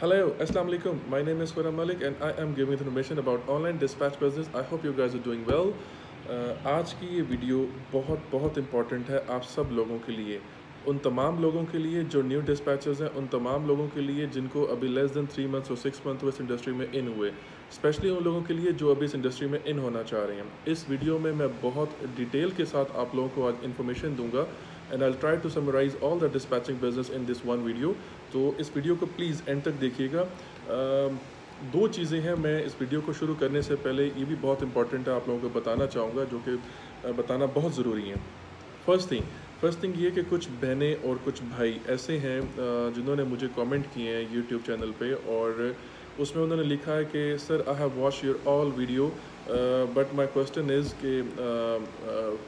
Hello, Assalamu alaikum. My name is Khurram Malik and I am giving information about online dispatch business. I hope you guys are doing well. Uh, आज की ये video बहुत बहुत important है आप सब लोगों के लिए उन तमाम लोगों के लिए जो न्यू डिस्पैचर्स हैं उन तमाम लोगों के लिए जिनको अभी लेस देन थ्री मंथ्स और सिक्स मंथ इस इंडस्ट्री में इन हुए स्पेशली उन लोगों के लिए जो अभी इस इंडस्ट्री में इन होना चाह रहे हैं इस वीडियो में मैं बहुत डिटेल के साथ आप लोगों को आज इन्फॉर्मेशन दूँगा and I try to summarize all the dispatching business in this one video तो इस वीडियो को प्लीज़ एंड तक देखिएगा। दो चीज़ें हैं मैं इस वीडियो को शुरू करने से पहले, ये भी बहुत इंपॉर्टेंट है, आप लोगों को बताना चाहूँगा, जो कि बताना बहुत ज़रूरी है। फ़र्स्ट थिंग फ़र्स्ट थिंग ये कि कुछ बहनें और कुछ भाई ऐसे हैं जिन्होंने मुझे कमेंट किए हैं यूट्यूब चैनल पे, और उसमें उन्होंने लिखा है कि sir I have watch your all video but my question is कि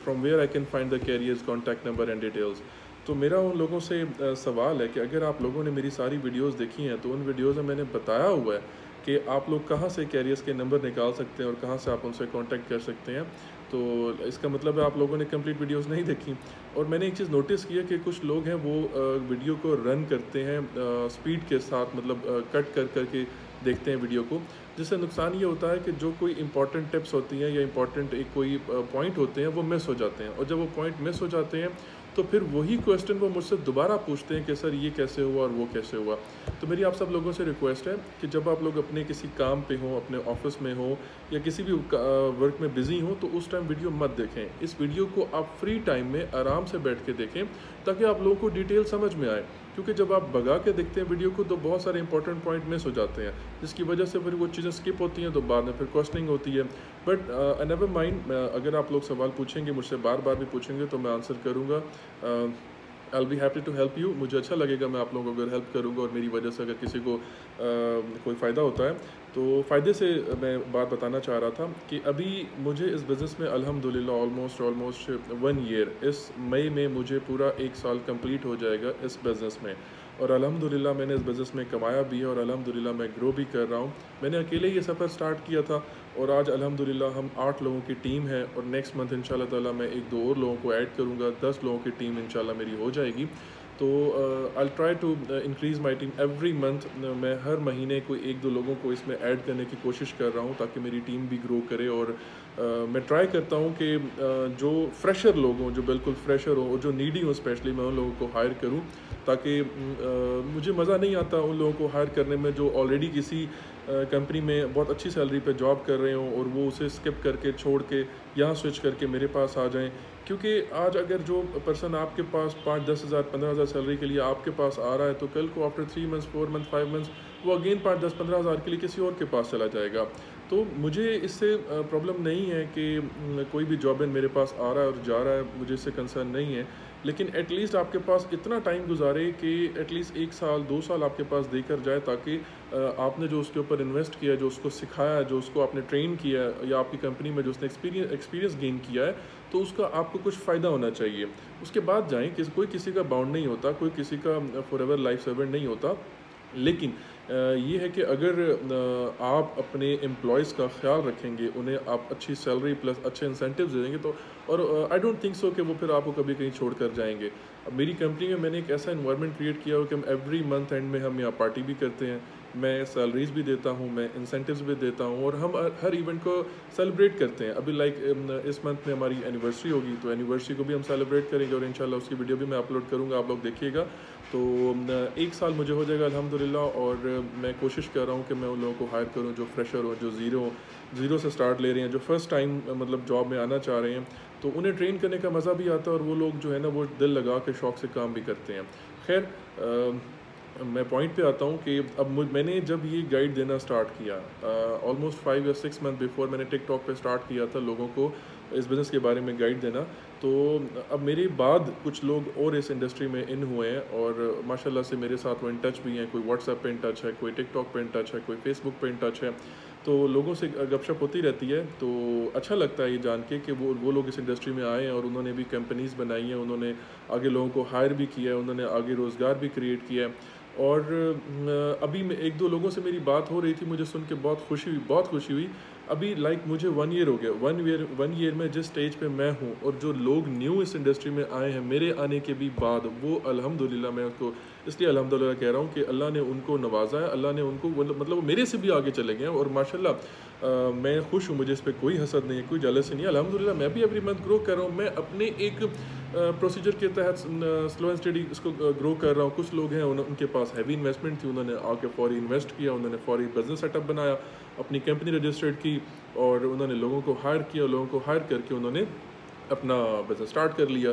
from where I can find the carriers contact number and details तो मेरा उन लोगों से uh, सवाल है कि अगर आप लोगों ने मेरी सारी वीडियोस देखी हैं तो उन वीडियोस में मैंने बताया हुआ है कि आप लोग कहाँ से कैरियर्स के नंबर निकाल सकते हैं और कहाँ से आप उनसे कांटेक्ट कर सकते हैं? तो इसका मतलब है आप लोगों ने कंप्लीट वीडियोस नहीं देखी। और मैंने एक चीज़ नोटिस किया कि कुछ लोग हैं वो वीडियो को रन करते हैं स्पीड के साथ मतलब कट कर करके देखते हैं वीडियो को। जिससे नुकसान ये होता है कि जो कोई इंपॉर्टेंट टिप्स होती हैं या इंपॉर्टेंट एक कोई पॉइंट होते हैं, वो मिस हो जाते हैं। और जब वो पॉइंट मिस हो जाते हैं तो फिर वही क्वेश्चन वो मुझसे दोबारा पूछते हैं कि, सर, ये कैसे हुआ और वो कैसे हुआ? तो मेरी आप सब लोगों से रिक्वेस्ट है कि जब आप लोग अपने किसी काम पे हों, अपने ऑफ़िस में हो, या किसी भी वर्क में बिज़ी हों तो उस टाइम वीडियो मत देखें। इस वीडियो को आप फ्री टाइम में आराम से बैठ के देखें, ताकि आप लोगों को डिटेल समझ में आए। क्योंकि जब आप भगा के देखते हैं वीडियो को तो बहुत सारे इंपॉर्टेंट पॉइंट मिस हो जाते हैं। जिसकी वजह से फिर वो चीज़ें स्किप होती हैं तो बाद में फिर क्वेश्चनिंग होती है। बट नेवर माइंड अगर आप लोग सवाल पूछेंगे मुझसे बार बार भी पूछेंगे तो मैं आंसर करूँगा। I I be happy to help you मुझे अच्छा लगेगा मैं आप लोगों को अगर हेल्प करूँगा और मेरी वजह से अगर किसी को uh, कोई फ़ायदा होता है। तो फ़ायदे से मैं बात बताना चाह रहा था कि अभी मुझे इस बिज़नेस में अल्हम्दुलिल्लाह ऑलमोस्ट ऑलमोस्ट वन ईयर इस मई में मुझे पूरा एक साल कंप्लीट हो जाएगा इस बिज़नेस में। और अल्हम्दुलिल्लाह मैंने इस बिज़नेस में कमाया भी है और अल्हम्दुलिल्लाह मैं ग्रो भी कर रहा हूँ। मैंने अकेले ये सफ़र स्टार्ट किया था और आज अल्हम्दुलिल्लाह हम आठ लोगों की टीम है और नेक्स्ट मंथ इन ताला मैं एक दो और लोगों को ऐड करूँगा। दस लोगों की टीम इन मेरी हो जाएगी। तो I try to increase my team every month मैं हर महीने कोई एक दो लोगों को इसमें ऐड करने की कोशिश कर रहा हूँ ताकि मेरी टीम भी ग्रो करे और uh, मैं ट्राई करता हूँ कि uh, जो फ्रेशर लोग हों जो बिल्कुल फ्रेशर हों और जो नीडी हों स्पेशली मैं उन लोगों को हायर करूँ ताकि uh, मुझे मज़ा नहीं आता उन लोगों को हायर करने में जो ऑलरेडी किसी कंपनी में बहुत अच्छी सैलरी पे जॉब कर रहे हों और वो उसे स्किप करके छोड़ के यहाँ स्विच करके मेरे पास आ जाएँ। क्योंकि आज अगर जो पर्सन आपके पास पाँच, दस हज़ार, पंद्रह हज़ार सैलरी के लिए आपके पास आ रहा है तो कल को after three months four month five months वो अगेन पाँच, दस, पंद्रह हज़ार के लिए किसी और के पास चला जाएगा। तो मुझे इससे प्रॉब्लम नहीं है कि कोई भी जॉब इन मेरे पास आ रहा है और जा रहा है, मुझे इससे कंसर्न नहीं है। लेकिन एटलीस्ट आपके पास इतना टाइम गुजारे कि एटलीस्ट एक साल, दो साल आपके पास देकर जाए ताकि आपने जो उसके ऊपर इन्वेस्ट किया जो उसको सिखाया जो उसको आपने ट्रेन किया या आपकी कंपनी में जो उसने एक्सपीरियंस एक्सपीरियंस गेन किया है तो उसका आपको कुछ फ़ायदा होना चाहिए। उसके बाद जाएँ कि कोई किसी का बाउंड नहीं होता, कोई किसी का फॉर एवर लाइफ सर्वेंट नहीं होता। लेकिन ये है कि अगर आप अपने एम्प्लॉयज़ का ख्याल रखेंगे, उन्हें आप अच्छी सैलरी प्लस अच्छे इंसेंटिव दे देंगे तो और आई डोंट थिंक सो कि वो फिर आपको कभी कहीं छोड़ कर जाएँगे। अब मेरी कंपनी में मैंने एक ऐसा इन्वायरमेंट क्रिएट किया हो कि हम एवरी मंथ एंड में हम यहाँ पार्टी भी करते हैं। मैं सैलरीज भी देता हूँ, मैं इंसेंटिव्स भी देता हूँ और हम हर इवेंट को सेलिब्रेट करते हैं। अभी लाइक इस मंथ में हमारी एनिवर्सरी होगी तो एनिवर्सरी को भी हम सेलिब्रेट करेंगे और इंशाल्लाह उसकी वीडियो भी मैं अपलोड करूँगा, आप लोग देखिएगा। तो एक साल मुझे हो जाएगा, अल्हम्दुलिल्लाह, और मैं कोशिश कर रहा हूँ कि मैं उन लोगों को हायर करूँ जो फ्रेशर हो, जो ज़ीरो ज़ीरो से स्टार्ट ले रहे हैं, जो फ़र्स्ट टाइम मतलब जॉब में आना चाह रहे हैं। तो उन्हें ट्रेन करने का मज़ा भी आता है और वो लोग जो है ना, वो दिल लगा के शौक से काम भी करते हैं। खैर मैं पॉइंट पे आता हूँ कि अब मैंने जब ये गाइड देना स्टार्ट किया ऑलमोस्ट फाइव या सिक्स मंथ बिफोर मैंने टिकटॉक पे स्टार्ट किया था लोगों को इस बिज़नेस के बारे में गाइड देना तो अब मेरे बाद कुछ लोग और इस इंडस्ट्री में इन हुए हैं और माशाल्लाह से मेरे साथ वो इन टच भी हैं, कोई व्हाट्सएप पे इन टच है, कोई टिकटॉक पे इन टच है, कोई फेसबुक पे इन टच है। तो लोगों से गपशप होती रहती है तो अच्छा लगता है ये जान के कि वो वो लोग इस इंडस्ट्री में आए हैं और उन्होंने भी कंपनीज़ बनाई हैं, उन्होंने आगे लोगों को हायर भी किया है, उन्होंने आगे रोज़गार भी क्रिएट किया है। और अभी मैं एक दो लोगों से मेरी बात हो रही थी मुझे सुन के बहुत खुशी हुई बहुत खुशी हुई। अभी लाइक like, मुझे वन ईयर हो गया। वन ईयर वन ईयर में जिस स्टेज पे मैं हूँ और जो लोग न्यू इस इंडस्ट्री में आए हैं मेरे आने के भी बाद वो अल्हम्दुलिल्लाह मैं उसको इसलिए अल्हम्दुलिल्लाह कह रहा हूँ कि अल्लाह ने उनको नवाजा है, अल्लाह ने उनको मतलब वो मेरे से भी आगे चले गए हैं और माशाल्लाह मैं खुश हूँ, मुझे इस पर कोई हसद नहीं है, कोई जालस नहीं है। अलहमदिल्ला मैं भी एवरी मंथ ग्रो कर रहा हूँ, मैं अपने एक प्रोसीजर के तहत स्लो एंड स्टडी इसको ग्रो कर रहा हूँ। कुछ लोग हैं उनके पास हैवी इन्वेस्टमेंट थी, उन्होंने आके फौरी इन्वेस्ट किया, उन्होंने फौरी बिज़नेस सेटअप बनाया, अपनी कंपनी रजिस्टर्ड की और उन्होंने लोगों को हायर किया, लोगों को हायर करके उन्होंने अपना बिज़नेस स्टार्ट कर लिया।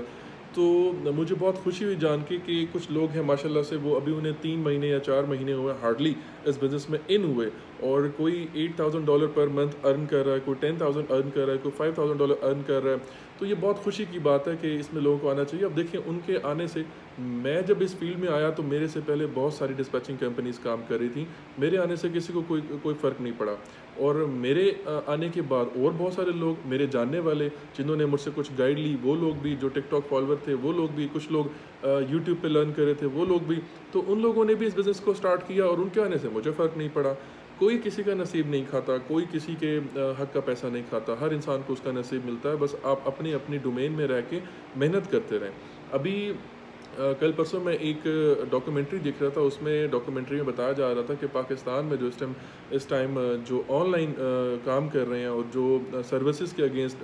तो मुझे बहुत खुशी हुई जान के कि कुछ लोग हैं, माशाल्लाह से, वो अभी उन्हें तीन महीने या चार महीने हुए हार्डली इस बिज़नेस में इन हुए। और कोई eight thousand dollar per month earn कर रहा है, कोई टेन थाउज़ेंड अर्न कर रहा है, कोई फाइव थाउज़ेंड डॉलर अर्न कर रहा है। तो ये बहुत खुशी की बात है कि इसमें लोगों को आना चाहिए। अब देखिए, उनके आने से, मैं जब इस फ़ील्ड में आया तो मेरे से पहले बहुत सारी डिस्पैचिंग कंपनीज़ काम कर रही थी। मेरे आने से किसी को कोई कोई फ़र्क नहीं पड़ा। और मेरे आने के बाद और बहुत सारे लोग मेरे जानने वाले जिन्होंने मुझसे कुछ गाइड ली, वो लोग भी, जो टिकटॉक फॉलोअर थे, वो लोग भी, कुछ लोग यूट्यूब पे लर्न कर रहे थे, वो लोग भी। तो उन लोगों ने भी इस बिज़नेस को स्टार्ट किया और उनके आने से मुझे फ़र्क नहीं पड़ा। कोई किसी का नसीब नहीं खाता, कोई किसी के हक का पैसा नहीं खाता। हर इंसान को उसका नसीब मिलता है, बस आप अपनी अपनी डोमेन में रह के मेहनत करते रहें। अभी कल परसों मैं एक डॉक्यूमेंट्री देख रहा था, उसमें डॉक्यूमेंट्री में बताया जा रहा था कि पाकिस्तान में जो इस टाइम इस टाइम जो ऑनलाइन काम कर रहे हैं और जो सर्विसेज़ के अगेंस्ट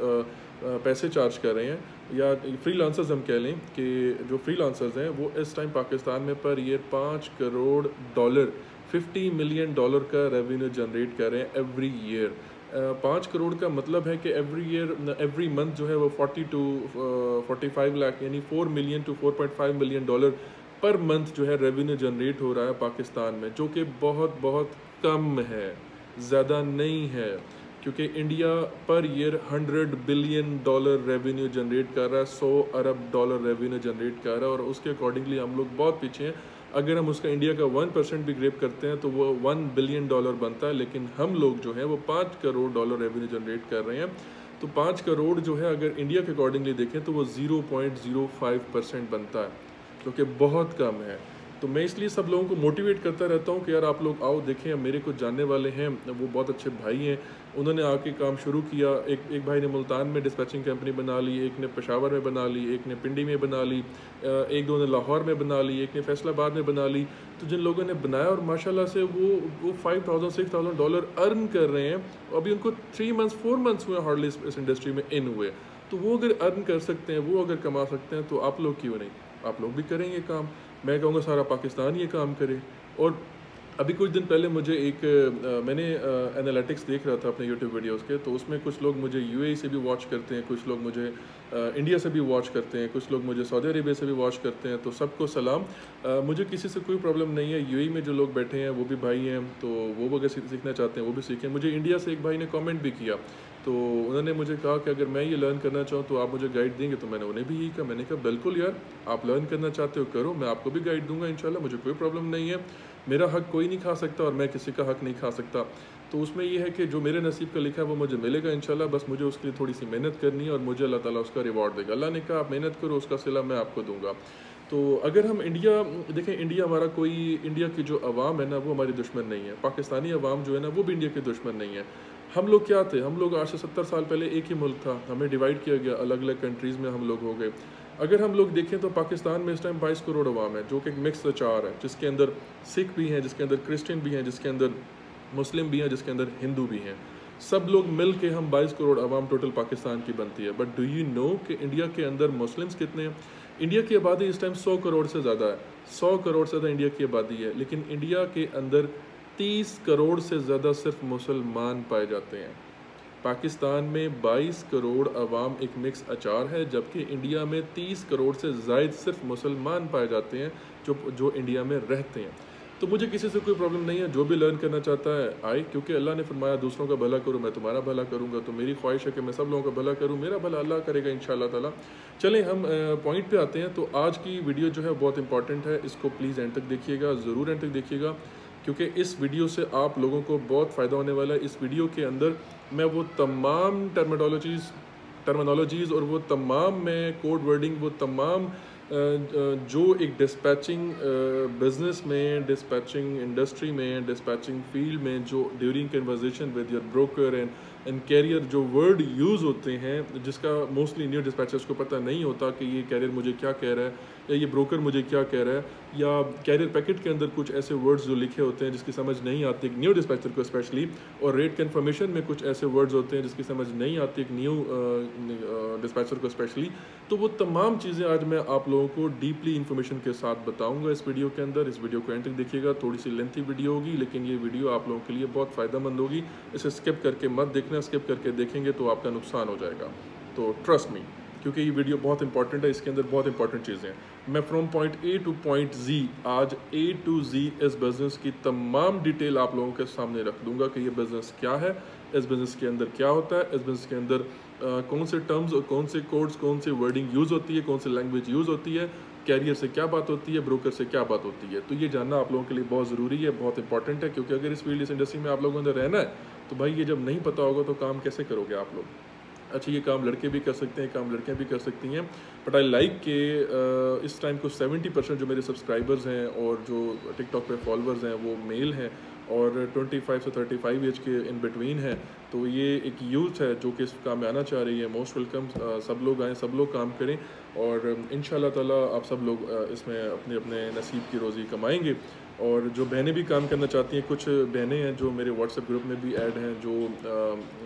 पैसे चार्ज कर रहे हैं, या फ्री हम कह लें कि जो फ्री लांसर्स हैं, वो इस टाइम पाकिस्तान में पर ईयर पाँच करोड़ डॉलर 50 मिलियन डॉलर का रेवेन्यू जनरेट कर रहे हैं एवरी ईयर पाँच करोड़ का मतलब है कि एवरी ईयर एवरी मंथ जो है वो 40 टू फोर्टी फाइव लाख यानी four million to 4.5 million dollar per month जो है रेवेन्यू जनरेट हो रहा है पाकिस्तान में, जो कि बहुत बहुत कम है, ज़्यादा नहीं है, क्योंकि India per year 100 billion dollar revenue generate कर रहा है, सौ अरब डॉलर रेवेन्यू जनरेट कर रहा है और उसके अकॉर्डिंगली हम लोग बहुत पीछे हैं। अगर हम उसका इंडिया का वन परसेंट भी ग्रेप करते हैं तो वो वन बिलियन डॉलर बनता है, लेकिन हम लोग जो हैं, वो पाँच करोड़ डॉलर रेवेन्यू जनरेट कर रहे हैं। तो पाँच करोड़ जो है, अगर इंडिया के अकॉर्डिंगली देखें तो वो zero point zero five percent बनता है क्योंकि कि बहुत कम है। तो मैं इसलिए सब लोगों को मोटिवेट करता रहता हूँ कि यार आप लोग आओ, देखें मेरे कुछ जानने वाले हैं, वो बहुत अच्छे भाई हैं। उन्होंने आके काम शुरू किया। एक एक भाई ने मुल्तान में डिस्पैचिंग कंपनी बना ली, एक ने पेशावर में बना ली, एक ने पिंडी में बना ली एक दो ने लाहौर में बना ली, एक ने फैसलाबाद में बना ली। तो जिन लोगों ने बनाया और माशाल्लाह से वो वो five thousand six thousand dollar earn कर रहे हैं, अभी उनको थ्री मंथ्स फोर मंथ्स हुए हार्डली इस इंडस्ट्री में इन हुए। तो वो अगर अर्न कर सकते हैं, वो अगर कमा सकते हैं तो आप लोग क्यों नहीं? आप लोग भी करेंगे काम। मैं कहूँगा सारा पाकिस्तान ये काम करे। और अभी कुछ दिन पहले मुझे एक आ, मैंने एनालिटिक्स देख रहा था अपने यूट्यूब वीडियोस के तो उसमें कुछ लोग मुझे यूएई से भी वॉच करते हैं कुछ लोग मुझे आ, इंडिया से भी वॉच करते हैं कुछ लोग मुझे सऊदी अरेबिया से भी वॉच करते हैं तो सबको सलाम। आ, मुझे किसी से कोई प्रॉब्लम नहीं है यूएई में जो लोग बैठे हैं वो भी भाई हैं तो वो अगर सीखना चाहते हैं वो भी सीखें। मुझे इंडिया से एक भाई ने कॉमेंट भी किया तो उन्होंने मुझे कहा कि अगर मैं ये लर्न करना चाहूँ तो आप मुझे गाइड देंगे। तो मैंने उन्हें भी यही कहा। मैंने कहा, बिल्कुल यार, आप लर्न करना चाहते हो, करो। मैं आपको भी गाइड दूँगा, इंशाल्लाह, मुझे कोई प्रॉब्लम नहीं है। मेरा हक कोई नहीं खा सकता और मैं किसी का हक नहीं खा सकता। तो उसमें यह है कि जो मेरे नसीब का लिखा है, वो मुझे मिलेगा, इंशाल्लाह। बस मुझे उसके लिए थोड़ी सी मेहनत करनी है और मुझे अल्लाह ताला उसका रिवॉर्ड देगा। अल्लाह ने कहा, आप मेहनत करो, उसका सिला मैं आपको दूँगा। तो अगर हम इंडिया देखें इंडिया हमारा कोई इंडिया की जो अवाम है ना, वो हमारी दुश्मन नहीं है। पाकिस्तानी अवाम जो है ना, वो भी इंडिया के दुश्मन नहीं है। हम लोग क्या थे? हम लोग आज से सत्तर साल पहले एक ही मुल्क था। हमें डिवाइड किया गया अलग अलग कंट्रीज़ में हम लोग हो गए। अगर हम लोग देखें तो पाकिस्तान में इस टाइम बाईस करोड़ अवाम है, जो कि एक मिक्स अचार है, जिसके अंदर सिख भी हैं, जिसके अंदर क्रिश्चियन भी हैं, जिसके अंदर मुस्लिम भी हैं, जिसके अंदर हिंदू भी हैं। सब लोग मिल के हम 22 करोड़ आवाम टोटल पाकिस्तान की बनती है। बट डू यू नो कि इंडिया के अंदर मुस्लिम्स कितने हैं? इंडिया की आबादी इस टाइम 100 करोड़ से ज़्यादा है। 100 करोड़ से ज़्यादा इंडिया की आबादी है। लेकिन इंडिया के अंदर 30 करोड़ से ज़्यादा सिर्फ़ मुसलमान पाए जाते हैं। पाकिस्तान में 22 करोड़ अवाम एक मिक्स अचार है, जबकि इंडिया में 30 करोड़ से जायद सिर्फ़ मुसलमान पाए जाते हैं, जो जो इंडिया में रहते हैं। तो मुझे किसी से कोई प्रॉब्लम नहीं है, जो भी लर्न करना चाहता है, आए, क्योंकि अल्लाह ने फरमाया, दूसरों का भला करूँ, मैं तुम्हारा भला करूँगा तो मेरी ख्वाहिश है कि मैं सब लोगों का भला करूँ, मेरा भला अल्लाह करेगा इन ताला। चलें, हम पॉइंट पे आते हैं तो आज की वीडियो जो है, बहुत इंपॉर्टेंट है, इसको प्लीज़ एंड तक देखिएगा, ज़रूर एंड तक देखिएगा। क्योंकि इस वीडियो से आप लोगों को बहुत फ़ायदा होने वाला है। इस वीडियो के अंदर मैं वो तमाम टर्मिनोलॉजीज़ टर्मिनोलॉजीज़ और वो तमाम मैं कोड वर्डिंग वो तमाम जो एक डिस्पैचिंग बिज़नेस में डिस्पैचिंग इंडस्ट्री में डिस्पैचिंग फ़ील्ड में जो during conversation with your broker and and carrier जो वर्ड यूज़ होते हैं, जिसका मोस्टली न्यू डिस्पैचर्स को पता नहीं होता कि ये कैरियर मुझे क्या कह रहा है। या ये ब्रोकर मुझे क्या कह रहा है? या कैरियर पैकेट के अंदर कुछ ऐसे वर्ड्स जो लिखे होते हैं जिसकी समझ नहीं आती, एक न्यू डिस्पैचर को स्पेशली और रेट कन्फर्मेशन में कुछ ऐसे वर्ड्स होते हैं जिसकी समझ नहीं आती, एक न्यू डिस्पैचर को स्पेशली तो वो तमाम चीज़ें आज मैं आप लोगों को डीपली इन्फॉर्मेशन के साथ बताऊँगा इस वीडियो के अंदर। इस वीडियो को एंड तक देखिएगा थोड़ी सी लेंथी वीडियो होगी, लेकिन ये वीडियो आप लोगों के लिए बहुत फ़ायदेमंद होगी। इसे स्किप करके मत देखना स्किप करके देखेंगे तो आपका नुकसान हो जाएगा। तो ट्रस्ट मी क्योंकि ये वीडियो बहुत इंपॉर्टेंट है, इसके अंदर बहुत इंपॉर्टेंट चीज़ें हैं। मैं from point A to point G आज ए टू जी इस बिज़नेस की तमाम डिटेल आप लोगों के सामने रख दूँगा कि ये बिज़नेस क्या है इस बिज़नेस के अंदर क्या होता है इस बिज़नेस के अंदर आ, कौन से टर्म्स और कौन से कोड्स कौन से वर्डिंग यूज़ होती है कौन सी लैंग्वेज यूज़ होती है कैरियर से क्या बात होती है ब्रोकर से क्या बात होती है। तो ये जानना आप लोगों के लिए बहुत ज़रूरी है बहुत इंपॉर्टेंट है क्योंकि अगर इस फ़ील्ड इस इंडस्ट्री में आप लोगों अंदर रहना है तो भाई ये जब नहीं पता होगा तो काम कैसे करोगे आप लोग? अच्छा ये काम लड़के भी कर सकते हैं, काम लड़कियाँ भी कर सकती हैं। बट आई लाइक के इस टाइम को 70 परसेंट जो मेरे सब्सक्राइबर्स हैं और जो टिकटॉक पे फॉलोअर्स हैं, वो मेल हैं और 25 से 35 एज के इन बिटवीन है। तो ये एक यूथ है जो कि इस काम में आना चाह रही है। मोस्ट वेलकम सब लोग आएँ, सब लोग काम करें और इन ताला आप सब लोग इसमें अपने अपने नसीब की रोज़ी कमाएँगे। और जो बहनें भी काम करना चाहती हैं, कुछ बहनें हैं जो मेरे व्हाट्सएप ग्रुप में भी ऐड हैं, जो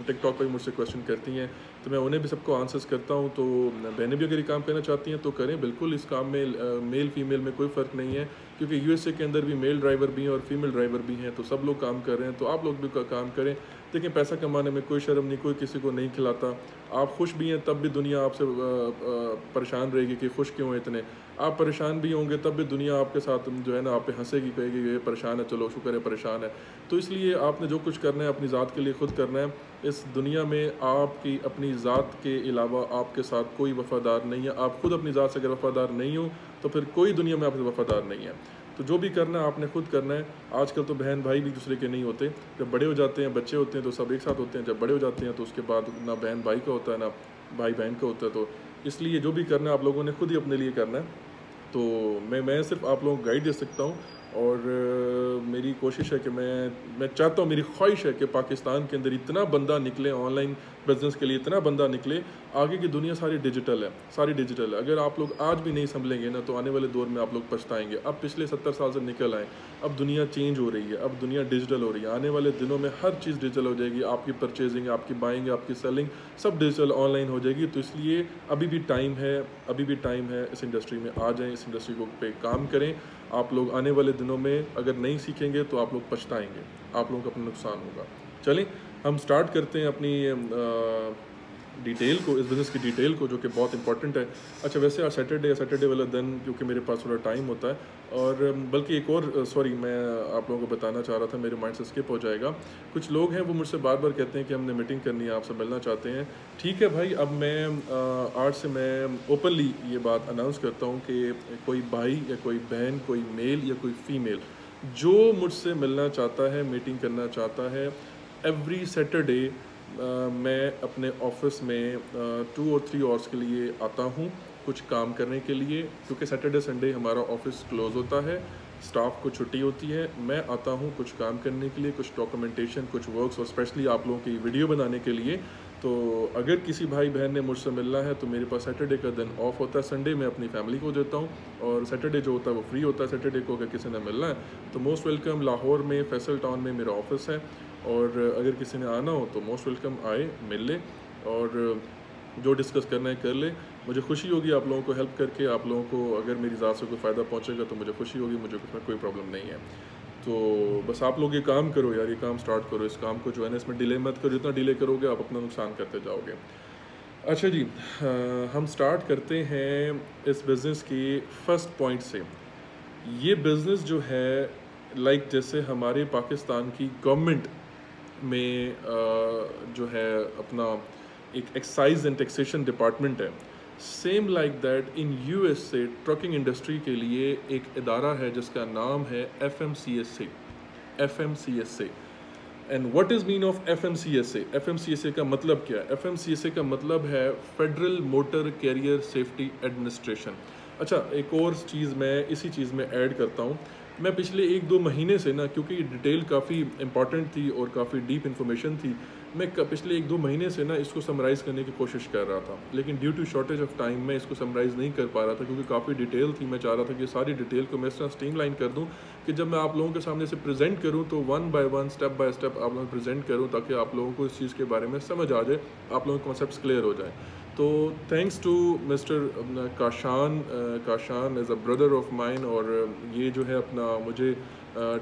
टिकटॉक पर मुझसे क्वेश्चन करती हैं। तो मैं उन्हें भी सबको आंसर्स करता हूँ तो बहनें भी अगर ये काम करना चाहती हैं तो करें। बिल्कुल इस काम में मेल फीमेल में कोई फ़र्क नहीं है, क्योंकि यूएसए के अंदर भी मेल ड्राइवर भी हैं और फीमेल ड्राइवर भी हैं तो सब लोग काम कर रहे हैं तो आप लोग भी काम करें। देखिए, पैसा कमाने में कोई शर्म नहीं, कोई किसी को नहीं खिलाता। आप खुश भी हैं, तब भी दुनिया आपसे परेशान रहेगी कि खुश क्यों हैं इतने। आप परेशान भी होंगे, तब भी दुनिया आपके साथ जो है ना, आप पे हंसेगी, कहेगी, ये परेशान है, चलो, शुक्र है, परेशान है। तो इसलिए आपने जो कुछ करना है, अपनी ज़ात के लिए खुद करना है। इस दुनिया में आपकी अपनी ज़ात के अलावा आपके साथ कोई वफ़ादार नहीं है। आप खुद अपनी ज़ात से अगर वफ़ादार नहीं हो तो फिर कोई दुनिया में आपसे वफ़ादार नहीं है। तो जो भी करना है, आपने खुद करना है। आजकल तो बहन भाई भी दूसरे के नहीं होते। जब बड़े हो जाते हैं, बच्चे होते हैं तो सब एक साथ होते हैं। जब बड़े हो जाते हैं तो उसके बाद ना बहन भाई का होता है, ना भाई बहन का होता है। तो इसलिए जो भी करना है, आप लोगों ने खुद ही अपने लिए करना है। तो मैं मैं सिर्फ़ आप लोगों को गाइड दे सकता हूँ। और मेरी कोशिश है कि मैं मैं चाहता हूँ, मेरी ख्वाहिश है कि पाकिस्तान के अंदर इतना बंदा निकले, ऑनलाइन बिज़नेस के लिए इतना बंदा निकले, आगे की दुनिया सारी डिजिटल है, सारी डिजिटल है। अगर आप लोग आज भी नहीं संभलेंगे ना तो आने वाले दौर में आप लोग पछताएँगे। अब पिछले सत्तर साल से निकल आए, अब दुनिया चेंज हो रही है, अब दुनिया डिजिटल हो रही है। आने वाले दिनों में हर चीज़ डिजिटल हो जाएगी, आपकी परचेजिंग, आपकी बाइंग, आपकी सेलिंग सब डिजिटल, ऑनलाइन हो जाएगी। तो इसलिए अभी भी टाइम है, अभी भी टाइम है इस इंडस्ट्री में आ जाएँ, इस इंडस्ट्री को पे काम करें। आप लोग आने वाले दिनों में अगर नहीं सीखेंगे तो आप लोग पछताएँगे। आप लोगों का अपना नुकसान होगा। चलें, हम स्टार्ट करते हैं अपनी डिटेल को, इस बिज़नेस की डिटेल को, जो कि बहुत इंपॉर्टेंट है। अच्छा वैसे आज सैटरडे या सैटरडे वाला दिन, क्योंकि मेरे पास थोड़ा टाइम होता है। और बल्कि एक और सॉरी मैं आप लोगों को बताना चाह रहा था, मेरे माइंड से स्किप हो जाएगा। कुछ लोग हैं, वो मुझसे बार बार कहते हैं कि हमने मीटिंग करनी है आपसे मिलना चाहते हैं। ठीक है भाई, अब मैं आज से मैं ओपनली ये बात अनाउंस करता हूँ कि कोई भाई या कोई बहन, कोई मेल या कोई फ़ीमेल जो मुझसे मिलना चाहता है मीटिंग करना चाहता है एवरी सैटरडे मैं अपने ऑफ़िस में टू और थ्री आवर्स के लिए आता हूँ कुछ काम करने के लिए, क्योंकि सैटरडे संडे हमारा ऑफ़िस क्लोज़ होता है स्टाफ को छुट्टी होती है। मैं आता हूँ कुछ काम करने के लिए, कुछ डॉक्यूमेंटेशन कुछ वर्क्स और स्पेशली आप लोगों की वीडियो बनाने के लिए। तो अगर किसी भाई बहन ने मुझसे मिलना है तो मेरे पास सैटरडे का दिन ऑफ़ होता है। संडे मैं अपनी फैमिली को देता हूँ, और सैटरडे जो होता है वो फ्री होता है। सैटरडे को अगर किसी ने मिलना है तो मोस्ट वेलकम लाहौर में फैसल टाउन में मेरा ऑफ़िस है। और अगर किसी ने आना हो तो मोस्ट वेलकम आए मिल ले और जो डिस्कस करना है कर ले। मुझे खुशी होगी आप लोगों को हेल्प करके आप लोगों को अगर मेरी ज़ात से कोई फ़ायदा पहुँचेगा तो मुझे खुशी होगी मुझे उसमें कोई प्रॉब्लम नहीं है। तो बस आप लोग ये काम करो यार ये काम स्टार्ट करो इस काम को जो है ना इसमें डिले मत करो जितना डिले करोगे आप अपना नुकसान करते जाओगे। अच्छा जी आ, हम स्टार्ट करते हैं इस बिज़नेस की फ़र्स्ट पॉइंट से। ये बिज़नेस जो है लाइक जैसे हमारे पाकिस्तान की गवर्नमेंट में जो है अपना एक एक्साइज एंड टैक्सेशन डिपार्टमेंट है। Same like that in U S से ट्रकिंग इंडस्ट्री के लिए एक अदारा है, जिसका नाम है F M C S A F M C S A and what is mean of F M C S A F M C S A का मतलब क्या है? F M C S A का मतलब है federal motor carrier safety administration अच्छा एक और चीज़ मैं, इसी चीज़ में ऐड करता हूँ। मैं पिछले एक दो महीने से ना, क्योंकि डिटेल काफ़ी इंपॉर्टेंट थी और काफ़ी डीप इन्फॉर्मेशन थी, मैं पिछले एक दो महीने से ना इसको समराइज़ करने की कोशिश कर रहा था। लेकिन due to shortage of time मैं इसको समराइज़ नहीं कर पा रहा था, क्योंकि काफ़ी डिटेल थी। मैं चाह रहा था कि सारी डिटेल को मैं इस तरह लाइन कर दूँ कि जब मैं आप लोगों के सामने से प्रेजेंट करूँ तो one by one step by step आप लोगों को प्रेजेंट करूँ, ताकि आप लोगों को इस चीज़ के बारे में समझ आ जाए, आप लोगों के कॉन्सेप्ट क्लियर हो जाए। तो thanks to mister Kashan Kashan as a brother of mine और ये जो है अपना मुझे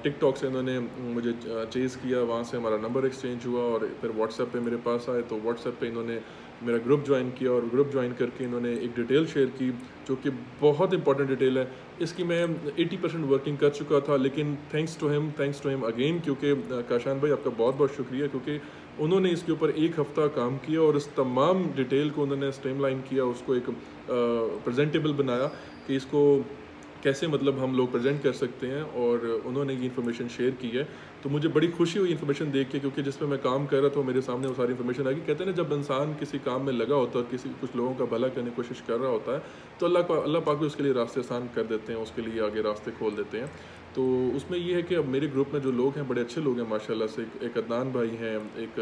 टिकटॉक से इन्होंने मुझे चेज़ किया, वहाँ से हमारा नंबर एक्सचेंज हुआ और फिर व्हाट्सएप पे मेरे पास आए तो व्हाट्सएप पे इन्होंने मेरा ग्रुप ज्वाइन किया और ग्रुप ज्वाइन करके इन्होंने एक डिटेल शेयर की, जो कि बहुत इंपॉर्टेंट डिटेल है। इसकी मैं 80 परसेंट वर्किंग कर चुका था, लेकिन thanks to him thanks to him again क्योंकि काशान भाई आपका बहुत बहुत शुक्रिया, क्योंकि उन्होंने इसके ऊपर एक हफ़्ता काम किया और इस तमाम डिटेल को उन्होंने स्ट्रीमलाइन किया, उसको एक प्रेजेंटेबल बनाया कि इसको कैसे मतलब हम लोग प्रेजेंट कर सकते हैं और उन्होंने ये इन्फॉर्मेशन शेयर की है। तो मुझे बड़ी खुशी हुई इन्फॉर्मेशन देख के क्योंकि जिस पर मैं काम कर रहा था, मेरे सामने वो सारी इन्फॉर्मेशन आ गई। कहते हैं ना, जब इंसान किसी काम में लगा होता है और किसी, कुछ लोगों का भला करने की कोशिश कर रहा होता है तो अल्लाह अल्लाह पाक भी उसके लिए रास्ते आसान कर देते हैं, उसके लिए आगे रास्ते खोल देते हैं। तो उसमें ये है कि अब मेरे ग्रुप में जो लोग हैं, बड़े अच्छे लोग हैं, माशाल्लाह से। एक अदनान भाई हैं, एक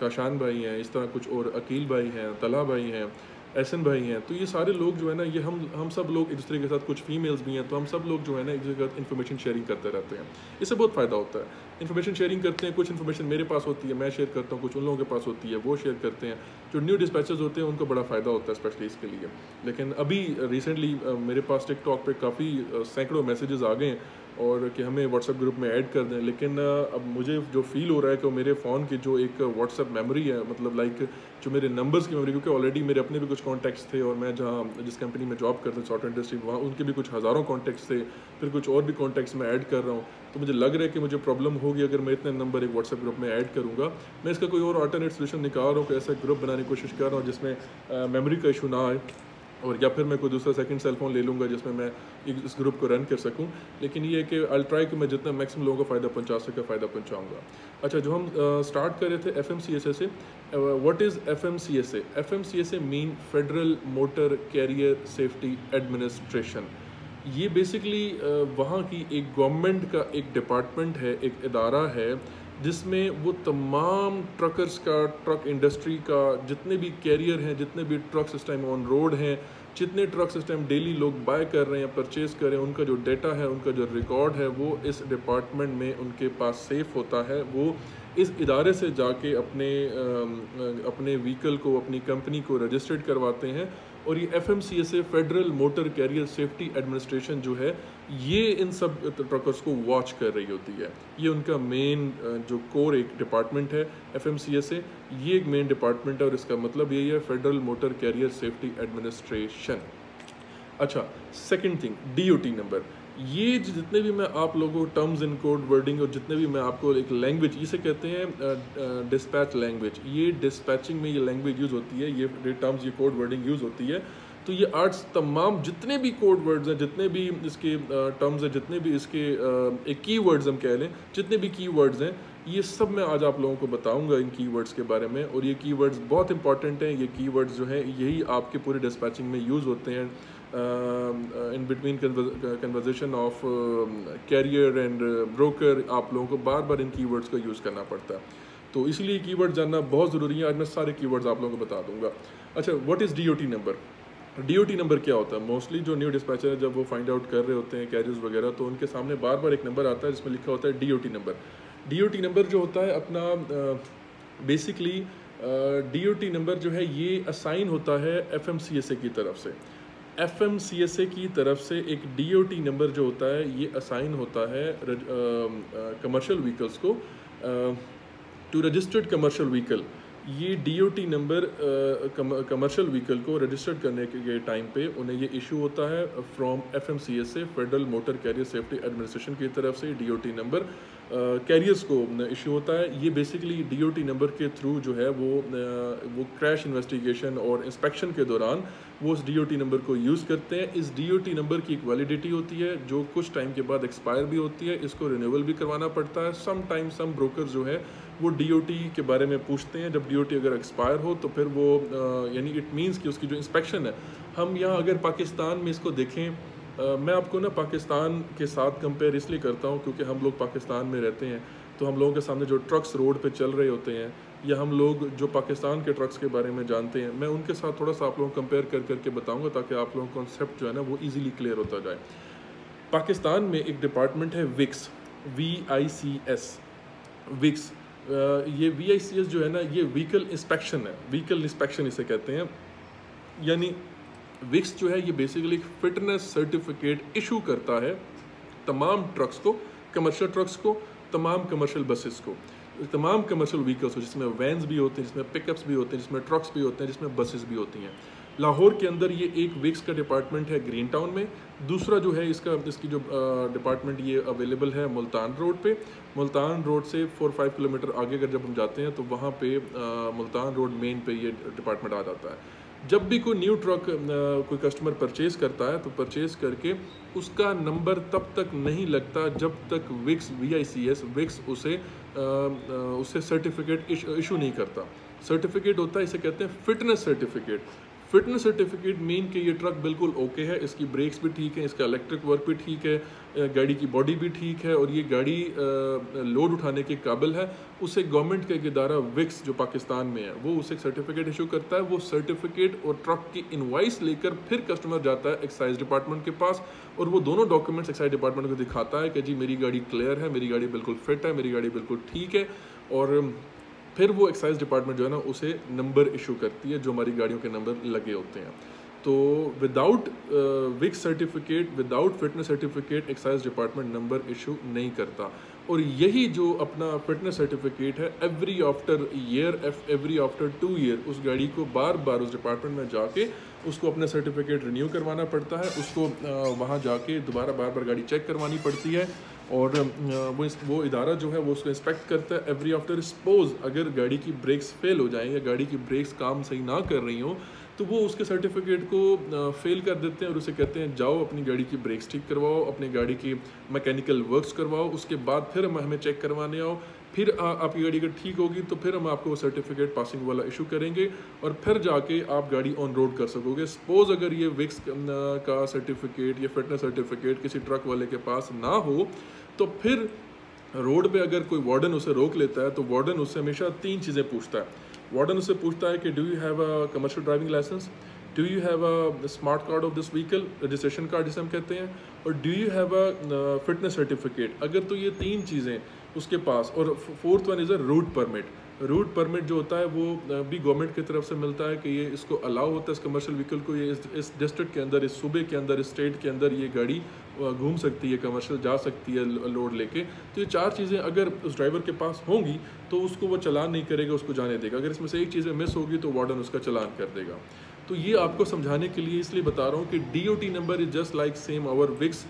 काशान भाई हैं, इस तरह कुछ और अकील भाई हैं, तला भाई हैं, एहसन भाई हैं। तो ये सारे लोग जो है ना, ये हम हम सब लोग एक दूसरे के साथ कुछ फीमेल्स भी हैं तो हम सब लोग जो है ना, एक दूसरे के साथ इन्फॉर्मेशन शेयरिंग करते रहते हैं। इससे बहुत फ़ायदा होता है। इन्फॉर्मेशन शेयरिंग करते हैं, कुछ इन्फॉर्मेशन मेरे पास होती है, मैं शेयर करता हूँ, कुछ उन लोगों के पास होती है, वो शेयर करते हैं। जो न्यू डिस्पैचेज होते हैं, उनको बड़ा फ़ायदा होता है स्पेशली इसके लिए। लेकिन अभी रिसेंटली मेरे पास टिकटॉक पर काफ़ी सैकड़ों मैसेजेस आ गए हैं। और कि हमें व्हाट्सएप ग्रुप में ऐड कर दें, लेकिन अब मुझे जो फील हो रहा है कि मेरे फ़ोन की जो एक व्हाट्सएप मेमोरी है मतलब लाइक जो मेरे नंबर्स की मेमोरी क्योंकि ऑलरेडी मेरे अपने भी कुछ कॉन्टैक्ट्स थे और मैं जहाँ, जिस कंपनी में जॉब करता सॉफ्टवेयर इंडस्ट्री वहाँ उनके भी कुछ हज़ारों कॉन्टैक्ट्स थे, फिर कुछ और भी कॉन्टैक्ट्स मैं ऐड कर रहा हूँ। तो मुझे लग रहा है कि मुझे प्रॉब्लम होगी अगर मैं इतने नंबर एक व्हाट्सएप ग्रुप में ऐड करूँगा। मैं इसका कोई और अल्टरनेट सोल्यूशन निकाल रहा हूँ कि ऐसा ग्रुप बनाने की कोशिश कर रहा हूँ जिसमें मेमोरी का इशू ना आए। और या फिर मैं कोई दूसरा सेकंड सेल फ़ोन ले लूँगा जिसमें मैं इस ग्रुप को रन कर सकूँ। लेकिन ये है कि अल ट्राई कि मैं जितना मैक्सिमम लोगों को फ़ायदा पहुँचा सके, फ़ायदा पहुँचाऊँगा। अच्छा जो हम स्टार्ट कर रहे थे F M C S A से what is F M C S A F M C S A mean federal motor carrier safety administration ये बेसिकली वहाँ की एक गवर्नमेंट का एक डिपार्टमेंट है, एक इदारा है, जिसमें वो तमाम ट्रकर्स का ट्रक इंडस्ट्री का जितने भी कैरियर हैं, जितने भी ट्रक्स इस टाइम ऑन रोड हैं जितने ट्रक्स इस टाइम डेली लोग बाय कर रहे हैं परचेज़ कर रहे हैं, उनका जो डेटा है, उनका जो रिकॉर्ड है, वो इस डिपार्टमेंट में उनके पास सेफ़ होता है। वो इस इदारे से जाके अपने अपने व्हीकल को, अपनी कंपनी को रजिस्टर्ड करवाते हैं। और ये F M C S A federal motor carrier safety administration जो है, ये इन सब ट्रकर्स को वॉच कर रही होती है। ये उनका मेन जो कोर एक डिपार्टमेंट है F M C S A ये एक मेन डिपार्टमेंट है और इसका मतलब यही है federal motor carrier safety administration अच्छा second thing D O T number ये जितने भी मैं आप लोगों टर्म्स इन कोड वर्डिंग और जितने भी मैं आपको एक लैंग्वेज इसे कहते हैं डिस्पैच लैंग्वेज ये डिस्पैचिंग में ये लैंग्वेज यूज़ होती है, ये टर्म्स ये कोड वर्डिंग यूज़ होती है. तो ये आर्ट्स तमाम जितने भी कोड वर्ड्स हैं, जितने भी इसके टर्म्स हैं, जितने भी इसके एक की वर्ड्स हम कह लें, जितने भी की वर्ड्स हैं ये सब मैं आज आप लोगों को बताऊँगा इन कीवर्ड्स के बारे में और ये कीवर्ड्स बहुत इंपॉर्टेंट हैं। ये कीवर्ड्स जो हैं, यही आपके पूरे डिस्पैचिंग में यूज़ होते हैं। In between conversation of carrier and broker आप लोगों को बार बार इन कीवर्ड्स का यूज़ करना पड़ता है। तो इसलिए कीवर्ड जानना बहुत ज़रूरी है। आज मैं सारे कीवर्ड्स आप लोगों को बता दूँगा। अच्छा what is DOT number DOT number क्या होता है? मोस्टली जो न्यू डिस्पैचर है, जब वो फाइंड आउट कर रहे होते हैं कैरियर्स वगैरह तो उनके सामने बार बार एक नंबर आता है जिसमें लिखा होता है डीओटी नंबर डीओटी नंबर जो होता है अपना बेसिकली डीओटी नंबर जो है ये असाइन होता है एफ़ की तरफ़ से। एफ़ की तरफ़ से एक डीओटी नंबर जो होता है ये असाइन होता है कमर्शियल व्हीकल्स को टू रजिस्टर्ड कमर्शियल व्हीकल ये डीओटी नंबर कमर्शियल व्हीकल को रजिस्टर्ड करने के टाइम पे उन्हें ये इशू होता है फ्रॉम एफ़ से federal motor carrier safety administration की तरफ़ से डीओटी नंबर कैरियर्स को इशू होता है। ये बेसिकली डीओटी नंबर के थ्रू जो है वो वो क्रैश इन्वेस्टिगेशन और इंस्पेक्शन के दौरान वो उस डीओटी नंबर को यूज़ करते हैं। इस डीओटी नंबर की एक वैलिडिटी होती है, जो कुछ टाइम के बाद एक्सपायर भी होती है। इसको रिन्यूअल भी करवाना पड़ता है। सम टाइम सम ब्रोकर जो है वो डीओटी के बारे में पूछते हैं। जब डीओटी अगर एक्सपायर हो तो फिर वो यानी इट मीन्स कि उसकी जो इंस्पेक्शन है हम यहाँ अगर पाकिस्तान में इसको देखें आ, मैं आपको ना पाकिस्तान के साथ कंपेयर इसलिए करता हूँ क्योंकि हम लोग पाकिस्तान में रहते हैं। तो हम लोगों के सामने जो ट्रक्स रोड पे चल रहे होते हैं या हम लोग जो पाकिस्तान के ट्रक्स के बारे में जानते हैं मैं उनके साथ थोड़ा सा आप लोगों को कंपेयर कर करके बताऊँगा ताकि आप लोगों का कॉन्सेप्ट जो है ना वो ईज़िली क्लियर होता जाए। पाकिस्तान में एक डिपार्टमेंट है VICS V I C S VICS ये एस जो है ना, ये व्हीकल इंस्पेक्शन है। व्हीकल इंस्पेक्शन इसे कहते हैं। यानी विक्स जो है, ये बेसिकली एक फिटनेस सर्टिफिकेट इशू करता है तमाम ट्रक्स को कमर्शियल ट्रक्स को, तमाम कमर्शियल बसेस को। तमाम कमर्शियल व्हीकल्स हो जिसमें वैन्स भी होते हैं, जिसमें पिकअप्स भी होते हैं, जिसमें ट्रक्स भी होते हैं, जिसमें बसेस भी होती हैं। लाहौर के अंदर ये एक विक्स का डिपार्टमेंट है ग्रीन टाउन में। दूसरा जो है इसका, इसकी जो डिपार्टमेंट ये अवेलेबल है मुल्तान रोड पे। मुल्तान रोड से फोर फाइव किलोमीटर आगे अगर जब हम जाते हैं तो वहाँ पे मुल्तान रोड मेन पे ये डिपार्टमेंट आ जाता है। जब भी कोई न्यू ट्रक कोई कस्टमर परचेज करता है तो परचेज करके उसका नंबर तब तक नहीं लगता जब तक VICS V I C S VICS उसे उसे सर्टिफिकेट इशू नहीं करता। सर्टिफिकेट होता है, इसे कहते हैं fitness certificate fitness certificate mean कि ये ट्रक बिल्कुल ओके है, इसकी ब्रेक्स भी ठीक है, इसका इलेक्ट्रिक वर्क भी ठीक है गाड़ी की बॉडी भी ठीक है और ये गाड़ी लोड उठाने के काबिल है। उसे गवर्नमेंट का एक इदारा, विक्स, जो पाकिस्तान में है, वो उसे एक सर्टिफिकेट इशू करता है। वो सर्टिफिकेट और ट्रक की इन्वाइस लेकर फिर कस्टमर जाता है एक्साइज डिपार्टमेंट के पास और वो दोनों डॉक्यूमेंट्स एक्साइज डिपार्टमेंट को दिखाता है कि जी, मेरी गाड़ी क्लियर है, मेरी गाड़ी बिल्कुल फिट है, मेरी गाड़ी बिल्कुल ठीक है। और फिर वो एक्साइज डिपार्टमेंट जो है ना, उसे नंबर इशू करती है, जो हमारी गाड़ियों के नंबर लगे होते हैं। तो without VIC certificate without fitness certificate excise department number issue नहीं करता। और यही जो अपना फिटनेस सर्टिफिकेट है every after year every after two year उस गाड़ी को बार बार उस डिपार्टमेंट में जाके उसको अपना सर्टिफिकेट रिन्यू करवाना पड़ता है। उसको वहाँ जाके दोबारा बार बार गाड़ी चेक करवानी पड़ती है। और वो वो इदारा जो है, वो उसको इंस्पेक्ट करता है। एवरी आफ्टर सपोज़ अगर गाड़ी की ब्रेक्स फेल हो जाएँ या गाड़ी की ब्रेक्स काम सही ना कर रही हो तो वो उसके सर्टिफिकेट को फेल कर देते हैं और उसे कहते हैं जाओ अपनी गाड़ी की ब्रेक्स ठीक करवाओ अपनी गाड़ी की मैकेनिकल वर्क्स करवाओ उसके बाद फिर हम हमें चेक करवाने आओ। फिर आ, आपकी गाड़ी अगर ठीक होगी तो फिर हम आपको वो सर्टिफिकेट पासिंग वाला इशू करेंगे और फिर जाके आप गाड़ी ऑन रोड कर सकोगे। सपोज़ अगर ये विक्स का सर्टिफिकेट या फिटनेस सर्टिफिकेट किसी ट्रक वाले के पास ना हो तो फिर रोड पे अगर कोई वार्डन उसे रोक लेता है तो वार्डन उससे हमेशा तीन चीज़ें पूछता है। वार्डन उससे पूछता है कि do you have a commercial driving licence do you have a smart card of this vehicle registration card जिसे हम कहते हैं। और do you have a fitness certificate अगर तो ये तीन चीज़ें उसके पास और fourth one is a route permit route permit जो होता है वो भी गवर्नमेंट की तरफ़ से मिलता है कि ये इसको अलाउ होता है इस कमर्शियल व्हीकल को ये इस, इस डिस्ट्रिक्ट के अंदर इस सूबे के अंदर इस स्टेट के अंदर ये गाड़ी घूम सकती है कमर्शियल जा सकती है लोड लेके। तो ये चार चीज़ें अगर उस ड्राइवर के पास होंगी तो उसको वो चलान नहीं करेगा, उसको जाने देगा। अगर इसमें से एक चीज़ें मिस होगी तो वार्डन उसका चलान कर देगा। तो ये आपको समझाने के लिए इसलिए बता रहा हूँ कि DOT number is just like same our VICS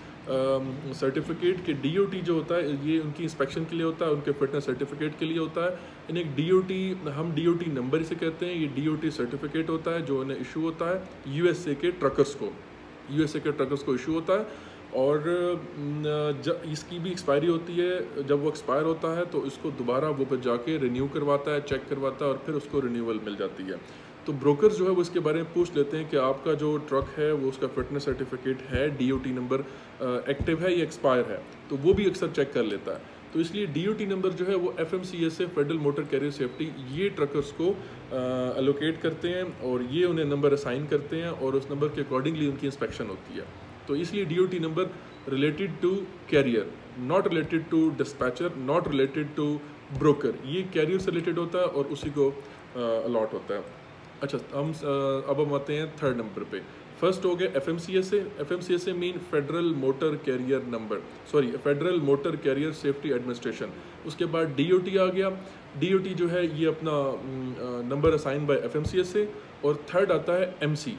certificate के डी जो होता है, ये उनकी इंस्पेक्शन के लिए होता है, उनके फिटनेस सर्टिफिकेट के लिए होता है। इन एक डी हम डीओटी नंबर इसे कहते हैं। ये डीओटी सर्टिफिकेट होता है, जो उन्हें इशू होता है यूएसए के ट्रकर्स को। यूएसए के ट्रकर्स को इशू होता है। और जब इसकी भी एक्सपायरी होती है, जब वो एक्सपायर होता है तो इसको दोबारा वो पर जाके रिन्यू करवाता है चेक करवाता है और फिर उसको रिन्यूअल मिल जाती है। तो ब्रोकर्स जो है, वो इसके बारे में पूछ लेते हैं कि आपका जो ट्रक है, वो उसका फिटनेस सर्टिफिकेट है डीओटी नंबर एक्टिव है या एक्सपायर है तो वो भी अक्सर चेक कर लेता है। तो इसलिए डीओटी नंबर जो है, वो एफ़ एम सी एस से फेडरल मोटर कैरियर सेफ्टी ये ट्रकर्स को अलोकेट करते हैं और ये उन्हें नंबर असाइन करते हैं और उस नंबर के अकॉर्डिंगली उनकी इंस्पेक्शन होती है। तो इसलिए DOT number related to carrier not related to dispatcher not related to broker ये कैरियर से रिलेटेड होता है और उसी को अलॉट होता है। अच्छा हम अब हम आते हैं थर्ड नंबर पे। फ़र्स्ट हो गया F M C S A F M C S A mean federal motor carrier number sorry federal motor carrier safety administration उसके बाद डी ओ टी आ गया। डी ओ टी जो है, ये अपना number assign by F M C S A और third आता है एम सी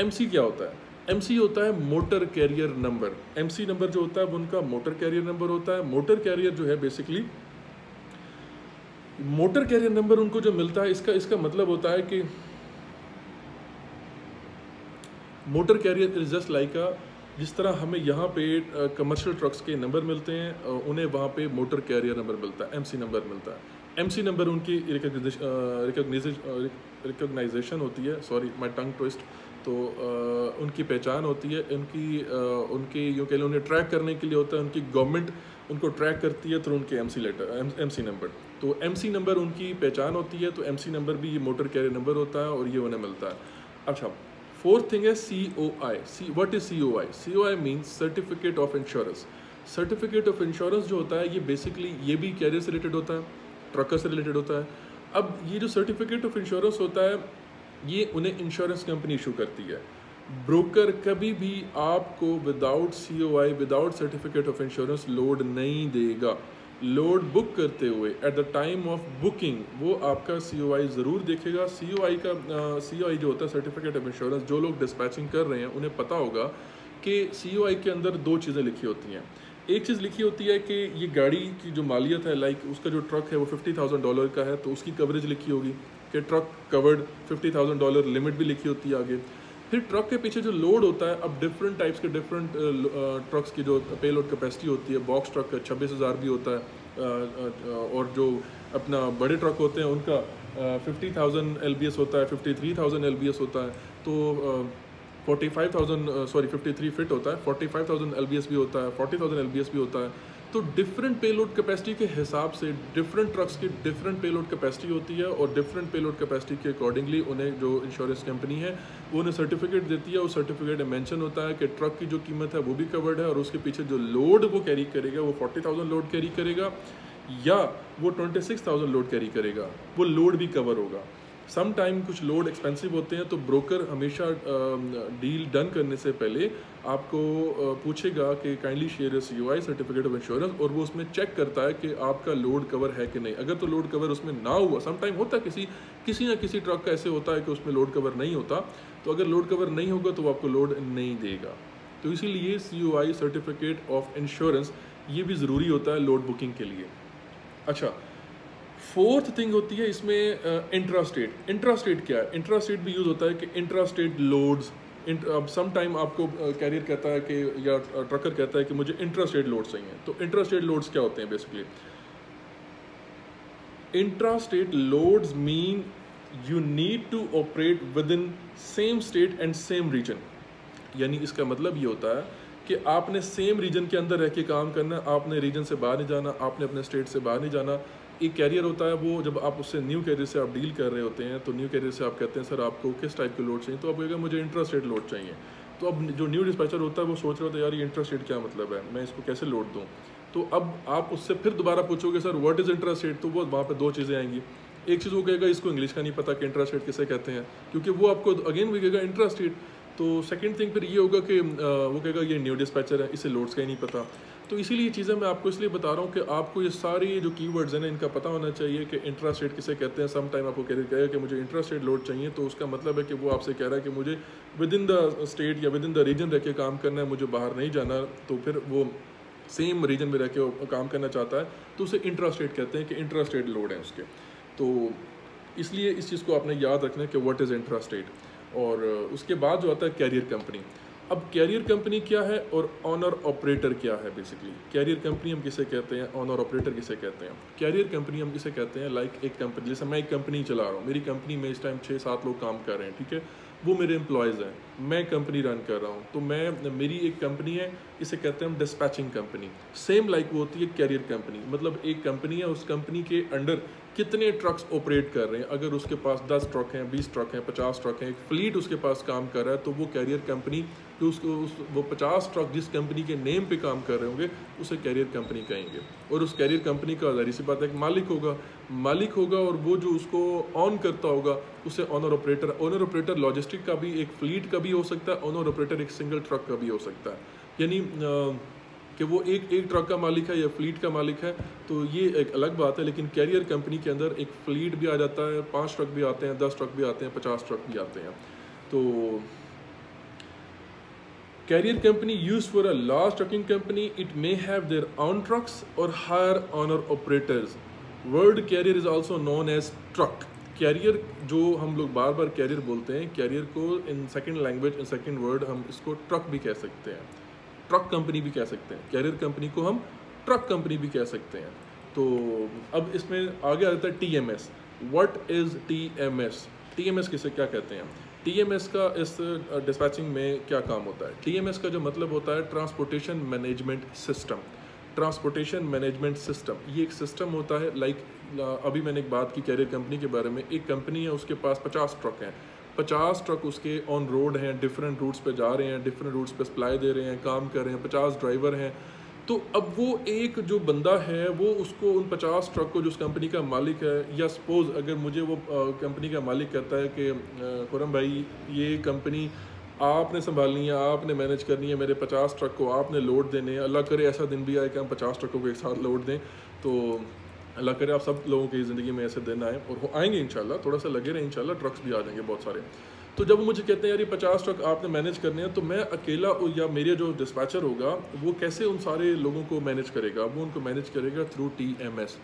एम सी क्या होता है? एमसी होता है motor carrier number MC number जो होता है, वो उनका मोटर कैरियर नंबर होता है। मोटर कैरियर जो है बेसिकली मोटर कैरियर नंबर उनको जो मिलता है, इसका इसका मतलब होता है कि motor carrier is just like a जिस तरह हमें यहाँ पे कमर्शियल ट्रक्स के नंबर मिलते हैं उन्हें वहाँ पे मोटर कैरियर नंबर मिलता है एमसी नंबर मिलता है। एमसी नंबर उनकी रिकोगनाइजेशन होती है। सॉरी माय टंग ट्विस्ट तो आ, उनकी पहचान होती है उनकी आ, उनके यूँ कह लें उन्हें ट्रैक करने के लिए होता है उनकी गवर्नमेंट उनको ट्रैक करती है थ्रू उनके एमसी लेटर एमसी नंबर तो एमसी नंबर उनकी पहचान होती है तो एमसी नंबर भी ये मोटर कैरियर नंबर होता है और ये उन्हें मिलता है. अच्छा फोर्थ थिंग है C O I C what is C O I C O I means certificate of insurance certificate of insurance जो होता है ये बेसिकली ये भी कैरियर से रिलेटेड होता है ट्रकर से रिलेटेड होता है. अब ये जो सर्टिफिकेट ऑफ़ इंश्योरेंस होता है ये उन्हें इंश्योरेंस कंपनी इशू करती है। ब्रोकर कभी भी आपको without C O I without certificate of insurance load नहीं देगा। लोड बुक करते हुए at the time of booking वो आपका सी ओ आई ज़रूर देखेगा। सी ओ आई का सी ओ आई जो होता है सर्टिफिकेट ऑफ़ इंश्योरेंस जो लोग डिस्पैचिंग कर रहे हैं, उन्हें पता होगा कि सी ओ आई के अंदर दो चीज़ें लिखी होती हैं। एक चीज़ लिखी होती है कि ये गाड़ी की जो मालियत है लाइक उसका जो ट्रक है, वो फिफ्टी थाउज़ेंड डॉलर का है तो उसकी कवरेज लिखी होगी। कि truck covered fifty thousand dollar limit भी लिखी होती है आगे। फिर ट्रक के पीछे जो लोड होता है, अब डिफरेंट टाइप्स के डिफरेंट ट्रक्स की जो पे लोड कैपेसिटी होती है बॉक्स ट्रक का छब्बीस हज़ार भी होता है और जो अपना बड़े ट्रक होते हैं, उनका fifty thousand L B S होता है fifty three thousand L B S होता है तो forty five thousand sorry fifty three feet होता है forty five thousand L B S भी होता है forty thousand L B S भी होता है तो डिफरेंट पेलोड कैपेसिटी के हिसाब से डिफरेंट ट्रक्स की डिफरेंट पेलोड कैपेसिटी होती है और डिफरेंट पेलोड कैपेसिटी के अकॉर्डिंगली उन्हें जो इंश्योरेंस कंपनी है, वो उन्हें सर्टिफिकेट देती है। उस सर्टिफिकेट में मेंशन होता है कि ट्रक की जो कीमत है, वो भी कवर्ड है और उसके पीछे जो लोड वो कैरी करेगा, वो फोर्टी थाउज़ेंड लोड कैरी करेगा या वो twenty six thousand load carry करेगा। वो लोड भी कवर होगा। सम टाइम कुछ लोड एक्सपेंसिव होते हैं तो ब्रोकर हमेशा डील डन करने से पहले आपको पूछेगा कि kindly share C U I certificate of insurance और वो उसमें चेक करता है कि आपका लोड कवर है कि नहीं। अगर तो लोड कवर उसमें ना हुआ सम टाइम होता है किसी किसी ना किसी ट्रक का ऐसे होता है कि उसमें लोड कवर नहीं होता तो अगर लोड कवर नहीं होगा तो वो आपको लोड नहीं देगा। तो इसीलिए C U I certificate of insurance ये भी ज़रूरी होता है लोड बुकिंग के लिए। अच्छा फोर्थ थिंग होती है इसमें इंट्रा स्टेट इंट्रा स्टेट क्या है? इंट्रा स्टेट भी यूज़ होता है कि इंट्रा स्टेट लोड्स अब सम टाइम आपको कैरियर कहता है कि, या ट्रकर कहता है कि मुझे इंट्रा स्टेट लोड्स चाहिए। तो इंट्रा स्टेट लोड्स क्या होते हैं basically intra state loads mean you need to operate within same state and same region यानी इसका मतलब ये होता है कि आपने सेम रीजन के अंदर रह के काम करना, आपने रीजन से बाहर नहीं जाना, आपने अपने स्टेट से बाहर नहीं जाना। एक कैरियर होता है, वो जब आप उससे न्यू कैरियर से आप डील कर रहे होते हैं तो न्यू कैरियर से आप कहते हैं, सर, आपको किस टाइप के लोड चाहिए? तो आप कहेगा, मुझे इंटरेस्ट रेट लोड चाहिए। तो अब जो न्यू डिस्पैचर होता है, वो सोच रहा होता है, यार, ये इंटरेस्ट रेट क्या मतलब है? मैं इसको कैसे लोड दूँ? तो अब आप उससे फिर दोबारा पूछोगे, sir what is interest rate तो वो वहाँ पर दो चीज़ें आएँगी। एक चीज़ वो कहेगा, इसको इंग्लिश का नहीं पता कि इंटरेस्ट रेट किसे कहते हैं, क्योंकि वो आपको अगेन भी कहेगा इंटरेस्ट रेट तो सेकंड थिंग फिर ये होगा कि वो कहेगा, ये न्यू डिस्पैचर है, इसे लोड्स का ही नहीं पता। तो इसीलिए चीज़ें मैं आपको इसलिए बता रहा हूँ कि आपको ये सारी जो कीवर्ड्स हैं ना, इनका पता होना चाहिए कि इंटरेस्ट रेट किसे कहते हैं। सम टाइम आपको कह कहेगा कि मुझे इंटरेस्ट रेट लोड चाहिए तो उसका मतलब है कि वो आपसे कह रहा है कि मुझे विद इन द स्टेट या विद इन द रीजन रह के काम करना है, मुझे बाहर नहीं जाना तो फिर वो सेम रीजन में रह के काम करना चाहता है तो उसे इंटरेस्ट रेट कहते हैं कि इंटरेस्ट रेट लोड है उसके। तो इसलिए इस चीज़ को आपने याद रखना है कि व्हाट इज़ इंटरेस्ट रेट और उसके बाद जो आता है कैरियर कंपनी अब कैरियर कंपनी क्या है और ऑनर ऑपरेटर क्या है बेसिकली कैरियर कंपनी हम किसे कहते हैं? ऑनर ऑपरेटर किसे कहते हैं? कैरियर कंपनी हम किसे कहते हैं? लाइक like एक कंपनी जैसे मैं एक कंपनी चला रहा हूँ। मेरी कंपनी में इस टाइम छः सात लोग काम कर रहे हैं, ठीक है? वो मेरे एम्प्लॉयज़ हैं। मैं कंपनी रन कर रहा हूँ। तो मैं, मेरी एक कंपनी है, इसे कहते हैं हम डिस्पैचिंग कंपनी सेम लाइक वो होती है कैरियर कंपनी मतलब एक कंपनी है, उस कंपनी के अंडर कितने ट्रक्स ऑपरेट कर रहे हैं? अगर उसके पास दस ट्रक हैं, बीस ट्रक हैं, पचास ट्रक हैं, एक फ्लीट उसके पास काम कर रहा है तो वो कैरियर कंपनी जो उसको उस, वो पचास ट्रक जिस कंपनी के नेम पे काम कर रहे होंगे, उसे कैरियर कंपनी कहेंगे। और उस कैरियर कंपनी का जारी सी बात है कि मालिक होगा। मालिक होगा और वो जो उसको ऑन करता होगा, उसे owner operator owner operator logistic का भी एक फ्लीट का भी हो सकता है ऑनर ऑपरेटर एक सिंगल ट्रक का भी हो सकता है। यानी कि वो एक एक ट्रक का मालिक है या फ्लीट का मालिक है तो ये एक अलग बात है, लेकिन कैरियर कंपनी के अंदर एक फ्लीट भी आ जाता है, पाँच ट्रक भी आते हैं, दस ट्रक भी आते हैं, पचास ट्रक भी आते हैं। तो Carrier company used for a large trucking company, it may have their own trucks or hire owner operators. Word carrier is also known as truck. Carrier जो हम लोग बार बार कैरियर बोलते हैं कैरियर को in second language in second word हम इसको truck भी कह सकते हैं। ट्रक कंपनी भी कह सकते हैं। कैरियर कंपनी को हम ट्रक कंपनी भी कह सकते हैं। तो अब इसमें आगे आता है T M S what is T M S T M S किसे क्या कहते हैं? टी एम एस का इस डिस्पैचिंग में क्या काम होता है? टी एम एस का जो मतलब होता है transportation management system transportation management system ये एक सिस्टम होता है लाइक अभी मैंने एक बात की कैरियर कंपनी के बारे में। एक कंपनी है, उसके पास पचास ट्रक हैं। पचास ट्रक उसके ऑन रोड हैं डिफरेंट रूट्स पे जा रहे हैं डिफरेंट रूट्स पे सप्लाई दे रहे हैं, काम कर रहे हैं। पचास ड्राइवर हैं। तो अब वो एक जो बंदा है, वो उसको उन पचास ट्रक को जो उस कंपनी का मालिक है, या सपोज़ अगर मुझे वो कंपनी का मालिक कहता है कि खुरम भाई, ये कंपनी आपने संभालनी है, आपने मैनेज करनी है, मेरे पचास ट्रक को आपने लोड देने हैं, अल्लाह करे ऐसा दिन भी आए कि हम पचास ट्रकों को एक साथ लोड दें तो अल्लाह करे आप सब लोगों की ज़िंदगी में ऐसे दिन आए, और आएँगे इंशाल्लाह, थोड़ा सा लगे रहे, इंशाल्लाह ट्रक्स भी आ जाएँगे बहुत सारे। तो जब वो मुझे कहते हैं, यार, ये पचास ट्रक आपने मैनेज करने हैं तो मैं अकेला या मेरे जो डिस्पैचर होगा, वो कैसे उन सारे लोगों को मैनेज करेगा? वो उनको मैनेज करेगा through T M S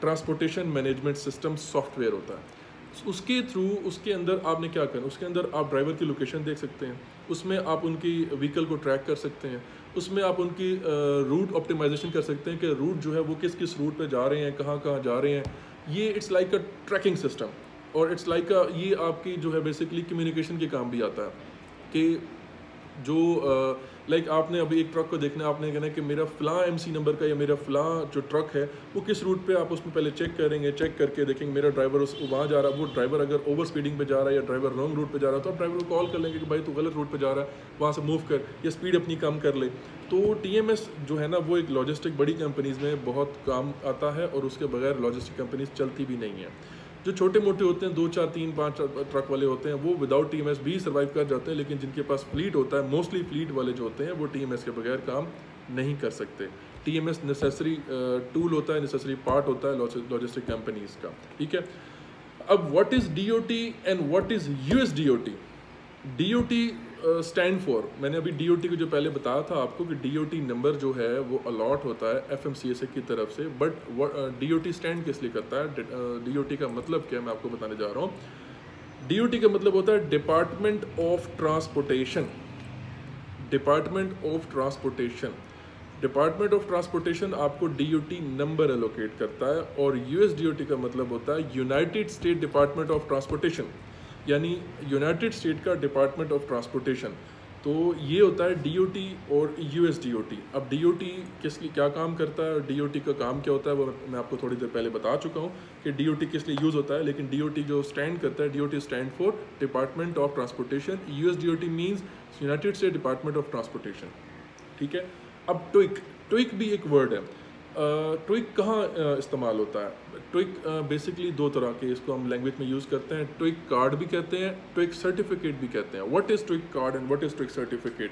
transportation management system software होता है। उसके थ्रू उसके अंदर आपने क्या करना? उसके अंदर आप ड्राइवर की लोकेशन देख सकते हैं। उसमें आप उनकी व्हीकल को ट्रैक कर सकते हैं। उसमें आप उनकी रूट ऑप्टिमाइजेशन कर सकते हैं कि रूट जो है वो किस किस रूट पे जा रहे हैं कहाँ कहाँ जा रहे हैं। ये it's like a tracking system और इट्स लाइक like ये आपकी जो है बेसिकली कम्युनिकेशन के काम भी आता है कि जो लाइक like आपने अभी एक ट्रक को देखना आपने कहना है कि मेरा फ़लाँ एमसी नंबर का या मेरा फ़लाँ जो ट्रक है, वो किस रूट पे आप उसमें पहले चेक करेंगे चेक करके देखेंगे, मेरा ड्राइवर उस, वहाँ जा रहा है, वो ड्राइवर अगर ओवर स्पीडिंग पे जा रहा है या ड्राइवर रॉन्ग रूट पे जा रहा है तो आप ड्राइवर को कॉल कर लेंगे कि भाई तू गलत रूट पर जा रहा है, वहाँ से मूव कर या स्पीड अपनी कम कर ले। तो टीएमएस जो है ना, वो एक लॉजिस्टिक बड़ी कंपनीज़ में बहुत काम आता है और उसके बगैर लॉजिस्टिक कंपनीज़ चलती भी नहीं है। जो छोटे मोटे होते हैं, दो, चार, तीन, पाँच ट्रक वाले होते हैं, वो विदाउट टी भी सर्वाइव कर जाते हैं, लेकिन जिनके पास फ्लीट होता है मोस्टली फ्लीट वाले जो होते हैं, वो टी के बगैर काम नहीं कर सकते। T M S necessary tool होता है नेसेसरी पार्ट होता है लॉजिस्टिक कंपनीज़ का, ठीक है? अब what is D O T and what is U S D O T D O T stand for मैंने अभी डी ओ टी को जो पहले बताया था आपको कि डी ओ टी नंबर जो है वो अलॉट होता है F M C S A की तरफ़ से but D O T stand किस लिए करता है? डी ओ टी का मतलब क्या है मैं आपको बताने जा रहा हूँ। डीओटी का मतलब होता है department of transportation department of transportation department of transportation आपको डी नंबर एलोकेट करता है और यूएस का मतलब होता है united state department of transportation यानी यूनाइटेड स्टेट का डिपार्टमेंट ऑफ़ ट्रांसपोर्टेशन तो ये होता है डीओटी और यूएस डीओटी अब डीओटी किस लिए, क्या काम करता है? और डीओटी का काम क्या होता है? वो मैं आपको थोड़ी देर पहले बता चुका हूँ कि डीओटी किस लिए यूज़ होता है, लेकिन डीओटी जो स्टैंड करता है DOT stand for department of transportation US DOT means united state department of transportation ठीक है? अब ट्विक ट्विक भी एक वर्ड है। ट्विक कहाँ इस्तेमाल होता है? ट्विक बेसिकली दो तरह के इसको हम लैंग्वेज में यूज़ करते हैं। ट्विक कार्ड भी कहते हैं ट्विक सर्टिफिकेट भी कहते हैं। What is tweak card and what is tweak certificate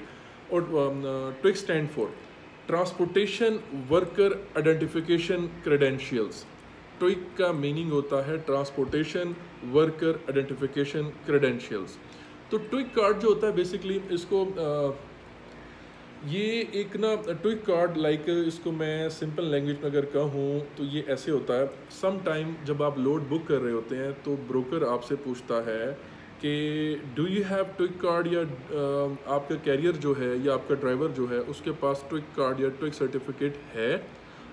और tweak stand for transportation worker identification credentials tweak का मीनिंग होता है ट्रांसपोर्टेशन वर्कर आइडेंटिफिकेशन क्रेडेंशियल्स तो ट्विक कार्ड जो होता है बेसिकली इसको uh, ये एक ना ट्विक कार्ड लाइक इसको मैं सिंपल लैंग्वेज में अगर कहूँ तो ये ऐसे होता है। सम टाइम जब आप लोड बुक कर रहे होते हैं तो ब्रोकर आपसे पूछता है कि डू यू हैव ट्विक कार्ड या आपका कैरियर जो है या आपका ड्राइवर जो है, उसके पास ट्विक कार्ड या ट्विक सर्टिफिकेट है?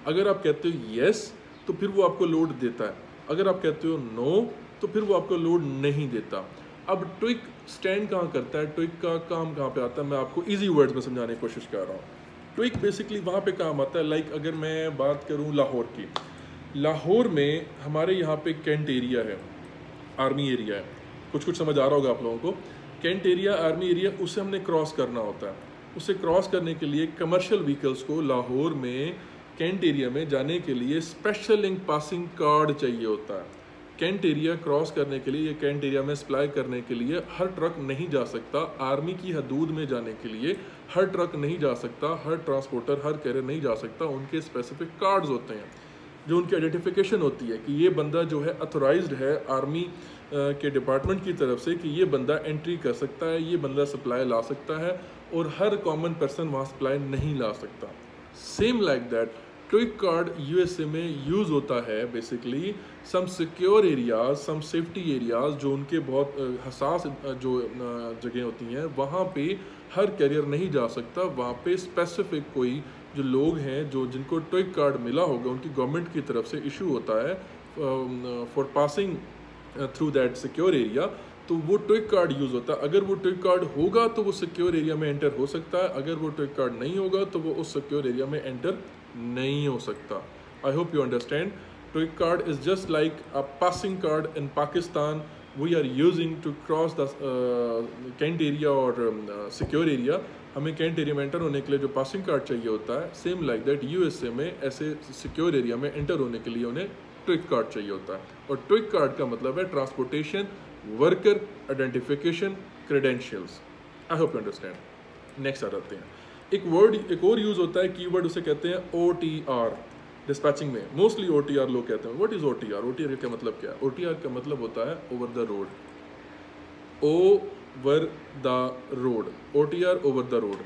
अगर आप कहते हो येस तो फिर वो आपको लोड देता है। अगर आप कहते हो नो तो फिर वो आपको लोड नहीं देता। अब ट्विक स्टैंड कहाँ करता है? ट्विक का काम कहाँ पे आता है? मैं आपको इजी वर्ड्स में समझाने की कोशिश कर रहा हूँ। ट्विक बेसिकली वहाँ पे काम आता है। लाइक अगर मैं बात करूँ लाहौर की, लाहौर में हमारे यहाँ पे कैंट एरिया है आर्मी एरिया है। कुछ कुछ समझ आ रहा होगा आप लोगों को? कैंट एरिया आर्मी एरिया उसे हमने क्रॉस करना होता है। उसे क्रॉस करने के लिए कमर्शियल व्हीकल्स को लाहौर में कैंट एरिया में जाने के लिए स्पेशल लिंक पासिंग कार्ड चाहिए होता है। कैंट एरिया क्रॉस करने के लिए या कैंट एरिया में सप्लाई करने के लिए हर ट्रक नहीं जा सकता, आर्मी की हदूद में जाने के लिए हर ट्रक नहीं जा सकता, हर ट्रांसपोर्टर, हर कैरियर नहीं जा सकता, उनके स्पेसिफिक कार्ड्स होते हैं, जो उनकी आइडेंटिफिकेशन होती है कि ये बंदा जो है अथोराइज है आर्मी के डिपार्टमेंट की तरफ़ से कि ये बंदा एंट्री कर सकता है, ये बंदा सप्लाई ला सकता है और हर कॉमन पर्सन वहाँ सप्लाई नहीं ला सकता। सेम लाइक दैट ट्विक कार्ड यूएसए में यूज़ होता है basically some secure areas some safety areas जो उनके बहुत हसास जो जगह होती हैं, वहाँ पे हर कैरियर नहीं जा सकता। वहाँ पे स्पेसिफिक कोई जो लोग हैं, जो जिनको ट्विक कार्ड मिला होगा, उनकी गवर्नमेंट की तरफ़ से इशू होता है for passing through that secure area तो वो ट्विक कार्ड यूज़ होता है। अगर वो ट्विक कार्ड होगा तो वो सिक्योर एरिया में एंटर हो सकता है। अगर वो ट्विक कार्ड नहीं होगा तो वो उस सिक्योर एरिया में एंटर नहीं हो सकता। I hope you understand tweak card is just like a passing card in Pakistan we are using to cross the cantt area और सिक्योर एरिया हमें कैंट एरिया में एंटर होने के लिए जो पासिंग कार्ड चाहिए होता है सेम लाइक दैट यूएसए में ऐसे सिक्योर एरिया में एंटर होने के लिए उन्हें ट्विक कार्ड चाहिए होता है। और ट्विक कार्ड का मतलब है transportation worker identification credentials I hope you understand next आ जाते हैं। एक वर्ड एक और यूज़ होता है कीवर्ड उसे कहते हैं ओ टी आर डिस्पैचिंग में। मोस्टली ओ टी आर लोग कहते हैं। What is O T R O T R का मतलब क्या? है ओ टी आर का मतलब होता है over the road over the road O T R over the road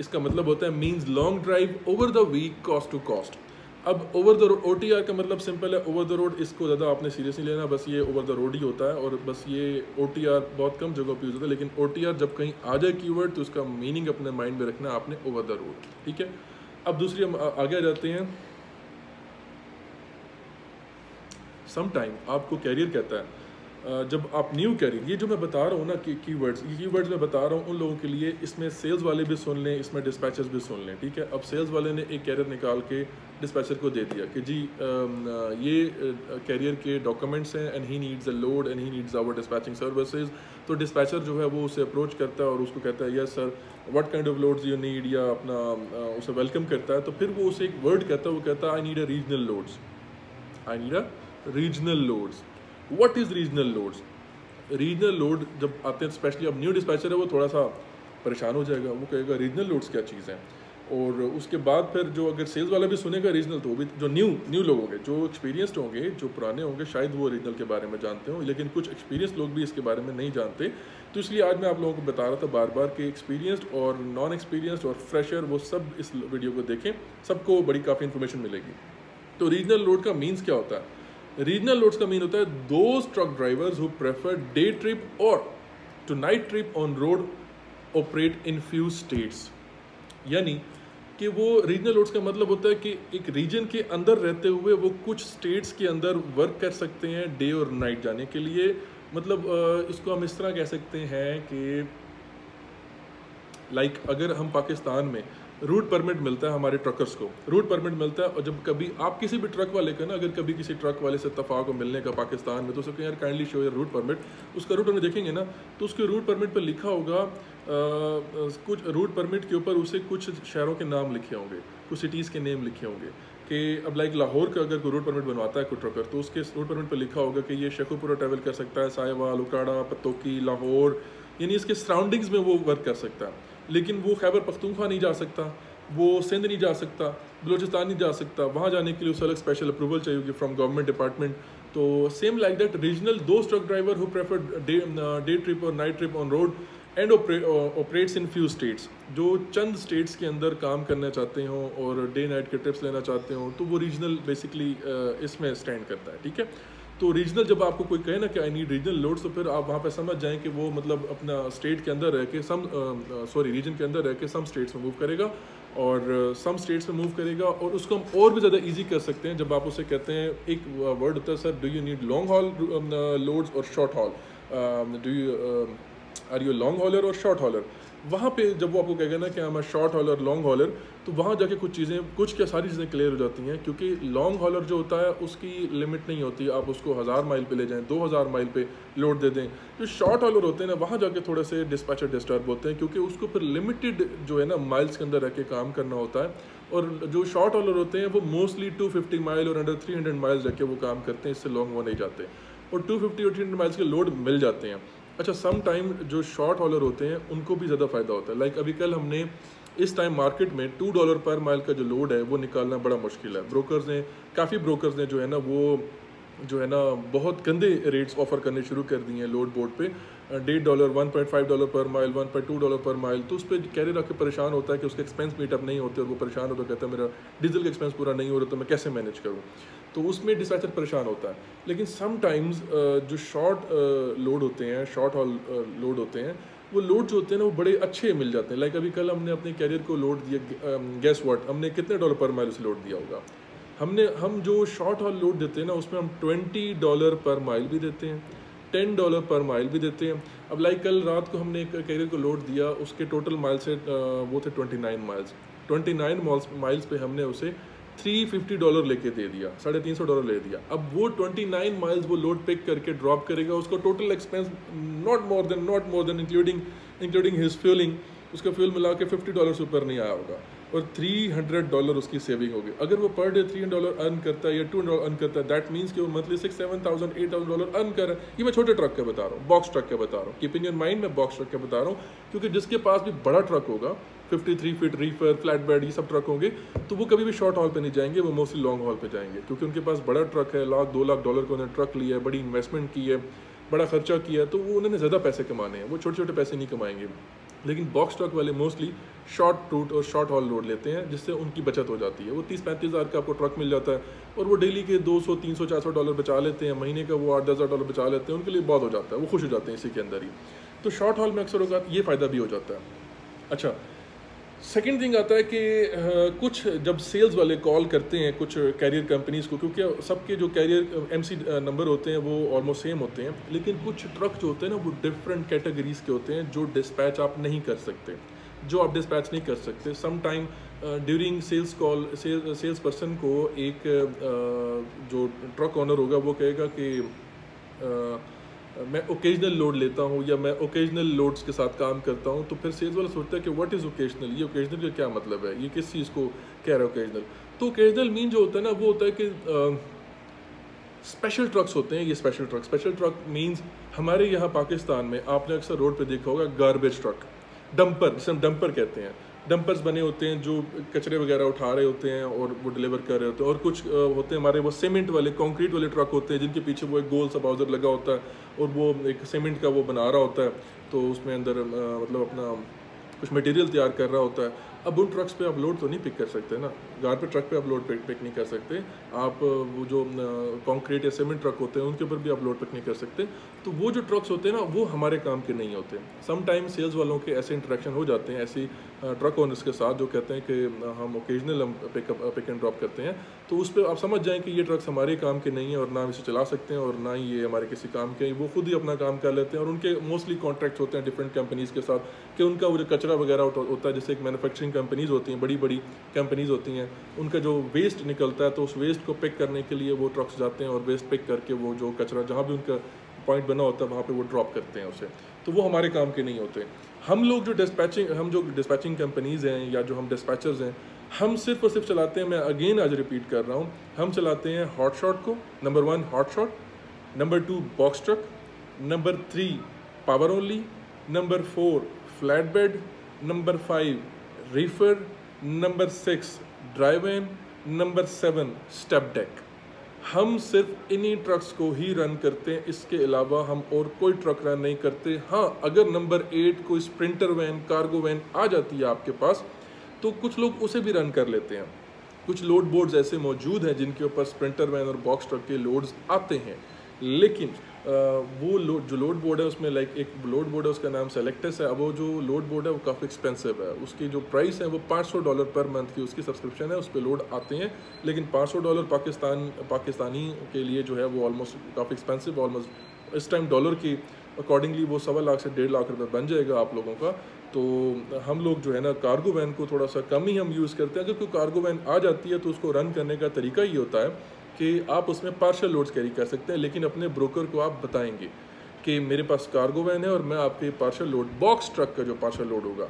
इसका मतलब होता है means long drive over the week coast to coast अब ओवर द ओ का मतलब सिंपल है ओवर द रोड इसको ज़्यादा आपने सीरियस नहीं लेना बस ये ओवर द रोड ही होता है और बस ये ओ टी आर बहुत कम जगह पर यूज़ होता है, लेकिन ओ टी आर जब कहीं आ जाए की वर्ड तो उसका मीनिंग अपने माइंड में रखना आपने ओवर द रोड ठीक है? अब दूसरी हम आगे आ जाते हैं। सम टाइम आपको कैरियर कहता है। जब आप न्यू कैरियर ये जो मैं बता रहा हूँ ना कि कीवर्ड्स ये कीवर्ड्स मैं बता रहा हूँ उन लोगों के लिए, इसमें सेल्स वाले भी सुन लें, इसमें डिस्पैचर्स भी सुन लें, ठीक है? अब सेल्स वाले ने एक कैरियर निकाल के डिस्पैचर को दे दिया कि जी ये कैरियर के डॉक्यूमेंट्स हैं and he needs a load and he needs our dispatching services तो डिस्पैचर जो है वो उसे अप्रोच करता है और उसको कहता है yes sir what kind of loads you need या अपना उसे वेलकम करता है। तो फिर वो उसे एक वर्ड कहता है, वो कहता है I need a regional loads I need a regional loads what is regional loads regional load जब आते हैं स्पेशली अब न्यू डिस्पैचर है, वो थोड़ा सा परेशान हो जाएगा। वो कहेगा रीजनल लोड्स क्या चीज़ है? और उसके बाद फिर जो अगर सेल्स वाला भी सुनेगा रीजनल तो भी, जो न्यू न्यू लोग होंगे, जो एक्सपीरियंसड होंगे, जो पुराने होंगे, शायद वो रीजनल के बारे में जानते हो, लेकिन कुछ एक्सपीरियंस लोग भी इसके बारे में नहीं जानते। तो इसलिए आज मैं आप लोगों को बता रहा था बार बार कि एक्सपीरियंसड और नॉन एक्सपीरियंसड और फ्रेशर वो सब इस वीडियो को देखें, सबको बड़ी काफ़ी इन्फॉर्मेशन मिलेगी। तो रीजनल लोड का मीन्स क्या होता है? रीजनल लोड्स का मीन होता है दो truck drivers who prefer day trip और to night trip on road operate in few states यानी कि वो रीजनल लोड्स का मतलब होता है कि एक रीजन के अंदर रहते हुए वो कुछ स्टेट्स के अंदर वर्क कर सकते हैं डे और नाइट जाने के लिए। मतलब इसको हम इस तरह कह सकते हैं कि लाइक अगर हम पाकिस्तान में रूट परमिट मिलता है हमारे ट्रकर्स को। रूट परमिट मिलता है और जब कभी आप किसी भी ट्रक वाले का ना अगर कभी किसी ट्रक वाले से तफाक को मिलने का पाकिस्तान में तो उसको यार काइंडली शो यार रूट परमिट उसका रूट हमें देखेंगे ना तो उसके रूट परमिट पर लिखा होगा आ, कुछ रूट परमिट के ऊपर उसे कुछ शहरों के नाम लिखे होंगे कुछ सिटीज़ के नेम लिखे होंगे कि अब लाइक लाहौर का अगर कोई रूट परमिट बनवाता है कोई ट्रकर तो उसके रूट परमिट पर लिखा होगा कि ये शेखुपुरा ट्रैवल कर सकता है साहिवा लुकाड़ा पतोकी लाहौर यानी इसके सराउंडिंग्स में वो वर्क कर सकता है। लेकिन वो खैबर पख्तूनख्वा नहीं जा सकता वो सिंध नहीं जा सकता बलोचिस्तान नहीं जा सकता। वहाँ जाने के लिए उसे अलग स्पेशल अप्रूवल चाहिए होगी फ्रॉम गवर्नमेंट डिपार्टमेंट तो सेम लाइक दैट रीजनल दो truck driver who prefer day trip और night trip on road and operates in few states जो चंद स्टेट्स के अंदर काम करना चाहते हों और डे नाइट के ट्रिप्स लेना चाहते हों तो वो रीजनल बेसिकली uh, इसमें स्टैंड करता है ठीक है? तो रीजनल जब आपको कोई कहे ना कि आई नीड रीजनल लोड्स तो फिर आप वहाँ पे समझ जाएँ कि वो मतलब अपना स्टेट के अंदर रह के सम सॉरी रीजन के अंदर रह के सम स्टेट्स में मूव करेगा और सम स्टेट्स में मूव करेगा और उसको हम और भी ज़्यादा इजी कर सकते हैं जब आप उसे कहते हैं एक वर्ड होता है sir do you need long haul loads और short haul do you are you long hauler और शॉर्ट हॉलर वहाँ पे जब वो आपको कहेगा ना कि हम शॉर्ट हॉलर लॉन्ग हॉलर तो वहाँ जाके कुछ चीज़ें, कुछ क्या सारी चीज़ें क्लियर हो जाती हैं, क्योंकि लॉन्ग हॉलर जो होता है, उसकी लिमिट नहीं होती। आप उसको हज़ार माइल पे ले जाएँ, दो हज़ार माइल पे लोड दे दें। जो शॉर्ट हॉलर होते हैं ना, वहाँ जाके थोड़े से डिस्पैचर डिस्टर्ब होते हैं, क्योंकि उसको फिर लिमिटेड जो है ना माइल्स के अंदर रह के काम करना होता है। और जो शॉर्ट हॉलर होते हैं, वो मोस्टली टू फिफ्टी माइल और अंडर थ्री हंड्रेड माइल्स रह के वो काम करते हैं, इससे लॉन्ग वो नहीं जाते। और टू फिफ्टी और थ्री हंड्रेड माइल्स के लोड मिल जाते हैं। अच्छा सम टाइम जो शॉर्ट हॉलर होते हैं, उनको भी ज़्यादा फ़ायदा होता है। लाइक अभी कल हमने इस टाइम मार्केट में टू डॉलर पर माइल का जो लोड है, वो निकालना बड़ा मुश्किल है। ब्रोकर्स ने, काफ़ी ब्रोकर्स ने जो है ना, वो, जो है ना, बहुत गंदे रेट्स ऑफ़र करने शुरू कर दिए हैं लोड बोर्ड पे। डेढ़ dollar one point five dollar per mile one point two dollar per mile तो उस पर कैरियर आके परेशान होता है कि उसके एक्सपेंस मीटअप नहीं होते और वो परेशान होता कहता है, मेरा डीजल का एक्सपेंस पूरा नहीं हो रहा तो मैं कैसे मैनेज करूँ? तो उसमें डिस्पैचर परेशान होता है। लेकिन समटाइम्स जो शॉर्ट लोड होते हैं शॉर्ट हॉल लोड होते हैं वो लोड जो होते हैं ना, वो बड़े अच्छे मिल जाते हैं। लाइक अभी कल हमने अपने कैरियर को लोड दिया गैस वाट हमने कितने डॉलर पर माइल उसे लोड दिया होगा? हमने, हम जो शॉर्ट हॉल लोड देते हैं ना, उसमें हम ट्वेंटी डॉलर पर माइल भी देते हैं टेन डॉलर पर माइल भी देते हैं। अब लाइक कल रात को हमने एक कैरियर को लोड दिया, उसके टोटल माइल से वो थे twenty nine miles twenty nine miles पे हमने उसे थ्री फिफ्टी डॉलर लेके दे दिया, साढ़े तीन सौ डॉलर ले दिया। अब वो ट्वेंटी नाइन माइल्स वो लोड पिक करके ड्रॉप करेगा, उसका total expense not more than not more than including including his fueling उसका फ्यूल मिला के फिफ्टी डॉलर से ऊपर नहीं आया होगा। और 300 डॉलर उसकी सेविंग होगी। अगर वो per day three dollar earn करता है या टू डॉलर अर्न करता है दैट मीन्स कि वो monthly six seven thousand eight thousand dollar earn कर रहा है। ये मैं छोटे ट्रक का बता रहा हूँ बॉक्स ट्रक का बता रहा हूँ। कीपिंग इन माइंड मैं बॉक्स ट्रक का बता रहा हूँ, क्योंकि जिसके पास भी बड़ा ट्रक होगा 53 फीट रीफर फ्लैट बेड ये सब ट्रक होंगे तो वो कभी भी शॉर्ट हॉल पे नहीं जाएँगे, वो मोस्टली लॉन्ग हॉल पे जाएँगे, क्योंकि उनके पास बड़ा ट्रक है, लाख, दो लाख डॉलर का उन्होंने ट्रक लिया है, बड़ी इन्वेस्टमेंट की है, बड़ा खर्चा किया है तो वो उन्होंने ज़्यादा पैसे कमाने हैं, वो छोटे छोटे पैसे नहीं कमाएँगे। लेकिन बॉक्स ट्रक वाले मोस्टली शॉर्ट रूट और शॉर्ट हॉल लोड लेते हैं, जिससे उनकी बचत हो जाती है। वो तीस पैंतीस हज़ार का आपको ट्रक मिल जाता है और वो डेली के दो सौ, तीन सौ, चार सौ डॉलर बचा लेते हैं, महीने का वो आठ दस हज़ार डॉलर बचा लेते हैं, उनके लिए बहुत हो जाता है, वो खुश हो जाते हैं इसी के अंदर ही। तो शॉर्ट हॉल में अक्सर होगा, ये फ़ायदा भी हो जाता है। अच्छा सेकेंड थिंग आता है कि कुछ जब सेल्स वाले कॉल करते हैं कुछ कैरियर कंपनीज़ को क्योंकि सबके जो कैरियर एमसी नंबर होते हैं वो ऑलमोस्ट सेम होते हैं लेकिन कुछ ट्रक जो होते हैं ना वो डिफरेंट कैटेगरीज के होते हैं जो डिस्पैच आप नहीं कर सकते जो आप डिस्पैच नहीं कर सकते। Some time during sales call sales person को एक uh, जो ट्रक ऑनर होगा वो कहेगा कि uh, मैं ओकेजनल लोड लेता हूँ या मैं ओकेजनल लोड्स के साथ काम करता हूँ तो फिर सेल्स वाला सोचता है कि व्हाट इज़ ओकेजनल ये ओकेजनल का क्या मतलब है? ये किस चीज़ को कह रहा है ओकेजनल तो ओकेजनल मीन जो होता है ना, वो होता है कि स्पेशल ट्रक्स होते हैं, ये special truck special truck means हमारे यहाँ पाकिस्तान में आपने अक्सर रोड पर देखा होगा गार्बेज ट्रक डंपर जिसे हम डंपर कहते हैं। डंपर्स बने होते हैं जो कचरे वगैरह उठा रहे होते हैं और वो डिलीवर कर रहे होते हैं। और कुछ होते हैं हमारे वो सीमेंट वाले कंक्रीट वाले ट्रक होते हैं जिनके पीछे वो एक गोल सा बाउजर लगा होता है और वो एक सीमेंट का वो बना रहा होता है। तो उसमें अंदर मतलब अपना कुछ मटेरियल तैयार कर रहा होता है। अब उन ट्रक्स पे आप लोड तो नहीं पिक कर सकते ना। गार पे ट्रक पे आप लोड पिक नहीं कर सकते। आप वो जो कंक्रीट या सीमेंट ट्रक होते हैं उनके ऊपर भी आप लोड पिक नहीं कर सकते। तो वो जो ट्रक्स होते हैं ना, वो हमारे काम के नहीं होते। सम टाइम सेल्स वालों के ऐसे इंटरेक्शन हो जाते हैं, ऐसी ट्रक ओनर्स के साथ जो कहते हैं कि हम ओकेजनल हम पिकअप पिक एंड ड्रॉप करते हैं। तो उस पर आप समझ जाएँ कि ये ट्रक्स हमारे काम के नहीं हैं और ना हम इसे चला सकते हैं और ना ही ये हमारे किसी काम के वो खुद ही अपना काम कर लेते हैं और उनके मोस्टली कॉन्ट्रैक्ट होते हैं डिफरेंट कंपनीज़ के साथ कि उनका वो जो कचरा वगैरह होता है, जैसे एक मैनुफैक्चरिंग कंपनीज़ होती हैं बड़ी बड़ी कंपनीज़ होती हैं, उनका जो वेस्ट निकलता है तो उस वेस्ट को पिक करने के लिए वो ट्रक्स जाते हैं और वेस्ट पिक करके वो जो कचरा, जहाँ भी उनका पॉइंट बना होता है, वहाँ पर वो ड्रॉप करते हैं उसे। तो वो हमारे काम के नहीं होते। हम लोग जो डिस्पैचिंग हम जो डिस्पैचिंग कंपनीज़ हैं या जो हम डिस्पैचर्स हैं, हम सिर्फ़ और सिर्फ़ चलाते हैं, मैं अगेन आज रिपीट कर रहा हूँ, हम चलाते हैं हॉट शॉट को number one hot shot number two box truck number three power only number four flat bed number five reefer number six drive in number seven step deck हम सिर्फ़ इन्हीं ट्रक्स को ही रन करते हैं, इसके अलावा हम और कोई ट्रक रन नहीं करते। हाँ अगर नंबर एट कोई स्प्रिंटर वैन कार्गो वैन आ जाती है आपके पास तो कुछ लोग उसे भी रन कर लेते हैं। कुछ लोड बोर्ड्स ऐसे मौजूद हैं जिनके ऊपर स्प्रिंटर वैन और बॉक्स ट्रक के लोड्स आते हैं। लेकिन वो लोड जो लोड बोर्ड है उसमें लाइक एक लोड बोर्ड है, उसका नाम सेलेक्टस है। अब वो जो लोड बोर्ड है, वो काफ़ी एक्सपेंसिव है। उसकी जो प्राइस है, वो 500 डॉलर पर मंथ की उसकी सब्सक्रिप्शन है। उस पर लोड आते हैं, लेकिन 500 डॉलर पाकिस्तान, पाकिस्तानी के लिए जो है, वो ऑलमोस्ट काफ़ी एक्सपेंसिव ऑलमोस्ट इस टाइम डॉलर की अकॉर्डिंगली वो सवा लाख से डेढ़ लाख रुपये बन जाएगा आप लोगों का। तो हम लोग जो है ना कार्गो वैन को थोड़ा सा कम ही हम यूज़ करते हैं। अगर कोई कार्गो वैन आ जाती है तो उसको रन करने का तरीका ही होता है। कि आप उसमें पार्शल लोड्स कैरी कर सकते हैं, लेकिन अपने ब्रोकर को आप बताएँगे कि मेरे पास कार्गो वैन है और मैं आपके पार्शल लोड बॉक्स ट्रक का जो पार्शल लोड होगा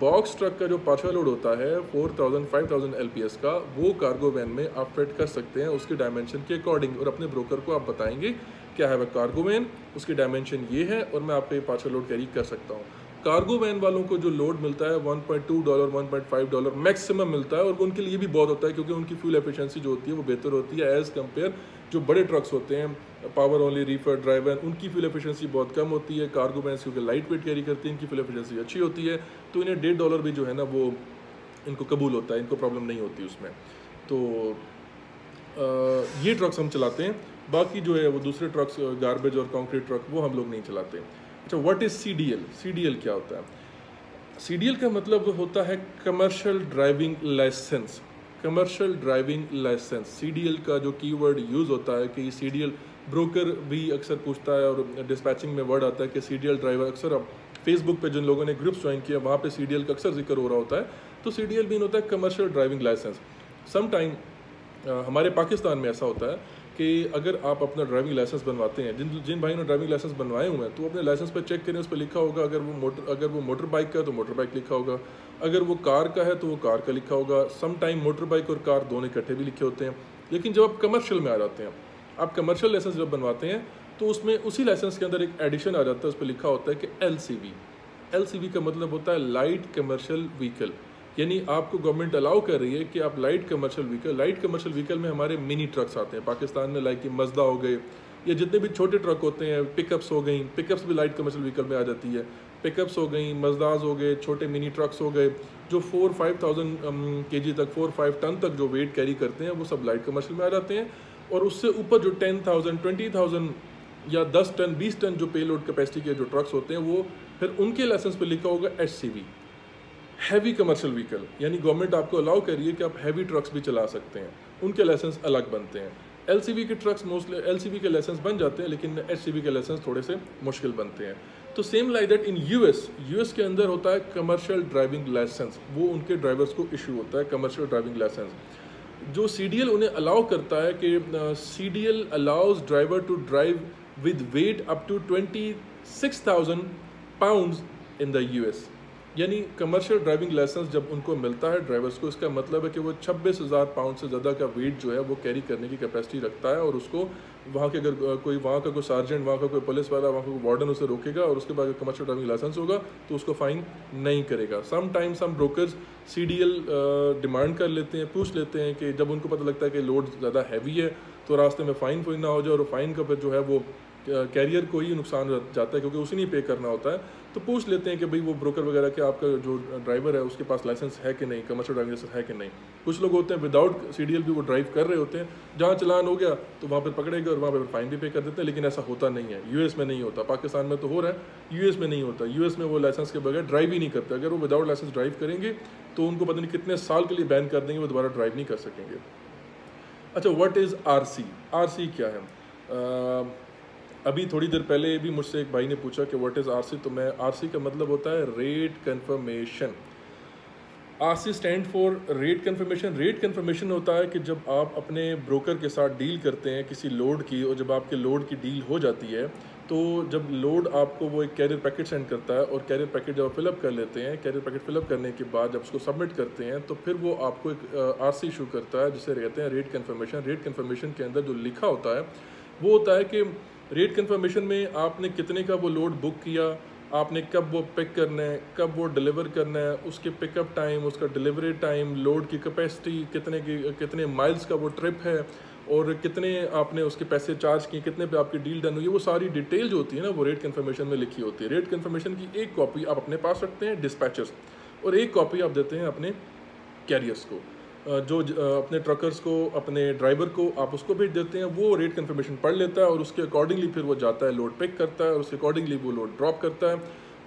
बॉक्स ट्रक का जो पार्शल लोड होता है 4000 5000 एलपीएस का, वो कार्गो वैन में आप फिट कर सकते हैं, उसके डायमेंशन के अकॉर्डिंग और अपने ब्रोकर को आप बताएँगे क्या है वह कार्गो वैन उसकी डायमेंशन ये है, और मैं आपके पार्शल लोड कैरी कर सकता हूँ। कार्गो वैन वालों को जो लोड मिलता है 1.2 डॉलर 1.5 डॉलर मैक्सिमम मिलता है और उनके लिए भी बहुत होता है क्योंकि उनकी फ्यूल एफिशिएंसी जो होती है, वो बेहतर होती है एज़ कंपेयर जो बड़े ट्रक्स होते हैं पावर ओनली रीफर ड्राइवर उनकी फ्यूल एफिशिएंसी बहुत कम होती है कार्गो वैन क्योंकि लाइट वेट कैरी करती है, इनकी फ्यूल एफिशिएंसी अच्छी होती है तो इन्हें डेढ़ डॉलर भी जो है ना वो इनको कबूल होता है, इनको प्रॉब्लम नहीं होती उसमें। तो ये ट्रक्स हम चलाते हैं, बाकी जो है वो दूसरे ट्रक्स गार्बेज और कंक्रीट ट्रक वो हम लोग नहीं चलाते। अच्छा what is C D L C D L क्या होता है? सी डी एल का मतलब होता है commercial driving licence commercial driving licence C D L का जो की वर्ड यूज़ होता है कि सी डी एल ब्रोकर भी अक्सर पूछता है और डिस्पैचिंग में वर्ड आता है कि सी डी एल ड्राइवर अक्सर अब फेसबुक पे जिन लोगों ने ग्रुप्स ज्वाइन किया वहाँ पे सी डी एल का अक्सर ज़िक्र हो रहा होता है। तो सी डी एल मीन होता है commercial driving licence some time हमारे पाकिस्तान में ऐसा होता है कि अगर आप अपना ड्राइविंग लाइसेंस बनवाते हैं, जिन जिन भाई ने ड्राइविंग लाइसेंस बनवाए हुए हैं तो अपने लाइसेंस पर चेक करें, उस पर लिखा होगा, अगर वो मोटर, अगर वो मोटर बाइक का है तो मोटर बाइक लिखा होगा। अगर वो कार का है तो वो कार का लिखा होगा। सम टाइम मोटर बाइक और कार दोनों इकट्ठे भी लिखे होते हैं। लेकिन जब आप कमर्शियल में आ जाते हैं, आप कमर्शियल लाइसेंस जब बनवाते हैं तो उसमें उसी लाइसेंस के अंदर एक एडिशन आ जाता है, उस पर लिखा होता है कि L C V L C का मतलब होता है लाइट कमर्शियल व्हीकल यानी आपको गवर्नमेंट अलाउ कर रही है कि आप light commercial vehicle light commercial vehicle में हमारे मिनी ट्रक्स आते हैं। पाकिस्तान में लाइक मजदा हो गए, या जितने भी छोटे ट्रक होते हैं पिकअप्स हो गई पिकअप्स भी लाइट कमर्शियल व्हीकल में आ जाती है। पिकअप्स हो गई मजदाज हो गए, छोटे मिनी ट्रक्स हो गए, जो फोर फाइव थाउज़ेंड के जी तक फोर फाइव टन तक जो वेट कैरी करते हैं, वो सब लाइट कमर्शियल में आ जाते हैं। और उससे ऊपर जो टेन थाउज़ेंड ट्वेंटी थाउज़ेंड या दस टन बीस टन जो पे लोड कैपेसिटी के जो ट्रक्स होते हैं, वो फिर उनके लाइसेंस पर लिखा होगा H C V heavy commercial vehicle यानी गवर्नमेंट आपको अलाउ कर रही है कि आप हैवी ट्रक्स भी चला सकते हैं। उनके लाइसेंस अलग बनते हैं। एल के ट्रक्स मोस्टली एल के लाइसेंस बन जाते हैं, लेकिन एच के लाइसेंस थोड़े से मुश्किल बनते हैं। तो same like that in US US के अंदर होता है कमर्शियल ड्राइविंग लाइसेंस वो उनके ड्राइवर्स को इशू होता है कमर्शियल ड्राइविंग लाइसेंस जो सी डी एल उन्हें अलाउ करता है कि C D L allows driver to drive with weight up to twenty six thousand pound in the U S यानी कमर्शियल ड्राइविंग लाइसेंस जब उनको मिलता है ड्राइवर्स को, इसका मतलब है कि वो छब्बीस हज़ार पाउंड से ज़्यादा का वेट जो है वो कैरी करने की कैपेसिटी रखता है और उसको वहाँ के अगर कोई, वहाँ का कोई सार्जेंट वहाँ का कोई पुलिस वाला, वहाँ का कोई वार्डन उसे रोकेगा और उसके बाद कमर्शियल ड्राइविंग लाइसेंस होगा तो उसको फ़ाइन नहीं करेगा। Some time some brokers C D demand कर लेते हैं, पूछ लेते हैं कि जब उनको पता लगता है कि लोड ज़्यादा हैवी है तो रास्ते में फ़ाइन फोइन ना हो जाए और फाइन का फिर जो है वो कैरियर को ही नुकसान जाता है क्योंकि उसी नहीं पे करना होता है। तो पूछ लेते हैं कि भाई वो ब्रोकर वगैरह के आपका जो ड्राइवर है, उसके पास लाइसेंस है कि नहीं? कमर्शियल ड्राइविंग लाइसेंस है कि नहीं? कुछ लोग होते हैं विदाउट सीडीएल भी वो ड्राइव कर रहे होते हैं। जहाँ चलान हो गया तो वहाँ पर पकड़ेगा और वहाँ पर फाइन भी पे कर देते हैं, लेकिन ऐसा होता नहीं है। यूएस में नहीं होता। पाकिस्तान में तो हो रहा है। यूएस में नहीं होता। यूएस में वो लाइसेंस के बगैर ड्राइव ही नहीं करते। अगर वो विदाउट लाइसेंस ड्राइव करेंगे तो उनको पता नहीं कितने साल के लिए बैन कर देंगे, वो दोबारा ड्राइव नहीं कर सकेंगे। अच्छा what is R C R C क्या है? अभी थोड़ी देर पहले भी मुझसे एक भाई ने पूछा कि व्हाट इज़ आरसी तो मैं आरसी का मतलब होता है rate confirmation RC stand for rate confirmation rate confirmation होता है कि जब आप अपने ब्रोकर के साथ डील करते हैं किसी लोड की और जब आपके लोड की डील हो जाती है तो जब लोड आपको वो एक कैरियर पैकेट सेंड करता है और कैरियर पैकेट जब आप फिलअप कर लेते हैं कैरियर पैकेट फिलअप करने के बाद जब उसको सबमिट करते हैं तो फिर वो आपको एक आर सी इशू करता है, जिसे कहते हैं रेट कन्फर्मेशन रेट कन्फर्मेशन के अंदर जो लिखा होता है, वो होता है कि रेट कन्फर्मेशन में आपने कितने का वो लोड बुक किया, आपने कब वो पिक करना है, कब वो डिलीवर करना है, उसके पिकअप टाइम उसका डिलीवरी टाइम लोड की कैपेसिटी कितने की, कितने माइल्स का वो ट्रिप है, और कितने आपने उसके पैसे चार्ज किए, कितने पे आपकी डील डन हुई है वो सारी डिटेल जो होती है ना, वो रेट कन्फर्मेशन में लिखी होती है। रेट कन्फर्मेशन की एक कॉपी आप अपने पास रखते हैं डिस्पैचर्स और एक कॉपी आप देते हैं अपने कैरियर्स को। जो अपने ट्रकर्स को, अपने ड्राइवर को आप उसको भेज देते हैं, वो रेट कन्फर्मेशन पढ़ लेता है और उसके अकॉर्डिंगली फिर वो जाता है लोड पिक करता है और उसके अकॉर्डिंगली वो लोड ड्रॉप करता है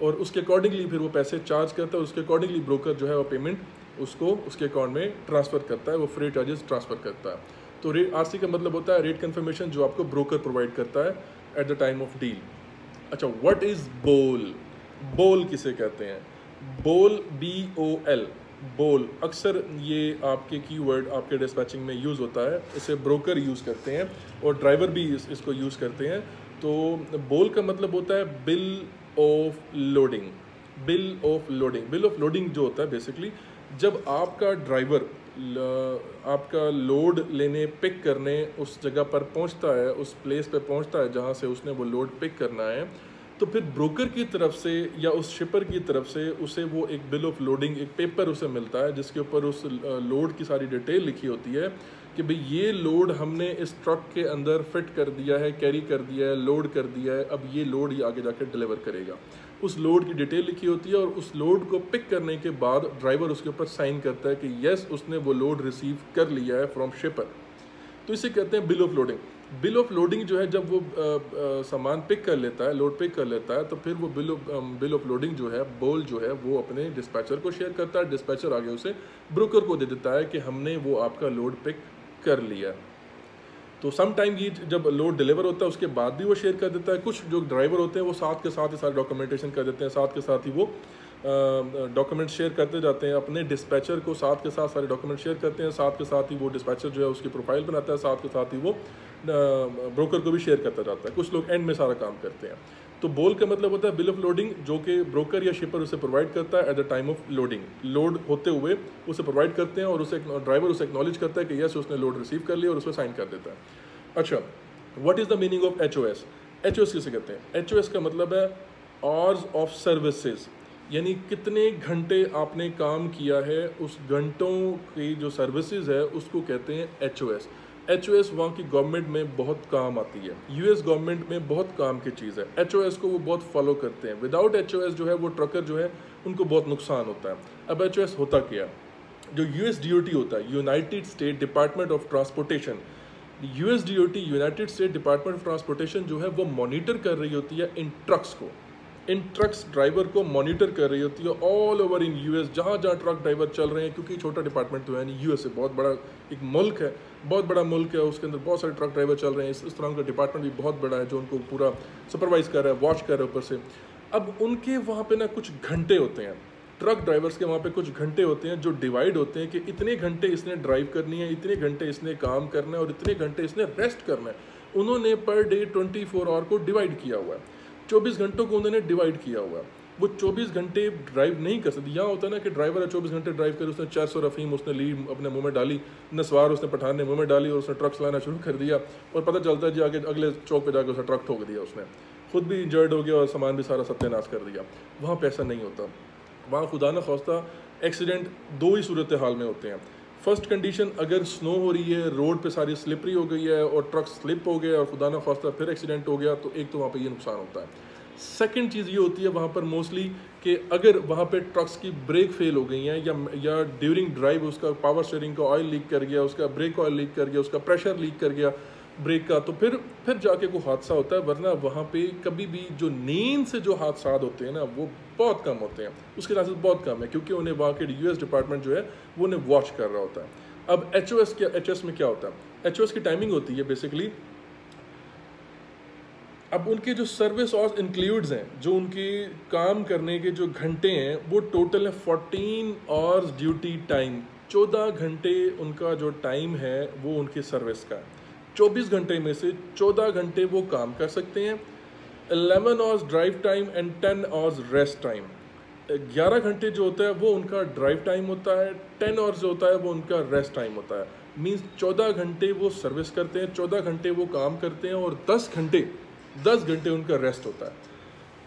और उसके अकॉर्डिंगली फिर वो पैसे चार्ज करता है उसके अकॉर्डिंगली ब्रोकर जो है वो पेमेंट उसको उसके अकाउंट में ट्रांसफ़र करता है, वो फ्री चार्जेस ट्रांसफ़र करता है। तो रेट आर का मतलब होता है? रेट कन्फर्मेशन जो आपको ब्रोकर प्रोवाइड करता है at the time of deal अच्छा वट इज़ बोल बोल किसे कहते हैं? बोल बी ओ एल बोल अक्सर ये आपके कीवर्ड आपके डिस्पैचिंग में यूज़ होता है इसे ब्रोकर यूज़ करते हैं और ड्राइवर भी इस, इसको यूज़ करते हैं। तो बोल का मतलब होता है bill of lading bill of lading bill of lading जो होता है बेसिकली जब आपका ड्राइवर आपका लोड लेने पिक करने उस जगह पर पहुँचता है उस प्लेस पे पहुँचता है जहाँ से उसने वो लोड पिक करना है तो फिर ब्रोकर की तरफ़ से या उस शिपर की तरफ़ से उसे वो एक बिल ऑफ़ लोडिंग, एक पेपर उसे मिलता है, जिसके ऊपर उस लोड की सारी डिटेल लिखी होती है कि भाई ये लोड हमने इस ट्रक के अंदर फिट कर दिया है, कैरी कर दिया है, लोड कर दिया है, अब ये लोड ये आगे जाकर डिलीवर करेगा। उस लोड की डिटेल लिखी होती है और उस लोड को पिक करने के बाद ड्राइवर उसके ऊपर साइन करता है कि यस, उसने वो लोड रिसीव कर लिया है फ्रॉम शिपर। तो इसे कहते हैं bill of lading. Bill of lading जो है, जब वो सामान पिक कर लेता है, लोड पिक कर लेता है तो फिर वो bill of bill of lading जो है, बोल जो है, वो अपने डिस्पैचर को शेयर करता है, डिस्पैचर आगे उसे ब्रोकर को दे देता है कि हमने वो आपका लोड पिक कर लिया। तो सम टाइम ये जब लोड डिलीवर होता है, उसके बाद भी वो शेयर कर देता है। कुछ जो ड्राइवर होते हैं, वो साथ के साथ ही सारे डॉक्यूमेंटेशन कर देते हैं, साथ के साथ ही वो डॉक्यूमेंट शेयर करते जाते हैं, अपने डिस्पैचर को साथ के साथ सारे डॉक्यूमेंट शेयर करते हैं, साथ के साथ ही वो डिस्पैचर जो है उसकी प्रोफ़ाइल बनाता है, साथ के साथ ही वो ब्रोकर को भी शेयर करता जाता है। कुछ लोग एंड में सारा काम करते हैं। तो बोल का मतलब होता है बिल ऑफ़ लोडिंग जो कि ब्रोकर या शिपर उसे प्रोवाइड करता है at the time of loading load होते हुए उसे प्रोवाइड करते हैं और उसे ड्राइवर उसे एक्नॉलेज करता है कि यस उसने लोड रिसीव कर लिया और उसमें साइन कर देता है। अच्छा what is the meaning of H O S H O S किसे कहते हैं? एच ओ एस का मतलब है आवर्स ऑफ़ सर्विसेज़ यानी कितने घंटे आपने काम किया है, उस घंटों की जो सर्विसेज़ है, उसको कहते हैं H O S H O S वहाँ की गवर्नमेंट में बहुत काम आती है। यू एस गवर्नमेंट में बहुत काम की चीज़ है। एच ओ एस को वो बहुत फॉलो करते हैं। विदाउट एच ओ एस जो है, वो ट्रकर जो है, उनको बहुत नुकसान होता है। अब एच ओ एस होता क्या? जो U S D O T होता है United State Department of Transportation U S D O T United State Department of Transportation जो है, वो मॉनिटर कर रही होती है इन ट्रक्स को। इन ट्रक्स ड्राइवर को मॉनिटर कर रही होती है ऑल ओवर इन यूएस जहाँ जहाँ ट्रक ड्राइवर चल रहे हैं क्योंकि छोटा डिपार्टमेंट तो है नहीं यूएस है बहुत बड़ा एक मुल्क है बहुत बड़ा मुल्क है उसके अंदर बहुत सारे ट्रक ड्राइवर चल रहे हैं इस, इस तरह का डिपार्टमेंट भी बहुत बड़ा है जो उनको पूरा सुपरवाइज कर रहा है वॉच कर रहा है ऊपर से। अब उनके वहाँ पर ना कुछ घंटे होते हैं ट्रक ड्राइवर्स के वहाँ पे कुछ घंटे होते हैं जो डिवाइड होते हैं कि इतने घंटे इसने ड्राइव करनी है इतने घंटे इसने काम करना है और इतने घंटे इसने रेस्ट करना है। उन्होंने per day twenty four hour को डिवाइड किया हुआ है। चौबीस घंटों को उन्होंने डिवाइड किया हुआ। वो 24 घंटे ड्राइव नहीं कर सकती। यहाँ होता है ना कि ड्राइवर है, चौबीस घंटे ड्राइव कर, उसने चार सौ रफ़ीम, उसने ली, अपने मुँह में डाली, नसवार, उसने पठान ने मुँह में डाली और उसने ट्रक चलाना शुरू कर दिया। और पता चलता है जी आगे, अगले चौक पर जाकर उसने ट्रक ठोक दिया उसने। खुद भी इंजर्ड हो गया और सामान भी सारा सत्यानाश कर दिया। वहाँ पैसा नहीं होता। वहाँ खुदा न खौस्ता एक्सीडेंट दो ही सूरत हाल में होते हैं। फ़र्स्ट कंडीशन, अगर स्नो हो रही है, रोड पे सारी स्लिपरी हो गई है और ट्रक स्लिप हो गया और खुदा ना खास्ता फिर एक्सीडेंट हो गया तो एक तो वहाँ पे ये नुकसान होता है। सेकंड चीज़ ये होती है वहाँ पर मोस्टली कि अगर वहाँ पे ट्रक्स की ब्रेक फेल हो गई हैं या या ड्यूरिंग ड्राइव उसका पावर स्टेयरिंग का ऑयल लीक कर गया, उसका ब्रेक ऑयल लीक कर गया, उसका प्रेशर लीक कर गया ब्रेक का तो फिर फिर जाके कोई हादसा होता है, वरना वहाँ पे कभी भी जो नींद से जो हादसा होते हैं ना, वो बहुत कम होते हैं। उसके चांसेस बहुत कम है, क्योंकि उन्हें वहाँ के यूएस डिपार्टमेंट जो है, वो उन्हें वॉच कर रहा होता है। अब एच ओ एस क्या एच एस में क्या होता है? एच ओ एस की टाइमिंग होती है बेसिकली अब उनके जो सर्विस और इंक्लूड्स हैं, जो उनके काम करने के जो घंटे हैं, वो टोटल है फोर्टीन आवर्स ड्यूटी टाइम चौदह घंटे उनका जो टाइम है, वो उनकी सर्विस का चौबीस घंटे में से चौदह घंटे वो काम कर सकते हैं। Eleven hours drive time and ten hours rest time ग्यारह घंटे जो होता है, वो उनका ड्राइव टाइम होता है टेन आवर्स जो होता है, वो उनका रेस्ट टाइम होता है। मीन्स चौदह घंटे वो सर्विस करते हैं, चौदह घंटे वो काम करते हैं और दस घंटे दस घंटे उनका रेस्ट होता है।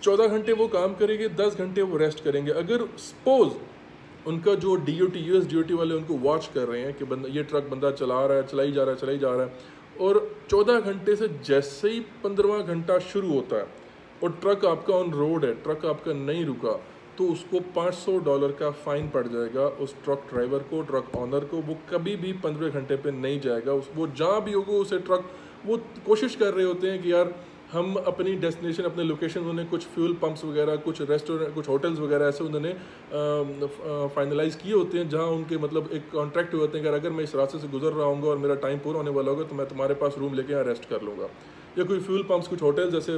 चौदह घंटे वो काम करेंगे, दस घंटे वो रेस्ट करेंगे। अगर सपोज़ उनका जो D O T U S D O T वाले उनको वॉच कर रहे हैं कि बंदा, ये ट्रक बंदा चला रहा है, चलाई जा रहा है, चलाई जा रहा है और चौदह घंटे से जैसे ही पंद्रवा घंटा शुरू होता है और ट्रक आपका ऑन रोड है, ट्रक आपका नहीं रुका तो उसको 500 डॉलर का फ़ाइन पड़ जाएगा उस ट्रक ड्राइवर को ट्रक ऑनर को, वो कभी भी पंद्रह घंटे पे नहीं जाएगा। उस, वो जहाँ भी होगा उसे ट्रक वो कोशिश कर रहे होते हैं कि यार हम अपनी डेस्टिनेशन अपने लोकेशन उन्होंने कुछ फ्यूल पंप्स वगैरह, कुछ रेस्टोरेंट कुछ होटल्स वगैरह ऐसे उन्होंने फाइनलाइज किए होते हैं, जहाँ उनके मतलब एक कॉन्ट्रैक्ट होते हैं कि अगर मैं इस रास्ते से गुजर रहा हूँ और मेरा टाइम पूरा होने वाला होगा तो मैं तुम्हारे पास रूम लेके यहाँ रेस्ट कर लूँगा। या कोई फ्यूल पम्प्स कुछ होटल जैसे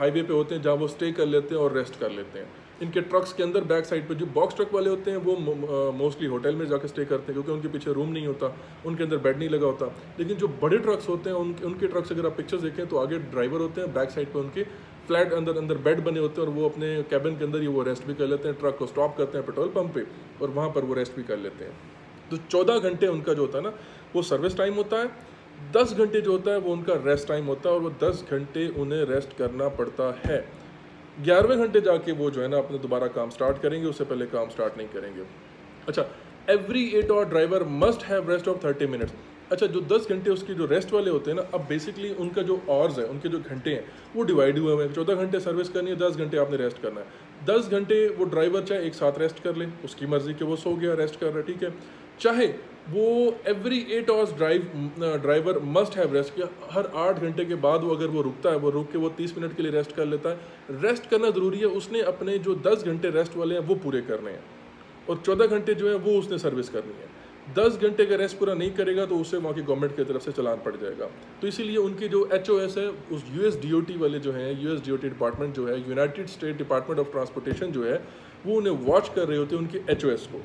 हाईवे पे होते हैं जहाँ वो स्टे कर लेते हैं और रेस्ट कर लेते हैं। इनके ट्रक्स के अंदर बैक साइड पे जो बॉक्स ट्रक वाले होते हैं, वो मोस्टली होटल में जाकर स्टे करते हैं, क्योंकि उनके पीछे रूम नहीं होता, उनके अंदर बेड नहीं लगा होता। लेकिन जो बड़े ट्रक्स होते हैं, उनके उनके ट्रक्स अगर आप पिक्चर्स देखें तो आगे ड्राइवर होते हैं बैक साइड पर उनके फ्लैट अंदर अंदर बेड बने होते हैं, और वो अपने कैबिन के अंदर ही वो रेस्ट भी कर लेते हैं ट्रक को स्टॉप करते हैं पेट्रोल पंप पे, और वहाँ पर वो रेस्ट भी कर लेते हैं। तो चौदह घंटे उनका जो होता है ना, वो सर्विस टाइम होता है, दस घंटे जो होता है, वो उनका रेस्ट टाइम होता है, और वो दस घंटे उन्हें रेस्ट करना पड़ता है। ग्यारहवें घंटे जाके वो जो है ना अपने दोबारा काम स्टार्ट करेंगे, उससे पहले काम स्टार्ट नहीं करेंगे। अच्छा every eight hour driver must have rest of thirty minutes अच्छा जो दस घंटे उसके जो रेस्ट वाले होते हैं ना, अब बेसिकली उनका जो आवर्स है, उनके जो घंटे हैं, वो डिवाइड हुए हुए हैं। चौदह घंटे सर्विस करनी है, दस घंटे आपने रेस्ट करना है। दस घंटे वो ड्राइवर चाहे एक साथ रेस्ट कर ले, उसकी मर्ज़ी के वो सो गया रेस्ट कर रहा है, ठीक है। चाहे वो every eight hours drive driver must have rest किया हर आठ घंटे के बाद वो अगर वो रुकता है, वो रुक के वो तीस मिनट के लिए रेस्ट कर लेता है। रेस्ट करना ज़रूरी है, उसने अपने जो दस घंटे रेस्ट वाले हैं, वो पूरे करने हैं। और चौदह घंटे जो है, वो उसने सर्विस करनी है। दस घंटे का रेस्ट पूरा नहीं करेगा तो उसे वहाँ की गवर्नमेंट की तरफ़ से चलान पड़ जाएगा। तो इसीलिए उनकी जो एचओएस है, उस यू एस वाले जो हैं यू एस डिपार्टमेंट जो है United State Department of Transportation जो है, वो उन्हें वॉच कर रहे होते हैं उनके एचओएस को।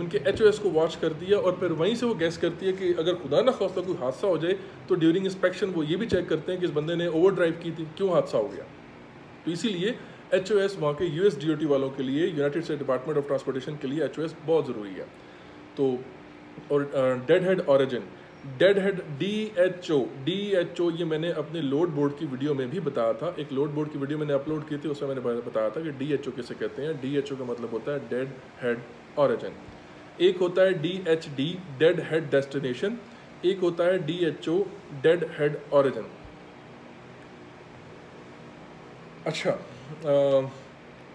उनके एचओएस को वॉच कर दिया और फिर वहीं से वो गैस करती है कि अगर खुदा ना खास्ता कोई हादसा हो जाए तो ड्यूरिंग इंस्पेक्शन वो ये भी चेक करते हैं कि इस बंदे ने ओवर ड्राइव की थी, क्यों हादसा हो गया? तो इसीलिए एच ओ एस वहाँ के U S D O T वालों के लिए United State Department of Transportation के लिए एच ओ एस बहुत ज़रूरी है। तो और dead head origin dead head D H O D H O ये मैंने अपने लोड बोर्ड की वीडियो में भी बताया था। एक लोड बोर्ड की वीडियो मैंने अपलोड की थी, उसमें मैंने बताया था कि डी एच ओ किसे कहते हैं। डी एच ओ का मतलब होता है डेड हेड ऑरिजिन एक होता है D H D dead head destination एक होता है D H O dead head origin अच्छा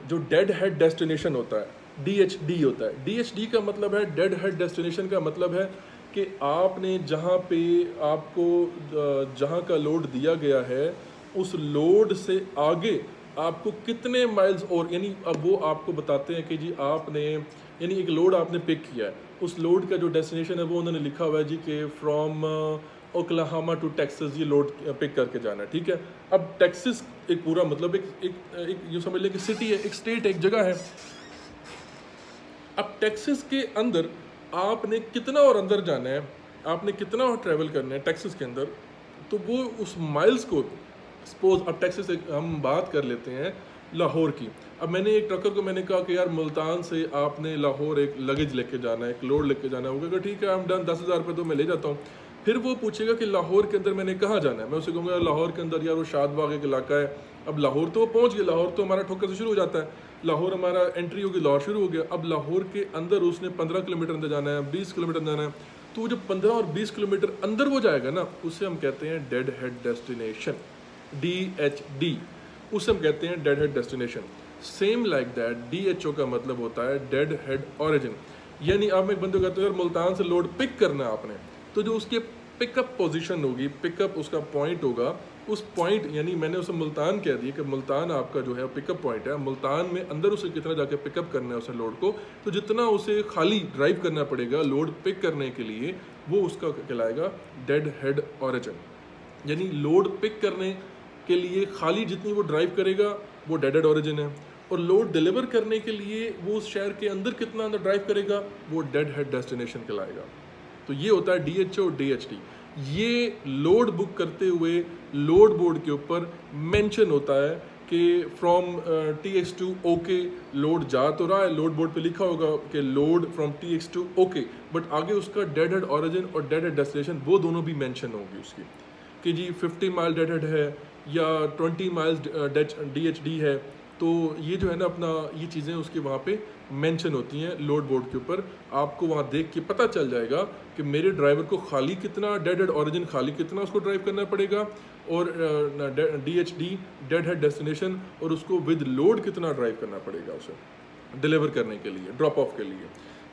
जो डेड हेड डेस्टिनेशन होता है डी एच डी होता है. डी एच डी का मतलब है डेड हेड डेस्टिनेशन का मतलब है कि आपने जहाँ पे आपको जहाँ का लोड दिया गया है, उस लोड से आगे आपको कितने माइल्स और, यानी अब वो आपको बताते हैं कि जी आपने यानी एक लोड आपने पिक किया है। उस लोड का जो डेस्टिनेशन है वो उन्होंने लिखा हुआ है जी कि फ्रॉम ओक्लाहामा टू टेक्सास ये लोड पिक करके जाना है, ठीक है? अब टेक्सास एक पूरा मतलब एक एक एक ये समझ लें कि सिटी है, एक स्टेट एक जगह है। अब टेक्सास के अंदर आपने कितना और अंदर जाना है, आपने कितना और ट्रैवल करना है टेक्सास के अंदर तो वो उस माइल्स को सपोज़ अब टेक्सास हम बात कर लेते हैं लाहौर की। अब मैंने एक ट्रकर को मैंने कहा कि यार, मुल्तान से आपने लाहौर एक लगेज लेके जाना है, एक लोड लेके जाना है। वो कहा ठीक है एम डन दस हज़ार रुपये तो मैं ले जाता हूँ। फिर वो पूछेगा कि लाहौर के अंदर मैंने कहाँ जाना है? मैं उसे कहूँगा, लाहौर के अंदर यार, वो शादबाग एक इलाका है। अब लाहौर तो वो पहुँच गया, लाहौर तो हमारा ठोकर से शुरू हो जाता है। लाहौर हमारा एंट्री होगी, लाहौर शुरू हो गया। अब लाहौर के अंदर उसने पंद्रह किलोमीटर अंदर जाना है बीस किलोमीटर जाना है। तो जब पंद्रह और बीस किलोमीटर अंदर वो जाएगा ना, उसे हम कहते हैं dead head destination D H D उसे हम कहते हैं dead head destination same like that D H O का मतलब होता है डेड हेड ऑरिजिन यानी आप एक बंदे कहते हैं मुल्तान से लोड पिक करना है आपने. तो जो उसके पिकअप पोजीशन होगी पिकअप उसका पॉइंट होगा, उस पॉइंट यानी मैंने उसे मुल्तान कह दिया कि मुल्तान आपका जो है पिकअप पॉइंट है। मुल्तान में अंदर उसे कितना जाके पिकअप करना है उसे लोड को? तो जितना उसे खाली ड्राइव करना पड़ेगा लोड पिक करने के लिए, वो उसका कहलाएगा डेड हेड ऑरिजिन यानी लोड पिक करने के लिए खाली जितनी वो ड्राइव करेगा, वो डेड हेड ऑरिजिन है। और लोड डिलीवर करने के लिए वो उस शहर के अंदर कितना अंदर ड्राइव करेगा, वो डेड हेड डेस्टिनेशन कहलाएगा। तो ये होता है D H O D H D ये लोड बुक करते हुए लोड बोर्ड के ऊपर मेंशन होता है कि from T X to OK load जा तो रहा है। लोड बोर्ड पे लिखा होगा कि load from T X to OK but आगे उसका डेड हेड ऑरिजिन और डेड हेड डेस्टिनेशन वो दोनों भी मेंशन होगी उसकी। कि जी 50 माइल डेड हेड है या 20 माइल्स डी एच डी है तो ये जो है ना अपना, ये चीज़ें उसके वहाँ पे मेंशन होती हैं लोड बोर्ड के ऊपर। आपको वहाँ देख के पता चल जाएगा कि मेरे ड्राइवर को खाली कितना डेड हेड ऑरिजिन खाली कितना उसको ड्राइव करना पड़ेगा और D H D dead head destination और उसको विद लोड कितना ड्राइव करना पड़ेगा उसे डिलीवर करने के लिए ड्रॉप ऑफ़ के लिए।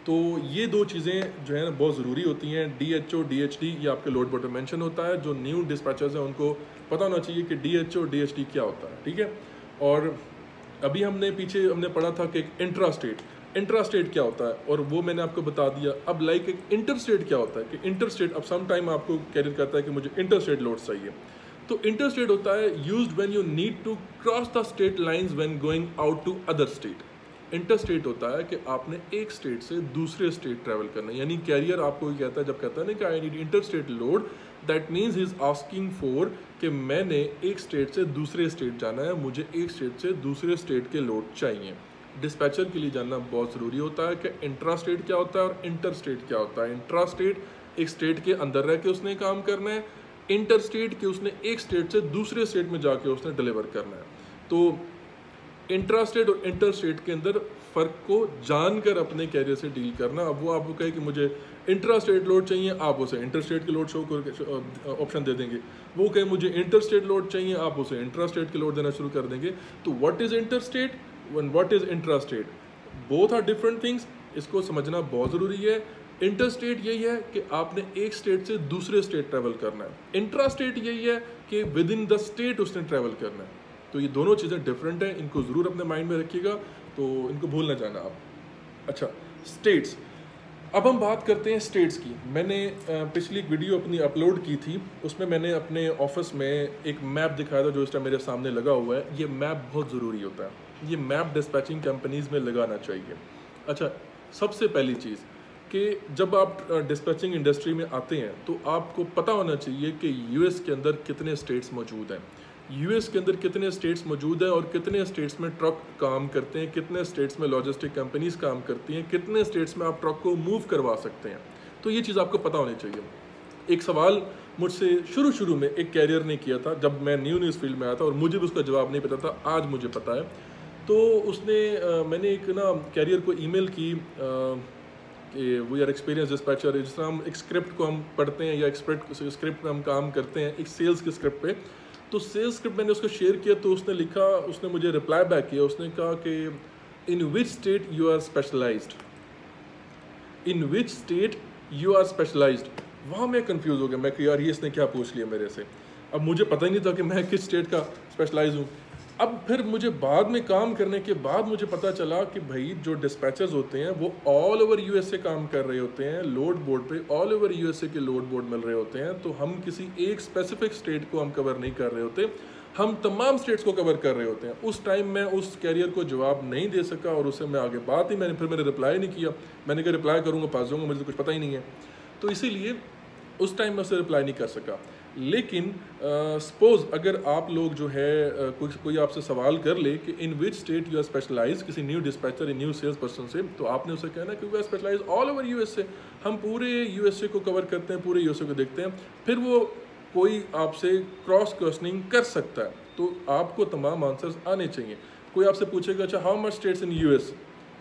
तो ये दो चीज़ें जो है ना बहुत ज़रूरी होती हैं। D H O D H D ये आपके लोड में मैंशन होता है। जो न्यू डिस्पैचर्स हैं, उनको पता होना चाहिए कि D H O D H D क्या होता है, ठीक है? और अभी हमने पीछे हमने पढ़ा था कि एक इंट्रा स्टेट इंट्रा स्टेट क्या होता है? और वो मैंने आपको बता दिया। अब लाइक एक इंटर स्टेट क्या होता है? कि इंटर स्टेट अब सम टाइम आपको कैरियर करता है कि मुझे इंटर स्टेट लोड चाहिए। तो इंटर स्टेट होता है use when you need to cross the state lines when going out to other state interstate होता है कि आपने एक स्टेट से दूसरे स्टेट ट्रैवल करना है। यानी कैरियर आपको ये कहता है, जब कहता है ना कि I need interstate load that means is asking for कि मैंने एक स्टेट से दूसरे स्टेट जाना है, मुझे एक स्टेट से दूसरे स्टेट के लोड चाहिए। डिस्पैचर के लिए जानना बहुत ज़रूरी होता है कि इंट्रा स्टेट क्या होता है और इंटर स्टेट क्या होता है। इंट्रा स्टेट एक स्टेट के अंदर रह के उसने काम करना है इंटर स्टेट के उसने एक स्टेट से दूसरे स्टेट में जाके उसने डिलीवर करना है। तो इंट्रा स्टेट और इंटर स्टेट के अंदर फ़र्क को जानकर अपने कैरियर से डील करना। अब वो आपको कहे कि मुझे इंट्रा स्टेट लोड चाहिए, आप उसे इंटर स्टेट के लोड शो करके ऑप्शन दे देंगे। वो कहे, मुझे इंटर स्टेट लोड चाहिए, आप उसे इंट्रा स्टेट के लोड देना शुरू कर देंगे। तो what is interstate one what is intrastate both are different things इसको समझना बहुत ज़रूरी है। इंटर स्टेट यही है कि आपने एक स्टेट से दूसरे स्टेट ट्रैवल करना है। इंट्रा स्टेट यही है कि विद इन द स्टेट उसने ट्रैवल करना है। तो ये दोनों चीज़ें डिफरेंट हैं, इनको ज़रूर अपने माइंड में रखिएगा तो इनको भूल ना जाना आप। अच्छा स्टेट्स अब हम बात करते हैं स्टेट्स की। मैंने पिछली एक वीडियो अपनी अपलोड की थी, उसमें मैंने अपने ऑफ़िस में एक मैप दिखाया था जो इस टाइम मेरे सामने लगा हुआ है। ये मैप बहुत ज़रूरी होता है। ये मैप डिस्पैचिंग कंपनीज़ में लगाना चाहिए। अच्छा सबसे पहली चीज़ कि जब आप डिस्पैचिंग इंडस्ट्री में आते हैं तो आपको पता होना चाहिए कि यूएस के अंदर कितने स्टेट्स मौजूद हैं। यूएस के अंदर कितने स्टेट्स मौजूद हैं और कितने स्टेट्स में ट्रक काम करते हैं कितने स्टेट्स में लॉजिस्टिक कंपनीज़ काम करती हैं कितने स्टेट्स में आप ट्रक को मूव करवा सकते हैं? तो ये चीज़ आपको पता होनी चाहिए। एक सवाल मुझसे शुरू शुरू में एक कैरियर ने किया था जब मैं न्यू न्यूज़ फ़ील्ड में आया था और मुझे भी उसका जवाब नहीं पता था आज मुझे पता है। तो उसने आ, मैंने एक ना कैरियर को ईमेल की वी आर एक्सपीरियंस डिस्पैचर जिस तरह हम एक स्क्रिप्ट को हम पढ़ते हैं या स्क्रिप्ट में हम काम करते हैं एक सेल्स के स्क्रिप्ट पे तो सेल्स स्क्रिप्ट मैंने उसको शेयर किया तो उसने लिखा, उसने मुझे रिप्लाई बैक किया, उसने कहा कि in which state you are specialize in which state you are specialize वहाँ मैं कन्फ्यूज़ हो गया, मैं कि यार ये इसने क्या पूछ लिया मेरे से? अब मुझे पता ही नहीं था कि मैं किस स्टेट का स्पेशलाइज हूँ। अब फिर मुझे बाद में काम करने के बाद मुझे पता चला कि भाई, जो डिस्पैचर्स होते हैं, वो ऑल ओवर यूएसए काम कर रहे होते हैं लोड बोर्ड पे ऑल ओवर यूएसए के लोड बोर्ड मिल रहे होते हैं तो हम किसी एक स्पेसिफिक स्टेट को हम कवर नहीं कर रहे होते। हम तमाम स्टेट्स को कवर कर रहे होते हैं। उस टाइम मैं उस कैरियर को जवाब नहीं दे सका और उससे मैं आगे बात ही मैंने, फिर मैंने रिप्लाई नहीं किया। मैंने कहा रिप्लाई करूँगा, पास जाऊँगा, मुझे तो कुछ पता ही नहीं है। तो इसीलिए उस टाइम मैं उसे रिप्लाई नहीं कर सका। लेकिन सपोज़ अगर आप लोग जो है कोई कोई आपसे सवाल कर ले कि in which state you are specialize किसी new dispatcher new sales person से तो आपने उसे कहना कि we are specialize all over USA हम पूरे यूएसए को कवर करते हैं, पूरे यूएसए को देखते हैं, फिर वो कोई आपसे क्रॉस क्वेश्चनिंग कर सकता है। तो आपको तमाम आंसर्स आने चाहिए। कोई आपसे पूछेगा अच्छा how much states in US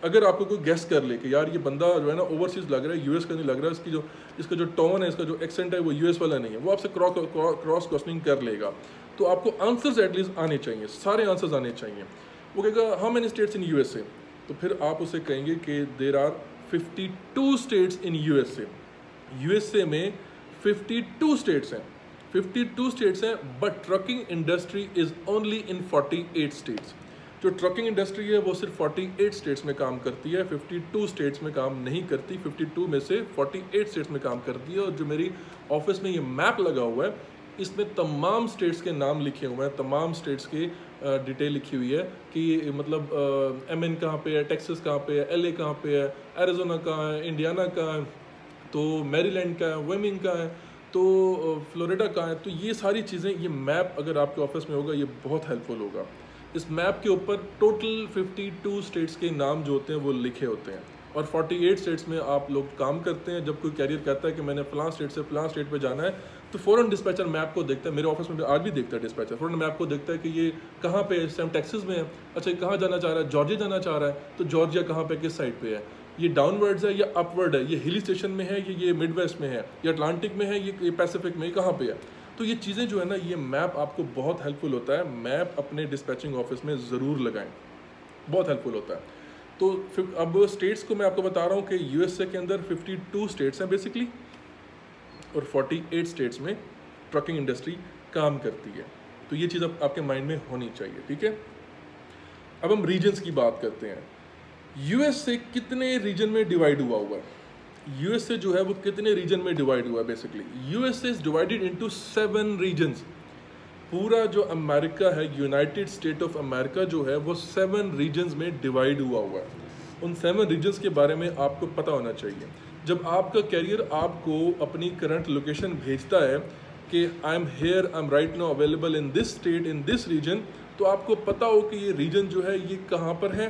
अगर आपको कोई गेस कर ले कि यार ये बंदा जो है ना ओवरसीज लग रहा है यूएस का नहीं लग रहा है इसकी जो, इसका जो टोन है, इसका जो एक्सेंट है, वो यूएस वाला नहीं है। वो आपसे क्रॉस क्वेश्चनिंग कर लेगा। तो आपको आंसर्स एटलीस्ट आने चाहिए, सारे आंसर्स आने चाहिए। वो कहेगा how many states in USA तो फिर आप उसे कहेंगे कि there are fifty two states in U S में फिफ्टी टू स्टेट्स हैं। 52 स्टेट्स हैं but trucking industry is only in 48 states जो ट्रकिंग इंडस्ट्री है, वो सिर्फ़ 48 स्टेट्स में काम करती है 52 स्टेट्स में काम नहीं करती 52 में से 48 स्टेट्स में काम करती है, और जो मेरी ऑफ़िस में ये मैप लगा हुआ है, इसमें तमाम स्टेट्स के नाम लिखे हुए हैं, तमाम स्टेट्स की डिटेल लिखी हुई है कि मतलब एम एन कहाँ पे है टेक्सास कहाँ पे है एल ए कहाँ पे है एरिजोना कहाँ है इंडियाना कहाँ है तो मैरीलैंड का है वेमिंग का है तो फ्लोरिडा का है तो ये सारी चीज़ें, ये मैप अगर आपके ऑफ़िस में होगा, ये बहुत हेल्पफुल होगा। इस मैप के ऊपर टोटल 52 स्टेट्स के नाम जो होते हैं वो लिखे होते हैं। और 48 स्टेट्स में आप लोग काम करते हैं। जब कोई कैरियर कहता है कि मैंने फलां स्टेट से फलां स्टेट पे जाना है तो फ़ौरन डिस्पैचर मैप को देखता है। मेरे ऑफ़िस में आज भी देखता है डिस्पैचर फ़ौरन मैप को देखता है कि ये कहाँ पे इस टाइम टेक्सिस में है। अच्छा ये कहाँ जाना चाह रहा है? जॉर्जिया जाना चाह रहा है। तो जॉर्जिया कहाँ पे, किस साइड पे है? ये डाउनवर्ड्स है या अपवर्ड है? ये हिली स्टेशन में है या ये मिड वेस्ट में है? या अटलांटिक में है? ये पैसिफिक में कहाँ पे है? तो ये चीज़ें जो है ना, ये मैप आपको बहुत हेल्पफुल होता है। मैप अपने डिस्पैचिंग ऑफ़िस में ज़रूर लगाएँ। बहुत हेल्पफुल होता है। तो अब स्टेट्स को मैं आपको बता रहा हूँ कि यूएसए के अंदर 52 स्टेट्स हैं बेसिकली और 48 स्टेट्स में ट्रकिंग इंडस्ट्री काम करती है। तो ये चीज़ अब आपके माइंड में होनी चाहिए, ठीक है? अब हम रीजन्स की बात करते हैं। यूएसए कितने रीजन में डिवाइड हुआ हुआ है? यूएसए जो है वो कितने रीजन में डिवाइड हुआ है basically USA is divided into seven regions पूरा जो अमेरिका है यूनाइटेड स्टेट ऑफ़ अमेरिका जो है, वो सेवन रीजन्स में डिवाइड हुआ हुआ है। उन सेवन रीजन्स के बारे में आपको पता होना चाहिए। जब आपका कैरियर आपको अपनी करंट लोकेशन भेजता है कि I am here I am right now available in this state in this region तो आपको पता हो कि ये रीजन जो है, ये कहाँ पर है?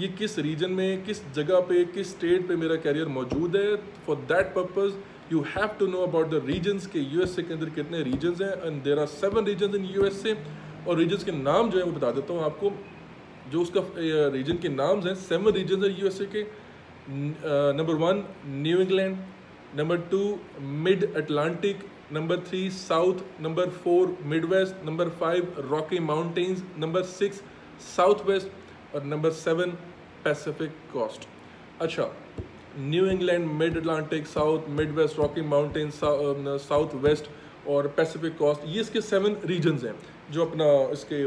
ये किस रीजन में, किस जगह पे, किस स्टेट पे मेरा कैरियर मौजूद है? For that purpose you have to know about the regions के यूएसए के अंदर कितने रीजन्स हैं and there are seven regions in USA और रीजन्स के नाम जो है वो बता देता हूँ आपको। जो उसका रीजन के नाम्स हैं सेवन रीजन है यूएसए के। Number one New England number two Mid Atlantic number three South number four Midwest number five Rocky Mountains number six Southwest और नंबर सेवन पैसिफिक कोस्ट अच्छा New England Mid Atlantic South Midwest Rocky Mountain Southwest और Pacific coast ये इसके seven regions हैं जो अपना इसके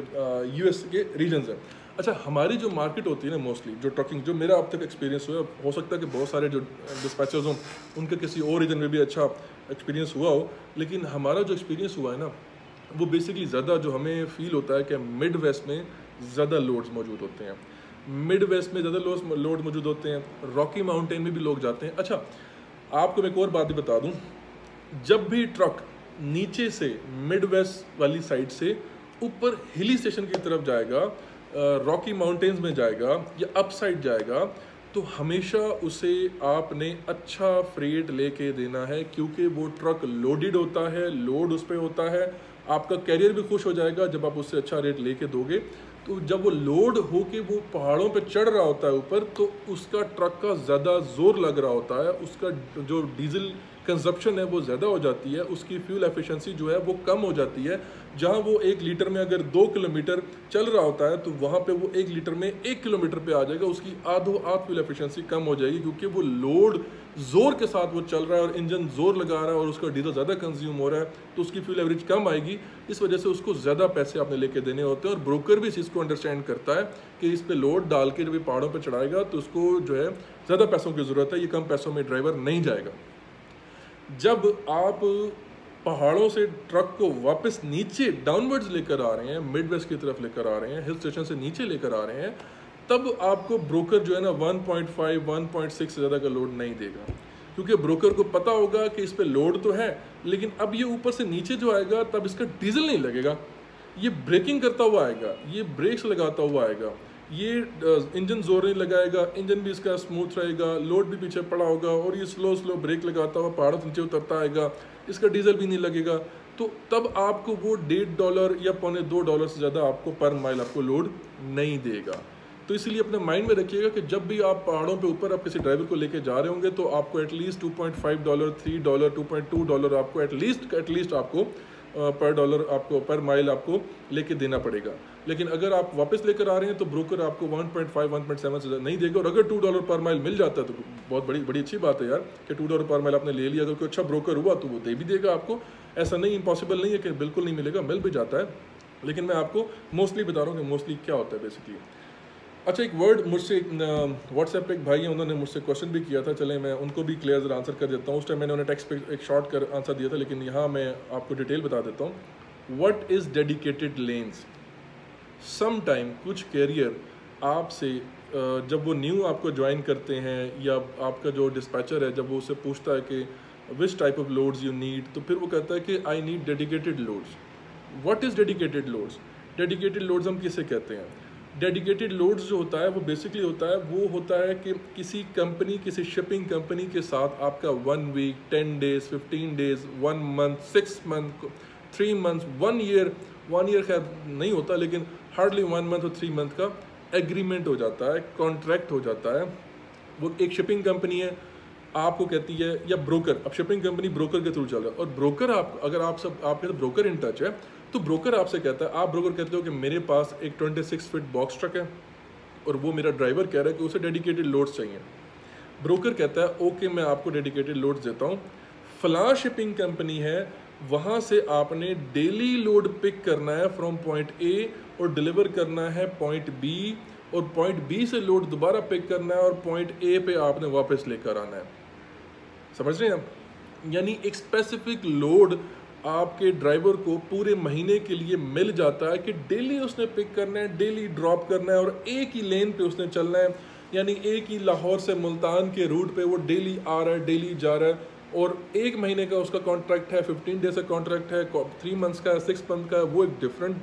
US uh, के रीजन्स हैं। अच्छा हमारी जो मार्केट होती है ना मोस्टली जो ट्रकिंग जो मेरा अब तक एक्सपीरियंस हुआ हो सकता है कि बहुत सारे जो डिस्पैचर्स हों उनका किसी और रीजन में भी अच्छा एक्सपीरियंस हुआ हो लेकिन हमारा जो एक्सपीरियंस हुआ है ना वो बेसिकली ज़्यादा जो हमें फील होता है कि मिड वेस्ट में ज़्यादा लोड्स मौजूद होते हैं। मिड वेस्ट में ज़्यादा लोड मौजूद होते हैं। रॉकी माउंटेन में भी लोग जाते हैं। अच्छा आपको मैं एक और बात भी बता दूँ। जब भी ट्रक नीचे से मिड वेस्ट वाली साइड से ऊपर हिली स्टेशन की तरफ़ जाएगा रॉकी माउंटेन्स में जाएगा या अप साइड जाएगा तो हमेशा उसे आपने अच्छा फ्रेट लेके देना है, क्योंकि वो ट्रक लोडेड होता है, लोड उस पर होता है। आपका कैरियर भी खुश हो जाएगा जब आप उससे अच्छा रेट लेके दोगे। तो जब वो लोड हो के वो पहाड़ों पे चढ़ रहा होता है ऊपर तो उसका ट्रक का ज़्यादा ज़ोर लग रहा होता है। उसका जो डीजल कंजप्शन है, वो ज़्यादा हो जाती है, उसकी फ्यूल एफिशिएंसी जो है, वो कम हो जाती है। जहाँ वो एक लीटर में अगर दो किलोमीटर चल रहा होता है तो वहाँ पे वो एक लीटर में एक किलोमीटर पे आ जाएगा, उसकी आधो आध फ्यूल एफिशिएंसी कम हो जाएगी, क्योंकि वो लोड ज़ोर के साथ वो चल रहा है और इंजन ज़ोर लगा रहा है और उसका डीजल ज़्यादा कंज्यूम हो रहा है तो उसकी फ्यूल एवरेज कम आएगी। इस वजह से उसको ज़्यादा पैसे आपने लेके देने होते हैं और ब्रोकर भी इस चीज़ को अंडरस्टैंड करता है कि इस पर लोड डाल के जब पहाड़ों पर चढ़ाएगा तो उसको जो है ज़्यादा पैसों की ज़रूरत है, ये कम पैसों में ड्राइवर नहीं जाएगा। जब आप पहाड़ों से ट्रक को वापस नीचे डाउनवर्ड्स लेकर आ रहे हैं मिड वेस्ट की तरफ़ लेकर आ रहे हैं हिल स्टेशन से नीचे लेकर आ रहे हैं, तब आपको ब्रोकर जो है ना 1.5 1.6 से ज़्यादा का लोड नहीं देगा। क्योंकि ब्रोकर को पता होगा कि इस पर लोड तो है, लेकिन अब ये ऊपर से नीचे जो आएगा, तब इसका डीजल नहीं लगेगा। ये ब्रेकिंग करता हुआ आएगा, ये ब्रेक्स लगाता हुआ आएगा। ये इंजन ज़ोर नहीं लगाएगा, इंजन भी इसका स्मूथ रहेगा लोड भी पीछे पड़ा होगा और ये स्लो स्लो ब्रेक लगाता हुआ पहाड़ों से नीचे उतरता आएगा, इसका डीजल भी नहीं लगेगा। तो तब आपको वो डेढ़ डॉलर या पौने दो डॉलर से ज़्यादा आपको पर माइल आपको लोड नहीं देगा। तो इसलिए अपने माइंड में रखिएगा कि जब भी आप पहाड़ों पे ऊपर आप किसी ड्राइवर को लेके जा रहे होंगे तो आपको at least 2.5 dollar 3 dollar 2.2 dollar आपको एटलीस्ट एटलीस्ट आपको पर डॉलर आपको पर माइल आपको लेके देना पड़ेगा। लेकिन अगर आप वापस लेकर आ रहे हैं तो ब्रोकर आपको 1.5 1.7 से नहीं देगा। और अगर टू डॉलर पर माइल मिल जाता है तो बहुत बड़ी बड़ी अच्छी बात है यार, कि टू डॉलर पर माइल आपने ले लिया। अगर कोई अच्छा ब्रोकर हुआ तो वो दे भी देगा आपको। ऐसा नहीं इम्पॉसिबल नहीं है कि बिल्कुल नहीं मिलेगा, मिल भी जाता है। लेकिन मैं आपको मोस्टली बता रहा हूँ कि मोस्टली क्या होता है बेसिकली अच्छा एक वर्ड मुझसे व्हाट्सएप पे एक भाई हैं, उन्होंने मुझसे क्वेश्चन भी किया था, चले मैं उनको भी क्लियर आंसर कर देता हूँ। उस टाइम मैंने उन्हें टेक्स्ट पे एक शॉर्ट कर आंसर दिया था, लेकिन यहाँ मैं आपको डिटेल बता देता हूँ। What is dedicated lanes some time कुछ कैरियर आपसे जब वो न्यू आपको ज्वाइन करते हैं, या आपका जो डिस्पैचर है, जब वो उसे पूछता है कि which type of loads you need तो फिर वो कहता है कि I need dedicated loads what is dedicated loads dedicated loads हम किसे कहते हैं? डेडिकेटेड लोड्स जो होता है, वो बेसिकली होता है, वो होता है कि किसी कंपनी किसी शिपिंग कंपनी के साथ आपका one week ten days fifteen days one month six month three month one year one year खैर नहीं होता, लेकिन हार्डली वन मंथ और थ्री मंथ का एग्रीमेंट हो जाता है कॉन्ट्रैक्ट हो जाता है। वो एक शिपिंग कंपनी है, आपको कहती है, या ब्रोकर अब शिपिंग कंपनी ब्रोकर के थ्रू चल रहा है, और ब्रोकर आप, अगर आप सब, आपके साथ ब्रोकर इन टच है तो ब्रोकर आपसे कहता है, आप ब्रोकर कहते हो कि मेरे पास एक 26 फिट बॉक्स ट्रक है और वो मेरा ड्राइवर कह रहा है कि उसे डेडिकेटेड लोड्स चाहिए. ब्रोकर कहता है ओके मैं आपको डेडिकेटेड लोड्स देता हूँ। फलां शिपिंग कंपनी है, वहाँ से आपने डेली लोड पिक करना है फ्रॉम पॉइंट ए और डिलीवर करना है पॉइंट बी और पॉइंट बी से लोड दोबारा पिक करना है और पॉइंट ए पे आपने वापस लेकर आना है। समझ रहे हैं आप? यानी एक स्पेसिफिक लोड आपके ड्राइवर को पूरे महीने के लिए मिल जाता है कि डेली उसने पिक करना है, डेली ड्रॉप करना है और एक ही लेन पे उसने चलना है। यानी एक ही लाहौर से मुल्तान के रूट पे वो डेली आ रहा है, डेली जा रहा है और एक महीने का उसका कॉन्ट्रैक्ट है फिफ्टीन डेज़ का कॉन्ट्रैक्ट है थ्री मंथ्स का सिक्स मंथ का वो एक डिफरेंट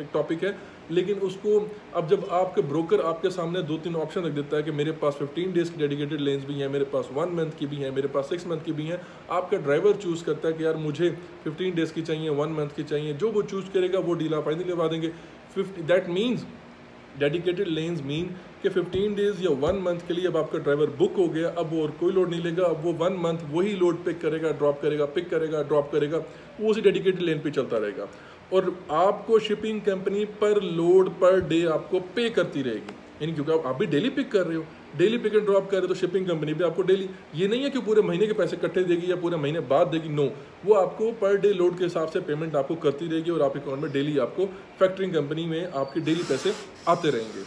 एक टॉपिक है। लेकिन उसको अब जब आपके ब्रोकर आपके सामने दो तीन ऑप्शन रख देता है कि मेरे पास 15 डेज़ की डेडिकेटेड लेंस भी हैं, मेरे पास वन मंथ की भी हैं, मेरे पास सिक्स मंथ की भी हैं, आपका ड्राइवर चूज़ करता है कि यार मुझे 15 डेज़ की चाहिए वन मंथ की चाहिए, जो वो चूज़ करेगा वो डील आप फाइनली करवा देंगे। Fifty that means dedicated lanes mean कि 15 डेज़ या वन मंथ के लिए अब आपका ड्राइवर बुक हो गया, अब वो और कोई लोड नहीं लेगा, अब वो वन मंथ वही लोड पिक करेगा ड्रॉप करेगा पिक करेगा ड्रॉप करेगा, वो उसी डेडिकेटेड लेन पे चलता रहेगा। और आपको शिपिंग कंपनी पर लोड पर डे आपको पे करती रहेगी। यानी क्योंकि आप, भी डेली पिक कर रहे हो। डेली पिक एंड ड्रॉप कर रहे हो तो शिपिंग कंपनी भी आपको डेली ये नहीं है कि पूरे महीने के पैसे इकट्ठे देगी या पूरे महीने बाद देगी। नो वो आपको पर डे लोड के हिसाब से पेमेंट आपको करती रहेगी और आपके अकाउंट में डेली आपको फैक्ट्रिंग कंपनी में आपके डेली पैसे आते रहेंगे।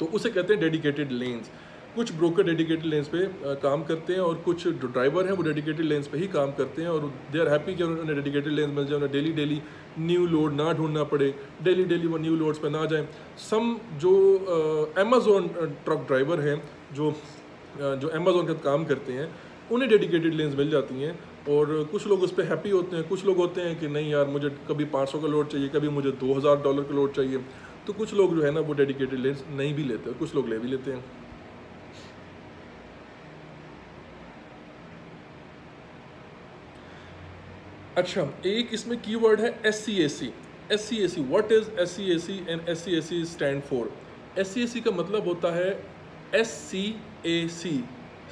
तो उसे कहते हैं डेडिकेटेड लेन्स कुछ ब्रोकर डेडिकेटेड लेंस पे काम करते हैं और कुछ ड्राइवर हैं वो डेडिकेटेड लेंस पे ही काम करते हैं और दे आर हैप्पी कि उन्हें डेडिकेटेड लेंस मिल जाए उन्हें डेली डेली न्यू लोड ना ढूंढना पड़े, डेली डेली वो न्यू लोड्स पे ना जाएँ। सम जो अमेजोन ट्रक ड्राइवर हैं, जो जो अमेजोन का काम करते हैं, उन्हें डेडिकेटेड लेंस मिल जाती हैं और कुछ लोग उस पर हैप्पी होते हैं। कुछ लोग होते हैं कि नहीं यार, मुझे कभी 500 का लोड चाहिए, कभी मुझे 2000 डॉलर का लोड चाहिए। तो कुछ लोग जो है ना, वो डेडिकेटेड लेंस नहीं भी लेते कुछ लोग ले भी लेते हैं। अच्छा एक इसमें कीवर्ड है S C A C S C A C what is S C A C and S C A C stand for S C A C का मतलब होता है S C A C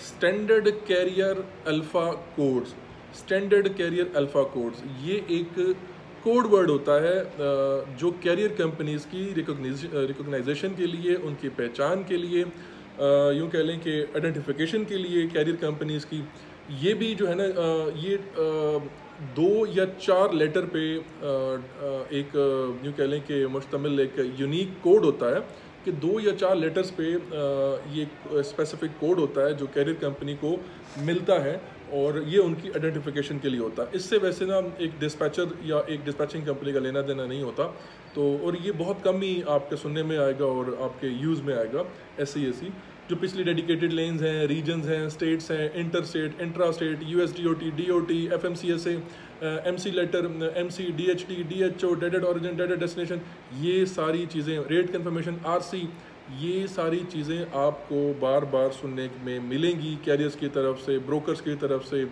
standard carrier alpha codes standard carrier alpha codes ये एक code word होता है जो career companies की रिकोगनाइजेशन के लिए, उनकी पहचान के लिए यूँ कह लें कि आइडेंटिफिकेशन के लिए कैरियर कंपनीज़ की। ये भी जो है ना ये दो या चार लेटर पे एक यूँ कह लें कि मुश्तमिल एक यूनिक कोड होता है कि दो या चार लेटर्स पे ये स्पेसिफिक कोड होता है जो कैरियर कंपनी को मिलता है और ये उनकी आइडेंटिफिकेशन के लिए होता है। इससे वैसे ना एक डिस्पैचर या एक डिस्पैचिंग कंपनी का लेना देना नहीं होता। तो और ये बहुत कम ही आपके सुनने में आएगा और आपके यूज़ में आएगा एस सी एस सी जो पिछली डेडिकेटेड लेन्स हैं रीजन्स हैं स्टेट्स हैं interstate intrastate U S D O T D O T F M C S M C letter M C D H T D H O deadhead origin deadhead destination ये सारी चीज़ें rate confirmation R सी ये सारी चीज़ें आपको बार बार सुनने में मिलेंगी कैरियर्स की तरफ़ से ब्रोकर्स की तरफ़ से।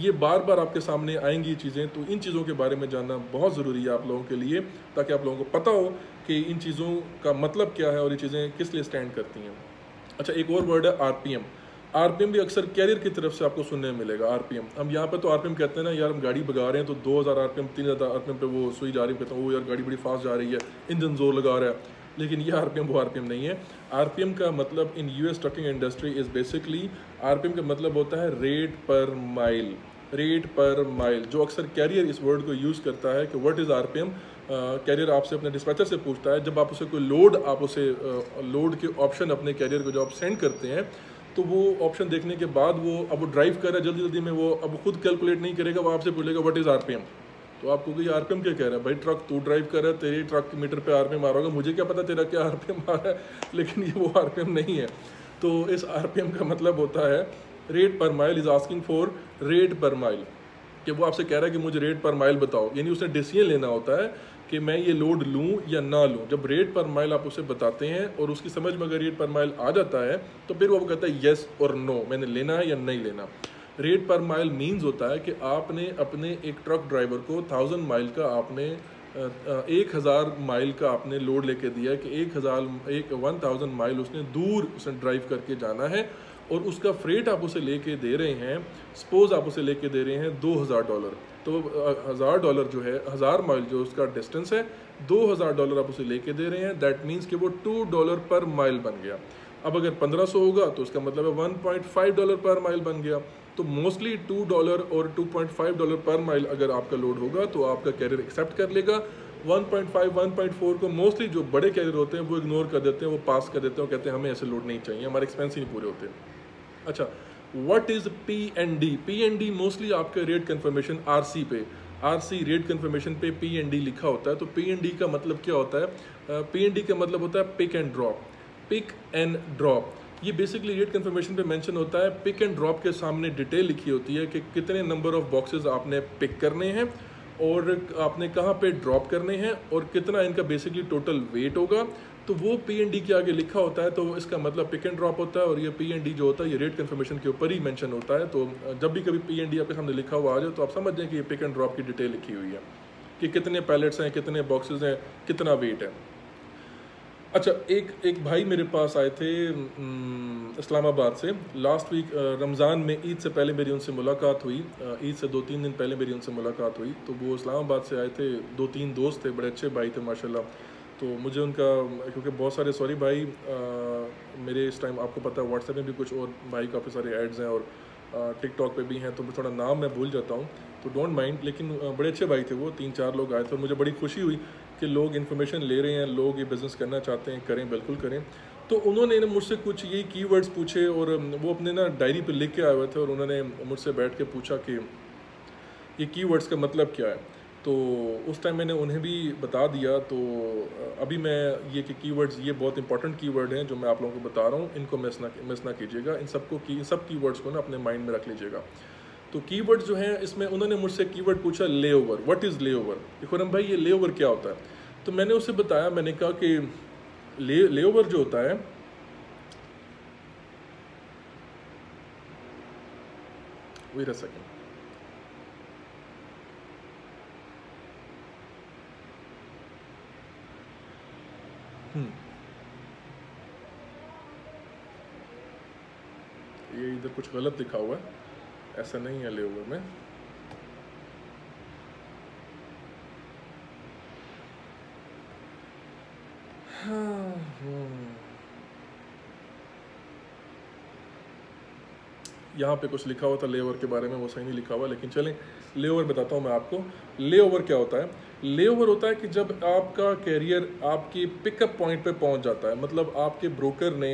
ये बार बार आपके सामने आएँगी चीज़ें तो इन चीज़ों के बारे में जानना बहुत ज़रूरी है आप लोगों के लिए, ताकि आप लोगों को पता हो कि इन चीज़ों का मतलब क्या है और ये चीज़ें किस लिए स्टैंड करती हैं। अच्छा एक और वर्ड है आरपीएम आरपीएम भी अक्सर कैरियर की तरफ़ से आपको सुनने में मिलेगा आरपीएम हम यहाँ पे तो आरपीएम कहते हैं ना यार हम गाड़ी भगा रहे हैं तो 2000 आरपीएम 3000 आरपीएम पे वो सुई जा रही है कहते हैं वो यार गाड़ी बड़ी फास्ट जा रही है इंजन ज़ोर लगा रहा है लेकिन ये आरपीएम वो आरपीएम नहीं है आरपीएम का मतलब in US trucking industry is basically RPM का मतलब होता है rate per mile rate per mile जो अक्सर कैरियर इस वर्ड को यूज़ करता है कि व्हाट इज़ आरपीएम कैरियर आपसे अपने डिस्पैचर से पूछता है, जब आप उसे कोई लोड आप उसे लोड के ऑप्शन अपने कैरियर को जो आप सेंड करते हैं तो वो ऑप्शन देखने के बाद वो अब वो ड्राइव कर रहा है जल्दी जल्दी में वो अब खुद कैलकुलेट नहीं करेगा, वो आपसे पूछेगा व्हाट इज़ आरपीएम तो आपको कोई आरपीएम क्या कह रहा है? भाई ट्रक तू ड्राइव कर रहा है, तेरे ट्रक के मीटर पे आरपीएम आ रहा होगा, मुझे क्या पता तेरा क्या आर आरपीएम आ रहा है? लेकिन ये वो आरपीएम नहीं है। तो इस आरपीएम का मतलब होता है rate per mile is asking for rate per mile कि वो आपसे कह रहा है कि मुझे रेट पर माइल बताओ। यानी उसने डिसीज़न लेना होता है कि मैं ये लोड लूँ या ना लूँ। जब रेट पर माइल आप उसे बताते हैं और उसकी समझ में अगर रेट पर माइल आ जाता है तो फिर वो कहता है येस और नो मैंने लेना है या नहीं लेना? रेट पर माइल मीन्स होता है कि आपने अपने एक ट्रक ड्राइवर को थाउज़ेंड माइल का आपने एक हज़ार माइल का आपने लोड लेके दिया कि एक हज़ार, एक वन थाउज़ेंड माइल उसने दूर उसने ड्राइव करके जाना है और उसका फ्रेट आप उसे लेके दे रहे हैं सपोज़ आप उसे लेके दे रहे हैं दो हज़ार डॉलर तो हज़ार डॉलर जो है हज़ार माइल जो उसका डिस्टेंस है दो हज़ार डॉलर आप उसे लेके दे रहे हैं। दैट मीन्स कि वो टू डॉलर पर माइल बन गया। अब अगर पंद्रह सौ होगा तो उसका मतलब है one point five dollar per mile बन गया। तो मोस्टली टू डॉलर और two point five dollar per mile अगर आपका लोड होगा तो आपका कैरियर एक्सेप्ट कर लेगा। 1.5, 1.4 को मोस्टली जो बड़े कैरियर होते हैं वो इग्नोर कर देते हैं वो पास कर देते हैं और कहते हैं हमें ऐसे लोड नहीं चाहिए हमारे एक्सपेंस ही नहीं पूरे होते अच्छा what is P N D P N D mostly आपके रेट कन्फर्मेशन आर सी पे। आर सी रेट कन्फर्मेशन पे पी एन डी लिखा होता है तो पी एन डी का मतलब क्या होता है? पी एन डी का मतलब होता है pick and drop pick and drop ये बेसिकली रेट कन्फर्मेशन पे मेंशन होता है। पिक एंड ड्रॉप के सामने डिटेल लिखी होती है कि कितने नंबर ऑफ़ बॉक्सेस आपने पिक करने हैं और आपने कहाँ पे ड्रॉप करने हैं और कितना इनका बेसिकली टोटल वेट होगा। तो वो पी एन डी के आगे लिखा होता है तो इसका मतलब पिक एंड ड्रॉप होता है और ये पी एन डी जो होता है, ये रेट कन्फर्मेशन के ऊपर ही मेंशन होता है। तो जब भी कभी पी एन डी आपके सामने लिखा हुआ आ जाए तो आप समझ जाएँ कि ये पिक एंड ड्रॉप की डिटेल लिखी हुई है, कि कितने पैलेट्स हैं, कितने बॉक्सेस हैं, कितना वेट है। अच्छा एक एक भाई मेरे पास आए थे इस्लामाबाद से। लास्ट वीक रमज़ान में ईद से पहले मेरी उनसे मुलाकात हुई। ईद से दो तीन दिन पहले मेरी उनसे मुलाकात हुई। तो वो इस्लामाबाद से आए थे, दो तीन दोस्त थे, बड़े अच्छे भाई थे, माशाल्लाह। तो मुझे उनका क्योंकि बहुत सारे सॉरी भाई आ, मेरे इस टाइम आपको पता है व्हाट्सएप में भी कुछ और भाई काफ़ी सारे एड्स हैं और टिकटॉक पे भी हैं तो थोड़ा नाम मैं भूल जाता हूँ तो डोंट माइंड लेकिन बड़े अच्छे भाई थे वो तीन चार लोग आए थे और मुझे बड़ी खुशी हुई कि लोग इन्फॉर्मेशन ले रहे हैं लोग ये बिज़नेस करना चाहते हैं करें बिल्कुल करें। तो उन्होंने ना मुझसे कुछ यही कीवर्ड्स पूछे और वो अपने ना डायरी पे लिख के आए हुए थे और उन्होंने मुझसे बैठ के पूछा कि ये कीवर्ड्स का मतलब क्या है? तो उस टाइम मैंने उन्हें भी बता दिया तो अभी मैं ये कि कीवर्ड्स ये बहुत इंपॉर्टेंट कीवर्ड हैं जो मैं आप लोगों को बता रहा हूँ, इनको मिस ना मिस ना कीजिएगा। इन सबको की, इन सब कीवर्ड्स को ना अपने माइंड में रख लीजिएगा। तो कीवर्ड जो हैं, इसमें उन्होंने मुझसे कीवर्ड पूछा layover what is layover Khurram भाई, ये ले ओवर क्या होता है? तो मैंने उसे बताया, मैंने कहा कि ले ले ओवर जो होता है वेट अ सेकेंड ये इधर कुछ गलत लिखा हुआ है। ऐसा नहीं है ले ओवर में। हाँ, यहाँ पे कुछ लिखा हुआ था लेओवर के बारे में वो सही नहीं लिखा हुआ लेकिन चलें लेओवर बताता हूँ मैं आपको। लेओवर क्या होता है? लेओवर होता है कि जब आपका कैरियर आपके पिकअप पॉइंट पे पहुँच जाता है मतलब आपके ब्रोकर ने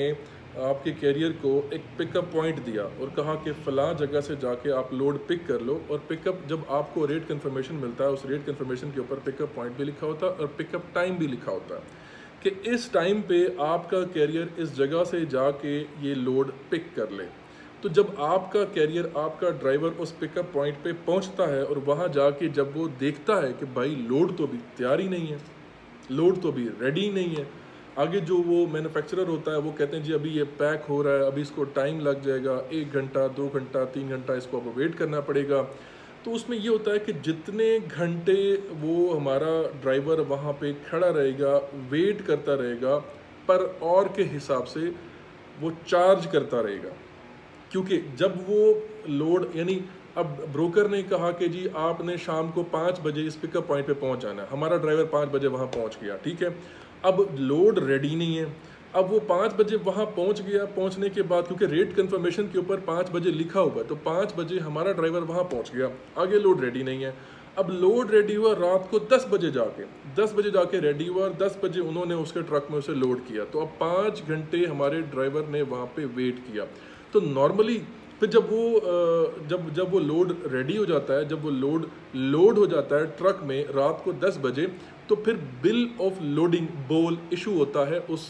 आपके कैरियर को एक पिकअप पॉइंट दिया और कहा कि फ़लाँ जगह से जाके आप लोड पिक कर लो और पिकअप जब आपको रेट कन्फर्मेशन मिलता है, उस रेट कन्फर्मेशन के ऊपर पिकअप पॉइंट भी लिखा होता है और पिकअप टाइम भी लिखा होता है कि इस टाइम पे आपका कैरियर इस जगह से जाके ये लोड पिक कर ले। तो जब आपका कैरियर आपका ड्राइवर उस पिकअप पॉइंट पे पहुँचता है और वहाँ जाके जब वो देखता है कि भाई लोड तो अभी तैयार ही नहीं है लोड तो अभी रेडी नहीं है आगे जो वो मैन्युफैक्चरर होता है, वो कहते हैं, जी, अभी ये पैक हो रहा है, अभी इसको टाइम लग जाएगा, एक घंटा, दो घंटा, तीन घंटा इसको आपको वेट करना पड़ेगा। तो उसमें ये होता है कि जितने घंटे वो हमारा ड्राइवर वहाँ पे खड़ा रहेगा वेट करता रहेगा, पर और के हिसाब से वो चार्ज करता रहेगा। क्योंकि जब वो लोड यानी अब ब्रोकर ने कहा कि, जी, आपने शाम को पाँच बजे इस पिकअप पॉइंट पे पहुँच जाना है। हमारा ड्राइवर पाँच बजे वहाँ पहुँच गया, ठीक है? अब लोड रेडी नहीं है। अब वो पाँच बजे वहाँ पहुँच गया, पहुँचने के बाद, क्योंकि रेट कन्फर्मेशन के ऊपर पाँच बजे लिखा हुआ है तो पाँच बजे हमारा ड्राइवर वहाँ पहुँच गया। आगे लोड रेडी नहीं है। अब लोड रेडी हुआ रात को दस बजे जाके। दस बजे जाके रेडी हुआ और दस बजे उन्होंने उसके ट्रक में उसे लोड किया। तो अब पाँच घंटे हमारे ड्राइवर ने वहाँ पे वेट किया। तो नॉर्मली फिर जब वो जब जब वो लोड रेडी हो जाता है, जब वो लोड लोड हो जाता है ट्रक में रात को 10 बजे तो फिर बिल ऑफ़ लोडिंग बोल इशू होता है उस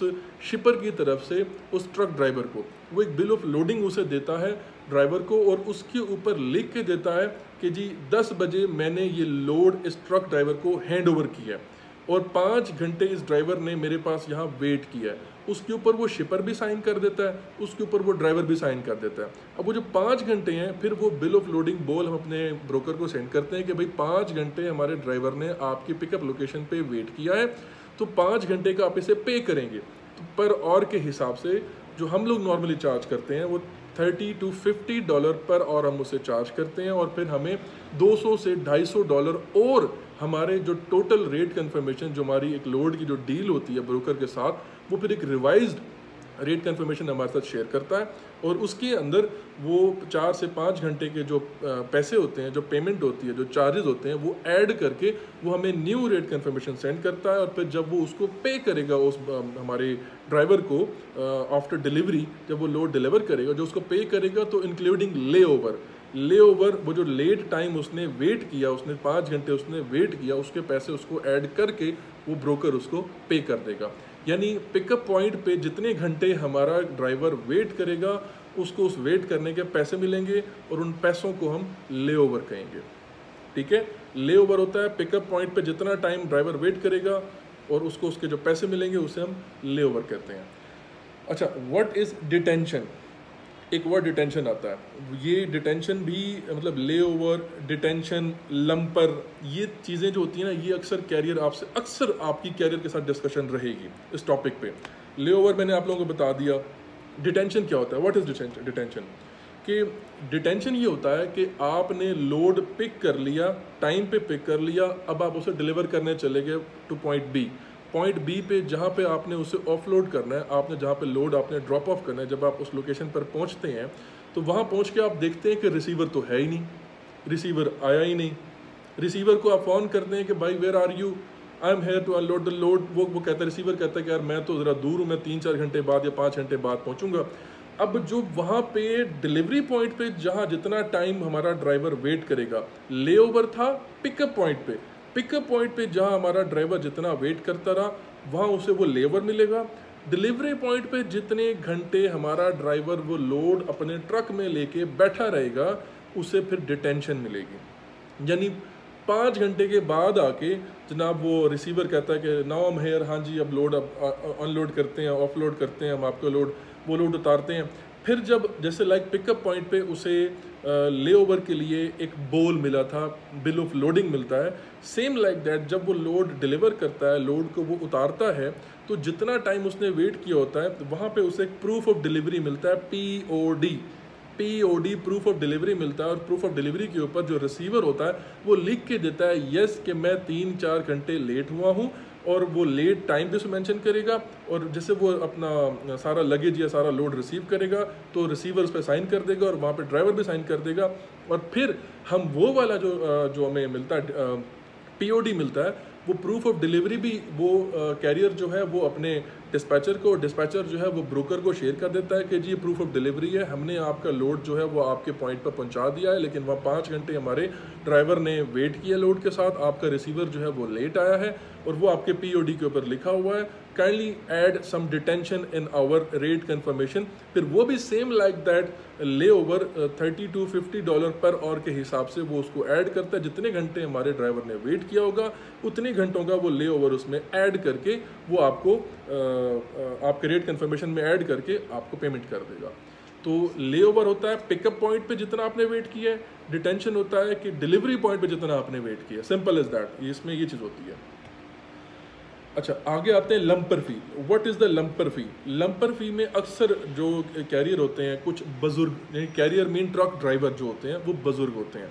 शिपर की तरफ़ से उस ट्रक ड्राइवर को। वो एक बिल ऑफ़ लोडिंग उसे देता है ड्राइवर को और उसके ऊपर लिख के देता है कि जी 10 बजे मैंने ये लोड इस ट्रक ड्राइवर को हैंड ओवर किया है और पाँच घंटे इस ड्राइवर ने मेरे पास यहाँ वेट किया है। उसके ऊपर वो शिपर भी साइन कर देता है, उसके ऊपर वो ड्राइवर भी साइन कर देता है। अब वो जो पाँच घंटे हैं, फिर वो बिल ऑफ़ लोडिंग बोल हम अपने ब्रोकर को सेंड करते हैं कि भाई पाँच घंटे हमारे ड्राइवर ने आपकी पिकअप लोकेशन पे वेट किया है तो पाँच घंटे का आप इसे पे करेंगे। तो पर और के हिसाब से जो हम लोग नॉर्मली चार्ज करते हैं, वो थर्टी टू फिफ्टी डॉलर पर और हम उसे चार्ज करते हैं और फिर हमें 200 से 250 डॉलर और हमारे जो टोटल रेट कन्फर्मेशन जो हमारी एक लोड की जो डील होती है ब्रोकर के साथ वो फिर एक रिवाइज रेट कन्फर्मेशन हमारे साथ शेयर करता है और उसके अंदर वो चार से पाँच घंटे के जो पैसे होते हैं, जो पेमेंट होती है, जो चार्जेस होते हैं, वो ऐड करके वो हमें न्यू रेट कन्फर्मेशन सेंड करता है और फिर जब वो उसको पे करेगा उस हमारे ड्राइवर को आफ्टर डिलीवरी जब वो लोड डिलीवर करेगा, जो उसको पे करेगा तो इंक्लूडिंग ले ओवर ले ओवर वो जो लेट टाइम उसने वेट किया, उसने पाँच घंटे उसने वेट किया, उसके पैसे उसको ऐड करके वो ब्रोकर उसको पे कर देगा। यानी पिकअप पॉइंट पे जितने घंटे हमारा ड्राइवर वेट करेगा, उसको उस वेट करने के पैसे मिलेंगे और उन पैसों को हम ले ओवर कहेंगे। ठीक है? ले ओवर होता है पिकअप पॉइंट पे जितना टाइम ड्राइवर वेट करेगा और उसको उसके जो पैसे मिलेंगे, उसे हम ले ओवर कहते हैं। अच्छा व्हाट इज़ डिटेंशन एक वर्ड डिटेंशन आता है। ये डिटेंशन भी मतलब ले ओवर डिटेंशन लंपर ये चीज़ें जो होती हैं ना, ये अक्सर कैरियर आपसे, अक्सर आपकी कैरियर के साथ डिस्कशन रहेगी इस टॉपिक पे। ले ओवर मैंने आप लोगों को बता दिया। डिटेंशन क्या होता है? व्हाट इज़ डिटेंशन डिटेंशन कि डिटेंशन ये होता है कि आपने लोड पिक कर लिया टाइम पे पिक कर लिया, अब आप उसे डिलीवर करने चले गए to point B point B पे जहाँ पे आपने उसे ऑफलोड करना है, आपने जहाँ पे लोड आपने ड्रॉप ऑफ़ करना है, जब आप उस लोकेशन पर पहुँचते हैं तो वहाँ पहुँच के आप देखते हैं कि रिसीवर तो है ही नहीं। रिसीवर आया ही नहीं। रिसीवर को आप फ़ोन करते हैं कि, भाई where are you I am here to unload the load वो वो कहता है रिसीवर कहता है कि, यार, मैं तो ज़रा दूर हूँ, मैं तीन चार घंटे बाद या पाँच घंटे बाद पहुँचूँगा। अब जो वहाँ पे डिलीवरी पॉइंट पे जहाँ जितना टाइम हमारा ड्राइवर वेट करेगा ले था पिकअप पॉइंट पे। पिकअप पॉइंट पे जहाँ हमारा ड्राइवर जितना वेट करता रहा, वहाँ उसे वो लेबर मिलेगा। डिलीवरी पॉइंट पे जितने घंटे हमारा ड्राइवर वो लोड अपने ट्रक में लेके बैठा रहेगा, उसे फिर डिटेंशन मिलेगी। यानी पाँच घंटे के बाद आके जनाब वो रिसीवर कहता है कि, नाउ हम हेयर हाँ जी, अब लोड अब अनलोड करते हैं ऑफ़ लोड करते हैं, हम आपका लोड वो लोड उतारते हैं। फिर जब जैसे लाइक पिकअप पॉइंट पे उसे ले ओवर के लिए एक बोल मिला था बिल ऑफ़ लोडिंग मिलता है। सेम लाइक दैट जब वो लोड डिलीवर करता है लोड को वो उतारता है तो जितना टाइम उसने वेट किया होता है, वहाँ पे उसे एक प्रूफ ऑफ़ डिलीवरी मिलता है P O D P O D proof of delivery मिलता है और प्रूफ ऑफ़ डिलीवरी के ऊपर जो रिसीवर होता है, वो लिख के देता है यस कि मैं तीन चार घंटे लेट हुआ हूँ और वो लेट टाइम भी उसे मेंशन करेगा, और जैसे वो अपना, सारा लगेज या सारा लोड रिसीव करेगा तो रिसीवर उस पर साइन कर देगा और वहाँ पे ड्राइवर भी साइन कर देगा। और फिर हम वो वाला जो जो हमें मिलता है पीओडी मिलता है, वो प्रूफ ऑफ़ डिलीवरी भी वो कैरियर जो है, वो अपने डिस्पैचर को डिस्पैचर जो है, वो ब्रोकर को शेयर कर देता है कि जी ये प्रूफ ऑफ़ डिलीवरी है, हमने आपका लोड जो है, वो आपके पॉइंट पर पहुँचा दिया है, लेकिन वहाँ पाँच घंटे हमारे ड्राइवर ने वेट किया लोड के साथ, आपका रिसीवर जो है, वो लेट आया है। और वो आपके पीओडी के ऊपर लिखा हुआ है। Kindly add some detention in our rate confirmation फिर वो भी same like that layover thirty two fifty dollar per और के हिसाब से वो उसको ऐड करता है। जितने घंटे हमारे ड्राइवर ने वेट किया होगा उतने घंटों का वो ले ओवर उसमें ऐड करके वो आपको uh, uh, आपके रेट कन्फर्मेशन में ऐड करके आपको पेमेंट कर देगा। तो ले ओवर होता है पिकअप पॉइंट पे जितना आपने वेट किया है डिटेंशन होता है कि डिलीवरी पॉइंट पे जितना आपने वेट किया सिंपल इज़ दैट इसमें ये चीज़ होती है। अच्छा आगे आते हैं lumper fee what is the lumper fee lumper fee में अक्सर जो कैरियर होते हैं, कुछ बुज़ुर्ग कैरियर मीन ट्रक ड्राइवर जो होते हैं, वो बुज़ुर्ग होते हैं।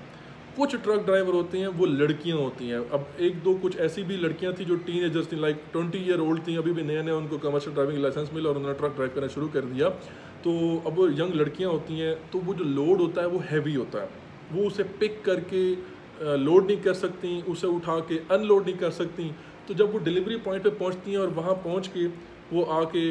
कुछ ट्रक ड्राइवर होते हैं, वो लड़कियाँ होती हैं। अब एक दो कुछ ऐसी भी लड़कियाँ थी जो टीन एजर्स थी लाइक ट्वेंटी ईयर ओल्ड थी, अभी भी नया नया उनको कमर्शियल ड्राइविंग लाइसेंस मिला और उन्होंने ट्रक ड्राइव करना शुरू कर दिया। तो अब वो यंग लड़कियाँ होती हैं तो वो जो लोड होता है, वो हैवी होता है। वो उसे पिक करके लोड नहीं कर सकती, उसे उठा के अनलोड नहीं कर सकती। तो जब वो डिलीवरी पॉइंट पे पहुँचती हैं और वहाँ पहुँच के वो आके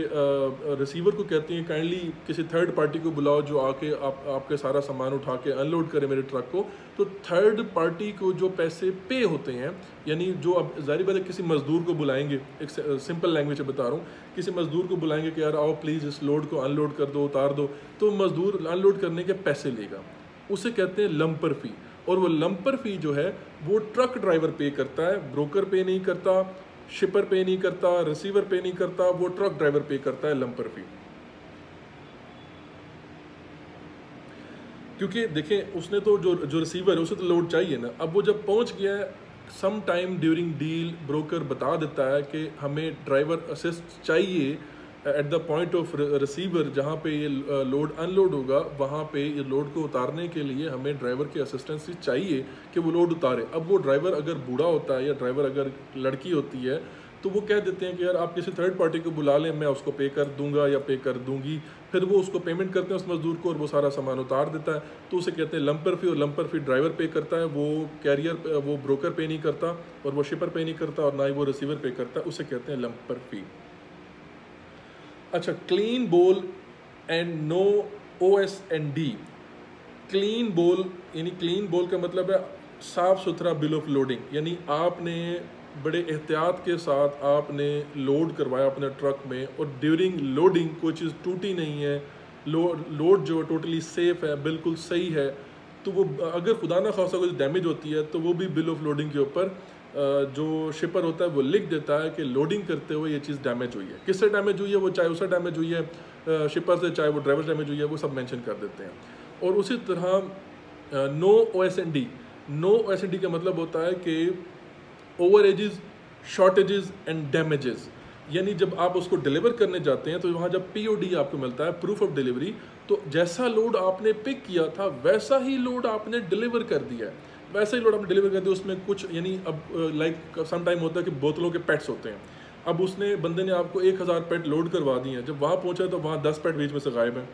रिसीवर को कहती हैं काइंडली किसी थर्ड पार्टी को बुलाओ जो आके आप, आपके सारा सामान उठा के अनलोड करे मेरे ट्रक को. तो थर्ड पार्टी को जो पैसे पे होते हैं, यानी जो अब जारी बात है किसी मज़दूर को बुलाएँगे, एक सिंपल लैंग्वेज में बता रहा हूँ, किसी मज़दूर को बुलाएँगे कि, यार आओ प्लीज़ इस लोड को अनलोड कर दो, उतार दो तो मज़दूर अनलोड करने के पैसे लेगा। उसे कहते हैं लम्पर फ़ी और वो लंपर फ़ी जो है, वो ट्रक ड्राइवर पे करता है ब्रोकर पे नहीं करता शिपर पे नहीं करता रिसीवर पे नहीं करता, वो ट्रक ड्राइवर पे करता है लंपर फ़ी क्योंकि देखें, उसने तो जो जो रिसीवर है, उसे तो लोड चाहिए ना। अब वो जब पहुँच गया है some time during deal broker बता देता है कि हमें ड्राइवर असिस्ट चाहिए at the point of receiver जहाँ पे ये लोड अनलोड होगा, वहाँ पे ये लोड को उतारने के लिए हमें ड्राइवर की असिस्टेंस चाहिए कि वो लोड उतारे। अब वो ड्राइवर अगर बूढ़ा होता है या ड्राइवर अगर लड़की होती है तो वो कह देते हैं कि यार आप किसी थर्ड पार्टी को बुला लें, मैं उसको पे कर दूँगा या पे कर दूँगी। फिर वो उसको पेमेंट करते हैं उस मजदूर को और वो सारा सामान उतार देता है। तो उसे कहते हैं लंपर फ़ी और लंपर फ़ी ड्राइवर पे करता है। वो कैरियर वो ब्रोकर पे नहीं करता और वो शिपर पे नहीं करता और ना ही वो रिसीवर पे करता है। उसे कहते हैं लंपर फ़ी अच्छा clean BOL and no O S and D clean BOL यानी क्लीन बोल का मतलब है साफ़ सुथरा बिल ऑफ़ लोडिंग यानी आपने बड़े एहतियात के साथ आपने लोड करवाया अपने ट्रक में और ड्यूरिंग लोडिंग कोई चीज़ टूटी नहीं है लोड लोड जो टोटली सेफ़ है, बिल्कुल सही है तो वो, अगर खुदा ना खासा कुछ डैमेज होती है तो वो भी बिल ऑफ़ लोडिंग के ऊपर जो शिपर होता है, वो लिख देता है कि लोडिंग करते हुए ये चीज़ डैमेज हुई है। किससे डैमेज हुई है? वो चाहे उससे डैमेज हुई है शिपर से, चाहे वो ड्राइवर डैमेज हुई है, वो सब मेंशन कर देते हैं। और उसी तरह no O S N D no O S N D का मतलब होता है कि overages shortages and damages यानी जब आप उसको डिलीवर करने जाते हैं तो वहाँ जब पीओडी आपको मिलता है प्रूफ ऑफ़ डिलीवरी तो जैसा लोड आपने पिक किया था, वैसा ही लोड आपने डिलीवर कर दिया है। वैसा ही लोड आपने डिलीवर कर दिया उसमें कुछ, यानी अब लाइक सम टाइम होता है कि बोतलों के पेट्स होते हैं। अब उसने, बंदे ने आपको एक हज़ार पेट लोड करवा दिए हैं। जब वहाँ पहुँचा तो वहाँ दस पेट बीच में से गायब हैं।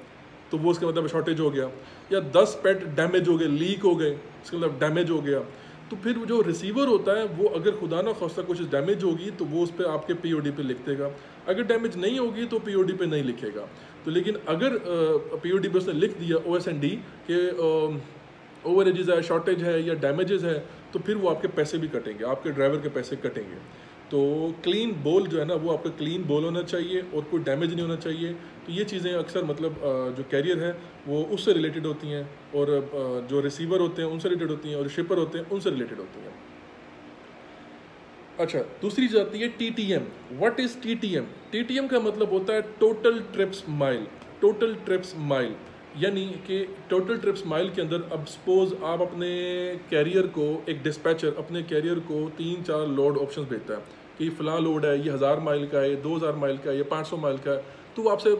तो वो उसके मतलब शॉर्टेज हो गया। या दस पेट डैमेज हो गए लीक हो गए इसके मतलब डैमेज हो गया। तो फिर जो रिसीवर होता है, वो अगर खुदा ना खास्ता कुछ डैमेज होगी तो वो उस पर आपके पी पे लिख देगा। अगर डैमेज नहीं होगी तो पी पे नहीं लिखेगा। तो लेकिन अगर पी पे उसने लिख दिया ओ एस एन डी के ओवर एजेस है शॉर्टेज है या डैमेजेस है तो फिर वो आपके पैसे भी कटेंगे, आपके ड्राइवर के पैसे कटेंगे। तो क्लीन बोल जो है ना, वो आपका क्लीन बोल होना चाहिए और कोई डैमेज नहीं होना चाहिए। तो ये चीज़ें अक्सर मतलब जो कैरियर है, वो उससे रिलेटेड होती हैं और जो रिसीवर होते हैं, उनसे रिलेटेड होती हैं और शिपर होते हैं, उनसे रिलेटेड होती हैं। अच्छा दूसरी चीज़ आती है T T M what is T T M T T M का मतलब होता है total trips mile total trips mile यानी कि टोटल ट्रिप्स माइल के अंदर, अब सपोज़ आप अपने कैरियर को, एक डिस्पैचर अपने कैरियर को तीन चार लोड ऑप्शन भेजता है कि फ़लाँ लोड है, ये हज़ार माइल का है दो हज़ार माइल का है, ये पाँच सौ माइल का है। तो वो आपसे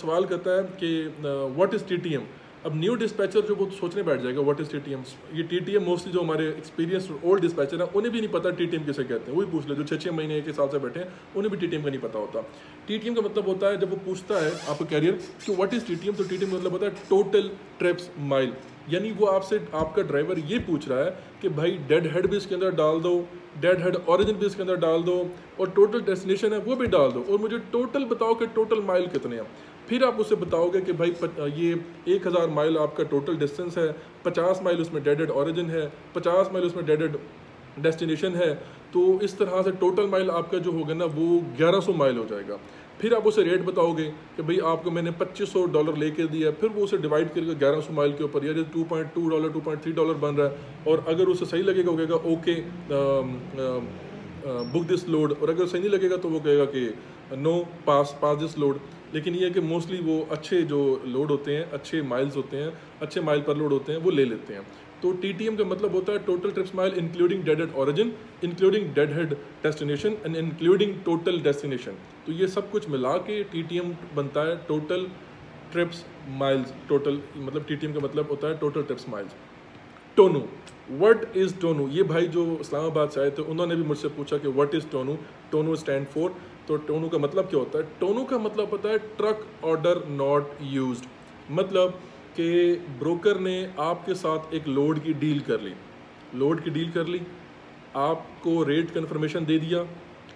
सवाल करता है कि व्हाट इज़ टीटीएम अब न्यू डिस्पैचर जो वो सोचने बैठ जाएगा व्हाट इज़ टी ये टीटीएम मोस्टली जो हमारे एक्सपीरियंस ओल्ड डिस्पैचर है, उन्हें भी नहीं पता टीटीएम किसे कहते हैं। वही पूछ ले जो छः छः महीने के हिसाब से बैठे हैं, उन्हें भी टीटीएम का नहीं पता होता। टीटीएम का मतलब होता है, जब वो पूछता है आपका कैरियर कि व्हाट इज़ टीटीएम तो टी मतलब होता है टोटल ट्रिप्स माइल यानी वो आपसे, आपका ड्राइवर ये पूछ रहा है कि भाई डेड हेड भी इसके अंदर डाल दो डेड हेड ऑरिजिन भी इसके अंदर डाल दो और टोटल डेस्टिनेशन है वो भी डाल दो। और मुझे टोटल बताओ कि टोटल माइल कितने हैं। फिर आप उसे बताओगे कि भाई ये एक हज़ार माइल आपका टोटल डिस्टेंस है, पचास माइल उसमें डेड हेड ऑरिजिन है, पचास माइल उसमें डेड हेड डेस्टिनेशन है तो इस तरह से टोटल माइल आपका जो होगा ना, वो 1100 माइल हो जाएगा। फिर आप उसे रेट बताओगे कि भाई आपको मैंने 2500 डॉलर लेके दिया, फिर वो उसे डिवाइड करके 1100 माइल के ऊपर यानी 2.2 डॉलर 2.3 डॉलर बन रहा है। और अगर उसे सही लगेगा, वो कहेगा ओके बुक दिस लोड और अगर सही नहीं लगेगा तो वो कहेगा कि no pass pass this load लेकिन ये है कि मोस्टली वो अच्छे जो लोड होते हैं, अच्छे माइल्स होते हैं, अच्छे माइल पर लोड होते हैं, वो ले लेते हैं। तो टीटीएम का मतलब होता है total trips mile including dead head origin including dead head destination and including total destination तो ये सब कुछ मिला के TTM बनता है टोटल ट्रिप्स माइल्स टोटल मतलब टीटीएम का मतलब होता है total trips miles TONU what is TONU? ये भाई जो इस्लामाबाद से आए थे, उन्होंने भी मुझसे पूछा कि what is TONU? TONU stand for तो टोनू का मतलब क्या होता है? टोनू का मतलब होता है ट्रक ऑर्डर नॉट यूज़ मतलब कि ब्रोकर ने आपके साथ एक लोड की डील कर ली। लोड की डील कर ली। आपको रेट कन्फर्मेशन दे दिया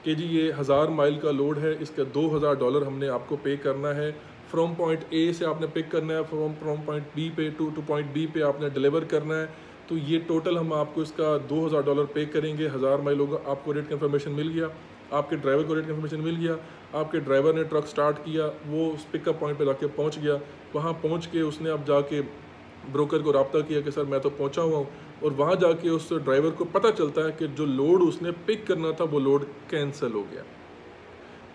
कि जी ये हज़ार माइल का लोड है, इसका दो हज़ार डॉलर हमने आपको पे करना है। फ्रॉम पॉइंट ए से आपने पिक करना है फ्रॉम फ्रॉम पॉइंट बी पे टू टू पॉइंट बी पे आपने डिलीवर करना है। तो ये टोटल हम आपको इसका दो हज़ार डॉलर पे करेंगे। हज़ार माइल होगा, आपको रेट कन्फर्मेशन मिल गया। आपके ड्राइवर को रेट कन्फर्मेशन मिल गया। आपके ड्राइवर ने ट्रक स्टार्ट किया, वो उस पिकअप पॉइंट पे जाके पहुँच गया। वहाँ पहुँच के उसने अब जाके ब्रोकर को रबता किया कि, सर, मैं तो पहुँचा हुआ हूँ। और वहाँ जाके उस ड्राइवर को पता चलता है कि जो लोड उसने पिक करना था, वो लोड कैंसिल हो गया।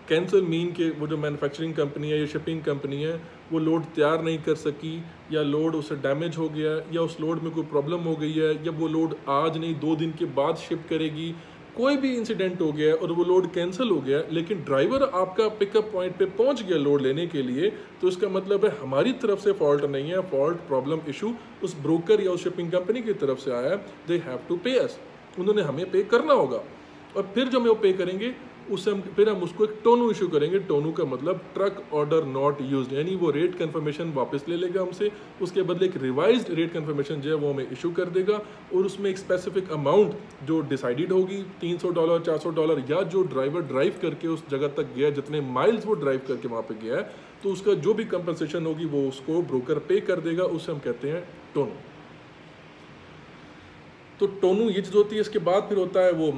कैंसिल मीन के वो जो मैन्युफैक्चरिंग कंपनी है या शिपिंग कंपनी है, वो लोड तैयार नहीं कर सकी, या लोड उसे डैमेज हो गया, या उस लोड में कोई प्रॉब्लम हो गई है, या वो लोड आज नहीं, दो दिन के बाद शिप करेगी कोई भी इंसिडेंट हो गया और वो लोड कैंसिल हो गया, लेकिन ड्राइवर आपका पिकअप पॉइंट पे पहुँच गया लोड लेने के लिए तो इसका मतलब है हमारी तरफ़ से फॉल्ट नहीं है फॉल्ट प्रॉब्लम इशू उस ब्रोकर या उस शिपिंग कंपनी की तरफ़ से आया है दे हैव टू पे अस उन्होंने हमें पे करना होगा। और फिर जो हमें वो पे करेंगे उससे हम, फिर हम उसको एक टोनू इशू करेंगे। टोनू का मतलब ट्रक ऑर्डर नॉट यूज़ यानी वो रेट कन्फर्मेशन वापस ले लेगा हमसे। उसके बदले एक रिवाइज रेट कन्फर्मेशन जो है वो हमें इशू कर देगा और उसमें एक स्पेसिफिक अमाउंट जो डिसाइडेड होगी 300 डॉलर 400 डॉलर या जो ड्राइवर ड्राइव करके उस जगह तक गया जितने माइल्स वो ड्राइव करके वहाँ पर गया है तो उसका जो भी कंपनसेशन होगी वो उसको ब्रोकर पे कर देगा, उसे हम कहते हैं टोनू। तो टोनू ये चीज़ होती है, इसके बाद फिर होता है वो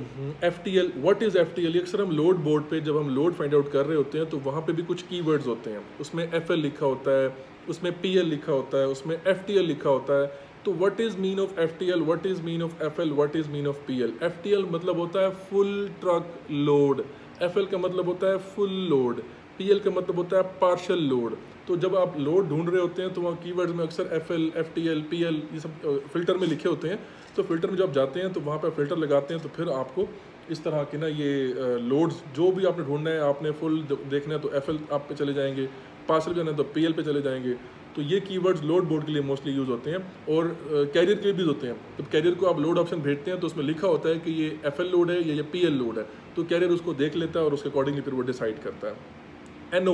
F T L what is F T L अक्सर हम लोड बोर्ड पे जब हम लोड फाइंड आउट कर रहे होते हैं तो वहाँ पे भी कुछ कीवर्ड्स होते हैं। उसमें एफ़ एल लिखा होता है, उसमें पी एल लिखा होता है, उसमें एफ़ टी एल लिखा होता है। तो what is mean of F T L what is mean of F L what is mean of P L F T L मतलब होता है full truck load F L का मतलब होता है फुल लोड पी एल का मतलब होता है पार्शल लोड तो जब आप लोड ढूंढ रहे होते हैं तो वहाँ कीवर्ड्स में अक्सर F L F T L P L ये सब फ़िल्टर में लिखे होते हैं। तो फ़िल्टर में जब जाते हैं तो वहाँ पर फ़िल्टर लगाते हैं तो फिर आपको इस तरह के ना ये लोड्स जो भी आपने ढूंढना है, आपने फुल देखना है तो एफ़ एल आप पे चले जाएँगे पार्सल जाना है तो पी एल पे चले जाएँगे। तो ये कीवर्ड्स लोड बोर्ड के लिए मोस्टली यूज़ होते हैं और कैरियर के लिए भी होते हैं। जब तो कैरियर को आप लोड ऑप्शन भेजते हैं तो उसमें लिखा होता है कि ये एफएल लोड है या ये पी लोड है। तो कैरियर उसको देख लेता है और उसके अकॉर्डिंगली फिर वो डिसाइड करता है। N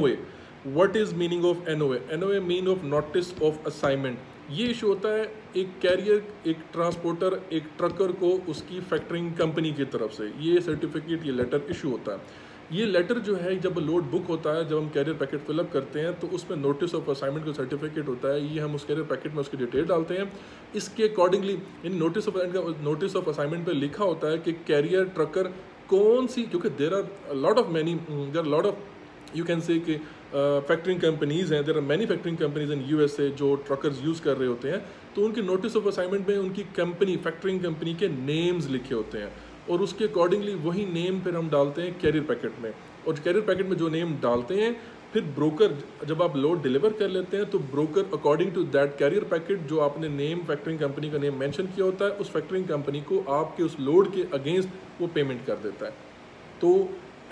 what is meaning of N O N O A mean of notice of assignment ये इशू होता है एक कैरियर एक ट्रांसपोर्टर एक ट्रकर को उसकी फैक्टरिंग कंपनी की तरफ़ से। ये सर्टिफिकेट ये लेटर इशू होता है। ये लेटर जो है, जब लोड बुक होता है, जब हम कैरियर पैकेट फिलअप करते हैं तो उसमें नोटिस ऑफ़ असाइनमेंट का सर्टिफिकेट होता है। ये हम उस कैरियर पैकेट में उसकी डिटेल डालते हैं। इसके accordingly in notice of notice of assignment पे लिखा होता है कि कैरियर ट्रकर कौन सी, क्योंकि there are lot of many there are lot of you can say कि फैक्ट्रिंग कंपनीज़ हैं there are manufacturing companies in a जो ट्रकर्स यूज़ कर रहे होते हैं तो उनके नोटिस ऑफ़ असाइनमेंट में उनकी कंपनी फैक्ट्रिंग कंपनी के नेम्स लिखे होते हैं, और उसके अकॉर्डिंगली वही नेम फिर हम डालते हैं कैरियर पैकेट में, और कैरियर पैकेट में जो नेम डालते हैं, फिर ब्रोकर जब आप लोड डिलीवर कर लेते हैं तो broker according to that carrier packet जो आपने नेम फैक्टरिंग कंपनी का नेम मेंशन किया होता है, उस फैक्टरिंग कंपनी को आपके उस लोड के अगेंस्ट वो पेमेंट कर देता है। तो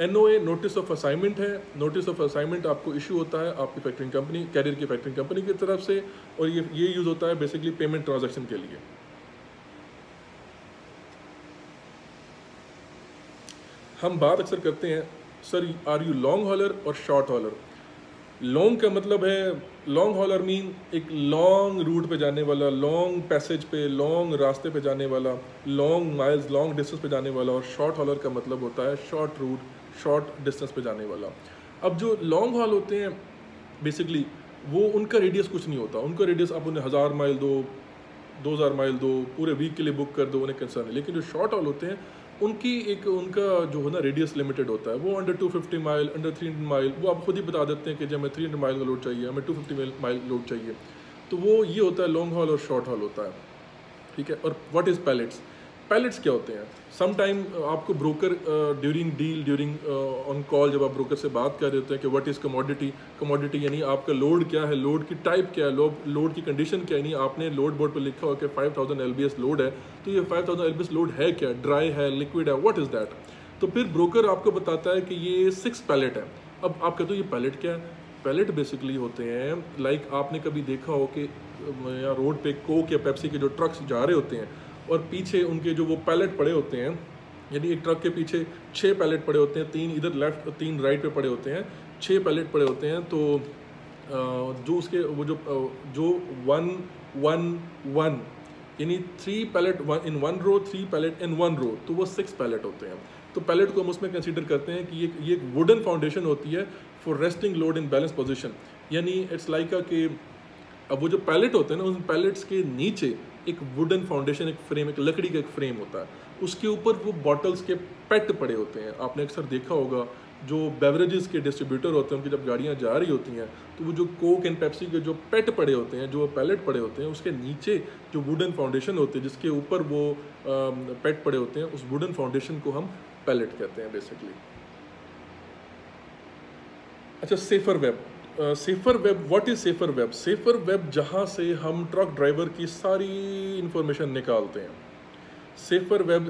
N O A notice of assignment है। नोटिस ऑफ़ असाइनमेंट आपको इशू होता है आपकी फैक्टरिंग कंपनी कैरियर की फैक्टरिंग कंपनी की तरफ़ से और ये ये यूज़ होता है बेसिकली पेमेंट ट्रांजेक्शन के लिए। हम बात अक्सर करते हैं, sir are you long hauler और शॉर्ट हॉलर लॉन्ग का मतलब है लॉन्ग हॉलर मीन एक लॉन्ग रूट पे जाने वाला लॉन्ग पैसेज पे लॉन्ग रास्ते पे जाने वाला लॉन्ग माइल्स लॉन्ग डिस्टेंस पे जाने वाला और शॉर्ट हॉलर का मतलब होता है शॉर्ट रूट शॉर्ट डिस्टेंस पे जाने वाला। अब जो लॉन्ग हॉल होते हैं बेसिकली वो उनका रेडियस कुछ नहीं होता। उनका रेडियस आप उन्हें हज़ार माइल दो दो हज़ार माइल दो, पूरे वीक के लिए बुक कर दो, उन्हें कंसर्न है। लेकिन जो शॉर्ट हॉल होते हैं, उनकी एक उनका जो है ना रेडियस लिमिटेड होता है। वो अंडर 250 माइल अंडर 300 माइल वो आप खुद ही बता देते हैं कि जब हमें 300 माइल का लोड चाहिए, हमें 250 माइल लोड चाहिए। तो वो ये होता है लॉन्ग हॉल और शॉर्ट हॉल होता है। ठीक है? और व्हाट इज़ पैलेट्स पैलेट्स क्या होते हैं? सम टाइम आपको broker during deal during on call जब आप ब्रोकर से बात कर रहे होते हैं कि व्हाट इज़ कमोडिटी कमोडिटी यानी आपका लोड क्या है लोड की टाइप क्या है लोड की कंडीशन क्या है, यानी आपने लोड बोर्ड पर लिखा हो कि 5000 थाउज़ेंड एल लोड है तो ये 5000 थाउज़ेंड एल लोड है क्या? ड्राई है लिक्विड है वट इज़ दैट तो फिर ब्रोकर आपको बताता है कि ये सिक्स पैलेट है। अब आप कहते हो ये पैलेट क्या है? पैलेट बेसिकली होते हैं लाइक आपने कभी देखा हो कि या रोड पे कोक या पेप्सी के जो ट्रक्स जा रहे होते हैं और पीछे उनके जो वो पैलेट पड़े होते हैं, यानी एक ट्रक के पीछे छः पैलेट पड़े होते हैं, तीन इधर लेफ़्ट तीन राइट पे पड़े होते हैं छः पैलेट पड़े होते हैं तो जो उसके, वो जो जो वन वन वन यानी three pallet one in one row three pallet in one row तो वो सिक्स पैलेट होते हैं। तो पैलेट को हम उसमें कंसिडर करते हैं कि ये ये एक वुडन फाउंडेशन होती है for resting load in balance position यानी इट्स लाइक अ कि, अब वो जो पैलेट होते हैं ना, उन पैलेट्स के नीचे एक वुडन फाउंडेशन एक फ्रेम एक लकड़ी का एक फ्रेम होता है। उसके ऊपर वो बॉटल्स के पेट पड़े होते हैं। आपने अक्सर देखा होगा, जो बेवरेजेस के डिस्ट्रीब्यूटर होते हैं, उनकी जब गाड़ियाँ जा रही होती हैं तो वो जो कोक एंड पेप्सी के जो पेट पड़े होते हैं, जो पैलेट पड़े होते हैं, उसके नीचे जो वुडन फाउंडेशन होते हैं, जिसके ऊपर वो पेट पड़े होते हैं, उस वुडन फाउंडेशन को हम पैलेट कहते हैं बेसिकली अच्छा SAFER web SAFER web what is SAFER web SAFER web जहाँ से हम ट्रक ड्राइवर की सारी इंफॉर्मेशन निकालते हैं। सेफर वेब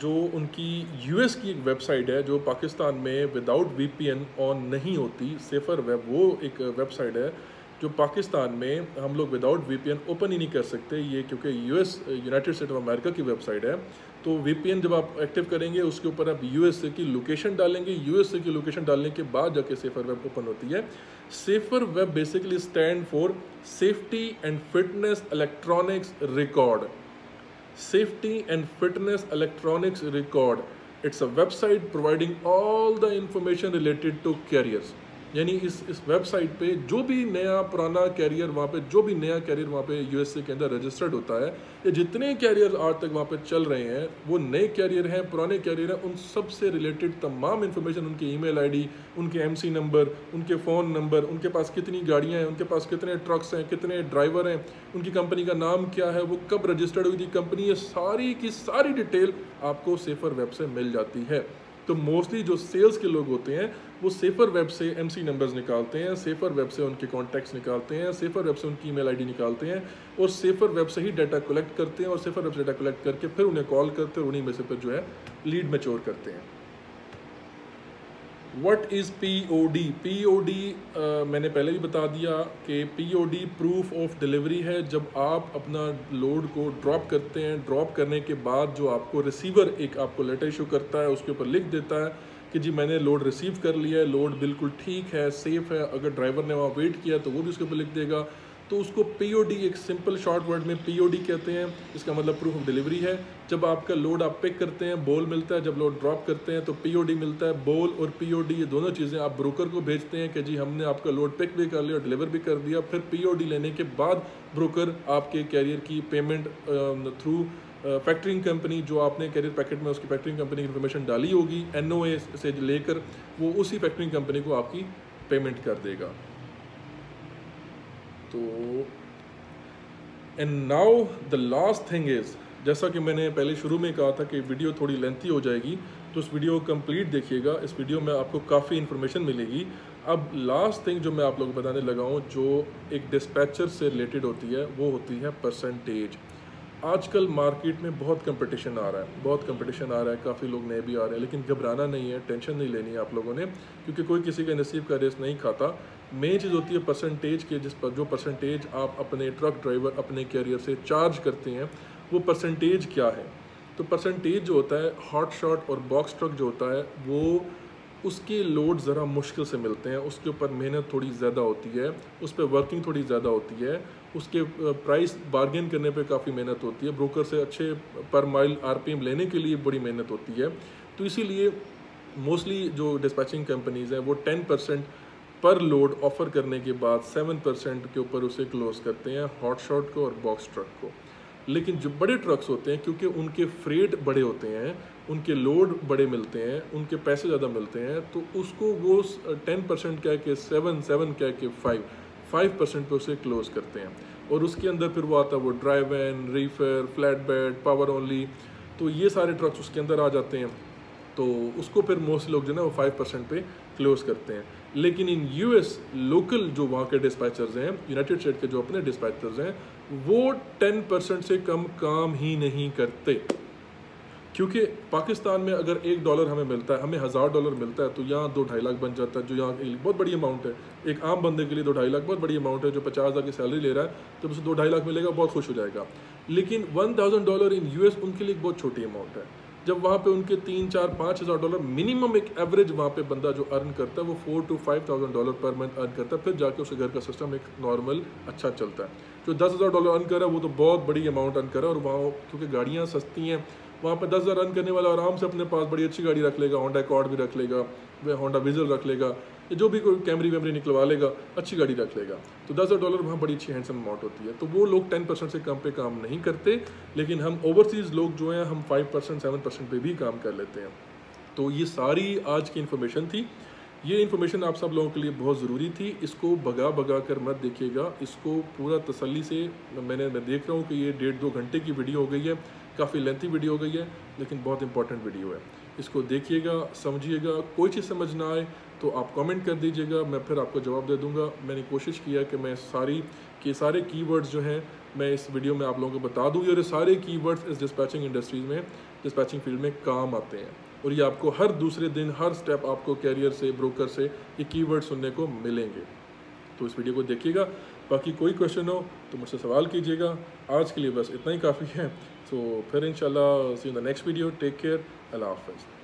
जो उनकी यूएस की एक वेबसाइट है, जो पाकिस्तान में विदाउट वीपीएन ऑन नहीं होती सेफर वेब वो एक वेबसाइट है, जो पाकिस्तान में हम लोग विदाउट वीपीएन ओपन ही नहीं कर सकते। ये क्योंकि US United State of America की वेबसाइट है। तो वीपीएन जब आप एक्टिव करेंगे, उसके ऊपर आप यूएसए की लोकेशन डालेंगे। यूएसए की लोकेशन डालने के बाद जाके सेफर वेब ओपन होती है। SAFER web basically stand for safety and fitness electronics record safety and fitness electronics record it's a website providing all the information related to carriers यानी इस इस वेबसाइट पे जो भी नया पुराना कैरियर वहाँ पे, जो भी नया कैरियर वहाँ पे यूएसए के अंदर रजिस्टर्ड होता है, या जितने कैरियर आज तक वहाँ पे चल रहे हैं, वो नए कैरियर हैं, पुराने कैरियर हैं, उन सबसे रिलेटेड तमाम इन्फॉर्मेशन उनके ईमेल आईडी उनके एमसी नंबर उनके फ़ोन नंबर उनके पास कितनी गाड़ियाँ हैं, उनके पास कितने ट्रक्स हैं, कितने ड्राइवर हैं, उनकी कंपनी का नाम क्या है, वो कब रजिस्टर्ड हुई थी कंपनी ये सारी की सारी डिटेल आपको सेफर वेब से मिल जाती है। तो मोस्टली जो सेल्स के लोग होते हैं, वो सेफर वेब से एम सी नंबर्स निकालते हैं सेफर वेब से उनके कॉन्टैक्ट्स निकालते हैं सेफर वेब से उनकी ईमेल आईडी निकालते हैं और सेफर वेब से ही डाटा कलेक्ट करते हैं और सेफर वेब से डाटा कलेक्ट करके फिर उन्हें कॉल करते हैं और उन्हीं में से फिर जो है लीड मेच्योर करते हैं। What is P O D P O D मैंने पहले भी बता दिया कि P O D proof of delivery है। जब आप अपना लोड को ड्रॉप करते हैं ड्रॉप करने के बाद जो आपको रिसीवर एक आपको लेटर इशू करता है, उसके ऊपर लिख देता है कि जी मैंने लोड रिसीव कर लिया है लोड बिल्कुल ठीक है सेफ़ है। अगर ड्राइवर ने वहाँ वेट किया तो वो भी उसके ऊपर लिख देगा। तो उसको पीओडी एक सिंपल शॉर्ट वर्ड में पीओडी कहते हैं। इसका मतलब प्रूफ ऑफ़ डिलीवरी है। जब आपका लोड आप पिक करते हैं बोल मिलता है, जब लोड ड्रॉप करते हैं तो पीओडी मिलता है। बोल और पीओडी ये दोनों चीज़ें आप ब्रोकर को भेजते हैं कि जी हमने आपका लोड पिक भी कर लिया और डिलीवर भी कर दिया। फिर पीओडी लेने के बाद ब्रोकर आपके कैरियर की पेमेंट थ्रू फैक्ट्रिंग कंपनी जो आपने कैरियर पैकेट में उसकी फैक्ट्रिंग कंपनी की इन्फॉर्मेशन डाली होगी एनओए से लेकर वो उसी फैक्ट्रिंग कंपनी को आपकी पेमेंट कर देगा। तो and now the last thing is जैसा कि मैंने पहले शुरू में कहा था कि वीडियो थोड़ी लेंथी हो जाएगी तो उस वीडियो को कंप्लीट देखिएगा। इस वीडियो में आपको काफ़ी इन्फॉर्मेशन मिलेगी। अब लास्ट थिंग जो मैं आप लोगों को बताने लगा हूँ, जो एक डिस्पैचर से रिलेटेड होती है, वो होती है परसेंटेज आजकल मार्केट में बहुत कंपटीशन आ रहा है। बहुत कंपटीशन आ रहा है। काफ़ी लोग नए भी आ रहे हैं, लेकिन घबराना नहीं है टेंशन नहीं लेनी है आप लोगों ने, क्योंकि कोई किसी का नसीब का रेस नहीं खाता। मेन चीज़ होती है परसेंटेज के, जिस पर जो परसेंटेज आप अपने ट्रक ड्राइवर अपने कैरियर से चार्ज करते हैं, वो परसेंटेज क्या है? तो परसेंटेज जो होता है हॉट शॉट और बॉक्स ट्रक जो होता है, वो उसके लोड ज़रा मुश्किल से मिलते हैं। उसके ऊपर मेहनत थोड़ी ज़्यादा होती है, उस पर वर्किंग थोड़ी ज़्यादा होती है, उसके प्राइस बार्गेन करने पे काफ़ी मेहनत होती है। ब्रोकर से अच्छे पर माइल आरपीएम लेने के लिए बड़ी मेहनत होती है। तो इसीलिए मोस्टली जो डिस्पैचिंग कंपनीज़ हैं, वो टेन परसेंट पर लोड ऑफ़र करने के बाद सेवन परसेंट के ऊपर उसे क्लोज करते हैं हॉट शॉट को और बॉक्स ट्रक को। लेकिन जो बड़े ट्रक्स होते हैं, क्योंकि उनके फ्रेट बड़े होते हैं, उनके लोड बड़े मिलते हैं, उनके पैसे ज़्यादा मिलते हैं तो उसको वो टेन परसेंट कह के सेवन सेवन कह के फाइव फाइव परसेंट पर उसे क्लोज करते हैं। और उसके अंदर फिर वो आता है वो drive an reefer flatbed power only तो ये सारे ट्रक्स उसके अंदर आ जाते हैं। तो उसको फिर मोस्ट लोग जो है वो फाइव परसेंट पे क्लोज करते हैं। लेकिन इन यूएस लोकल जो वहाँ के डिस्पैचर्स हैं यूनाइटेड स्टेट के जो अपने डिस्पैचर्स हैं, वो टेन परसेंट से कम काम ही नहीं करते। क्योंकि पाकिस्तान में अगर एक डॉलर हमें मिलता है, हमें हज़ार डॉलर मिलता है तो यहाँ दो ढाई लाख बन जाता है, जो यहाँ बहुत बड़ी अमाउंट है। एक आम बंदे के लिए दो ढाई लाख बहुत बड़ी अमाउंट है, जो पचास हज़ार की सैलरी ले रहा है तो उसे दो ढाई लाख मिलेगा बहुत खुश हो जाएगा। लेकिन one thousand dollar in US उनके लिए एक बहुत छोटी अमाउंट है। जब वहाँ पे उनके तीन, चार, पाँच हज़ार डॉलर मिनिमम एक एवरेज वहाँ पे बंदा जो अर्न करता है, वो four to five thousand dollar per month earn करता है, फिर जाके उसके घर का सिस्टम एक नॉर्मल अच्छा चलता है। जो दस हज़ार डॉलर अर्न कर रहा है, वो तो बहुत बड़ी अमाउंट अर्न कर रहा है और वहाँ, क्योंकि गाड़ियाँ सस्ती हैं वहाँ पर दस हज़ार रन करने वाला आराम से अपने पास बड़ी अच्छी गाड़ी रख लेगा होंडा कॉर्ड भी रख लेगा वह होंडा विजल रख लेगा जो भी कोई कैमरी वैमरी निकलवा लेगा, अच्छी गाड़ी रख लेगा। तो दस हज़ार डॉलर वहाँ बड़ी अच्छी हैंडसम अमाउंट होती है। तो वो लोग टेन परसेंट से कम पे काम नहीं करते, लेकिन हम ओवरसीज़ लोग जो हैं, हम फाइव परसेंट सेवन परसेंट पर भी काम कर लेते हैं। तो ये सारी आज की इन्फॉर्मेशन थी। ये इन्फॉर्मेशन आप सब लोगों के लिए बहुत ज़रूरी थी। इसको भगा भगा कर मत देखिएगा। इसको पूरा तसल्ली से मैंने, मैं देख रहा हूँ कि ये डेढ़ दो घंटे की वीडियो हो गई है। काफ़ी लेंथी वीडियो हो गई है, लेकिन बहुत इंपॉर्टेंट वीडियो है। इसको देखिएगा, समझिएगा, कोई चीज़ समझ ना आए तो आप कमेंट कर दीजिएगा, मैं फिर आपको जवाब दे दूँगा। मैंने कोशिश किया कि मैं सारी के सारे कीवर्ड्स जो हैं, मैं इस वीडियो में आप लोगों को बता दूँ। ये सारे कीवर्ड्स इस डिस्पैचिंग इंडस्ट्रीज़ में डिस्पैचिंग फ़ील्ड में काम आते हैं। और ये आपको हर दूसरे दिन, हर स्टेप आपको कैरियर से ब्रोकर से, ये कीवर्ड सुनने को मिलेंगे। तो इस वीडियो को देखिएगा। बाकी कोई क्वेश्चन हो तो मुझसे सवाल कीजिएगा। आज के लिए बस इतना ही काफ़ी है। So, Fir inshallah, see you in the next video. Take care. Allah Hafiz.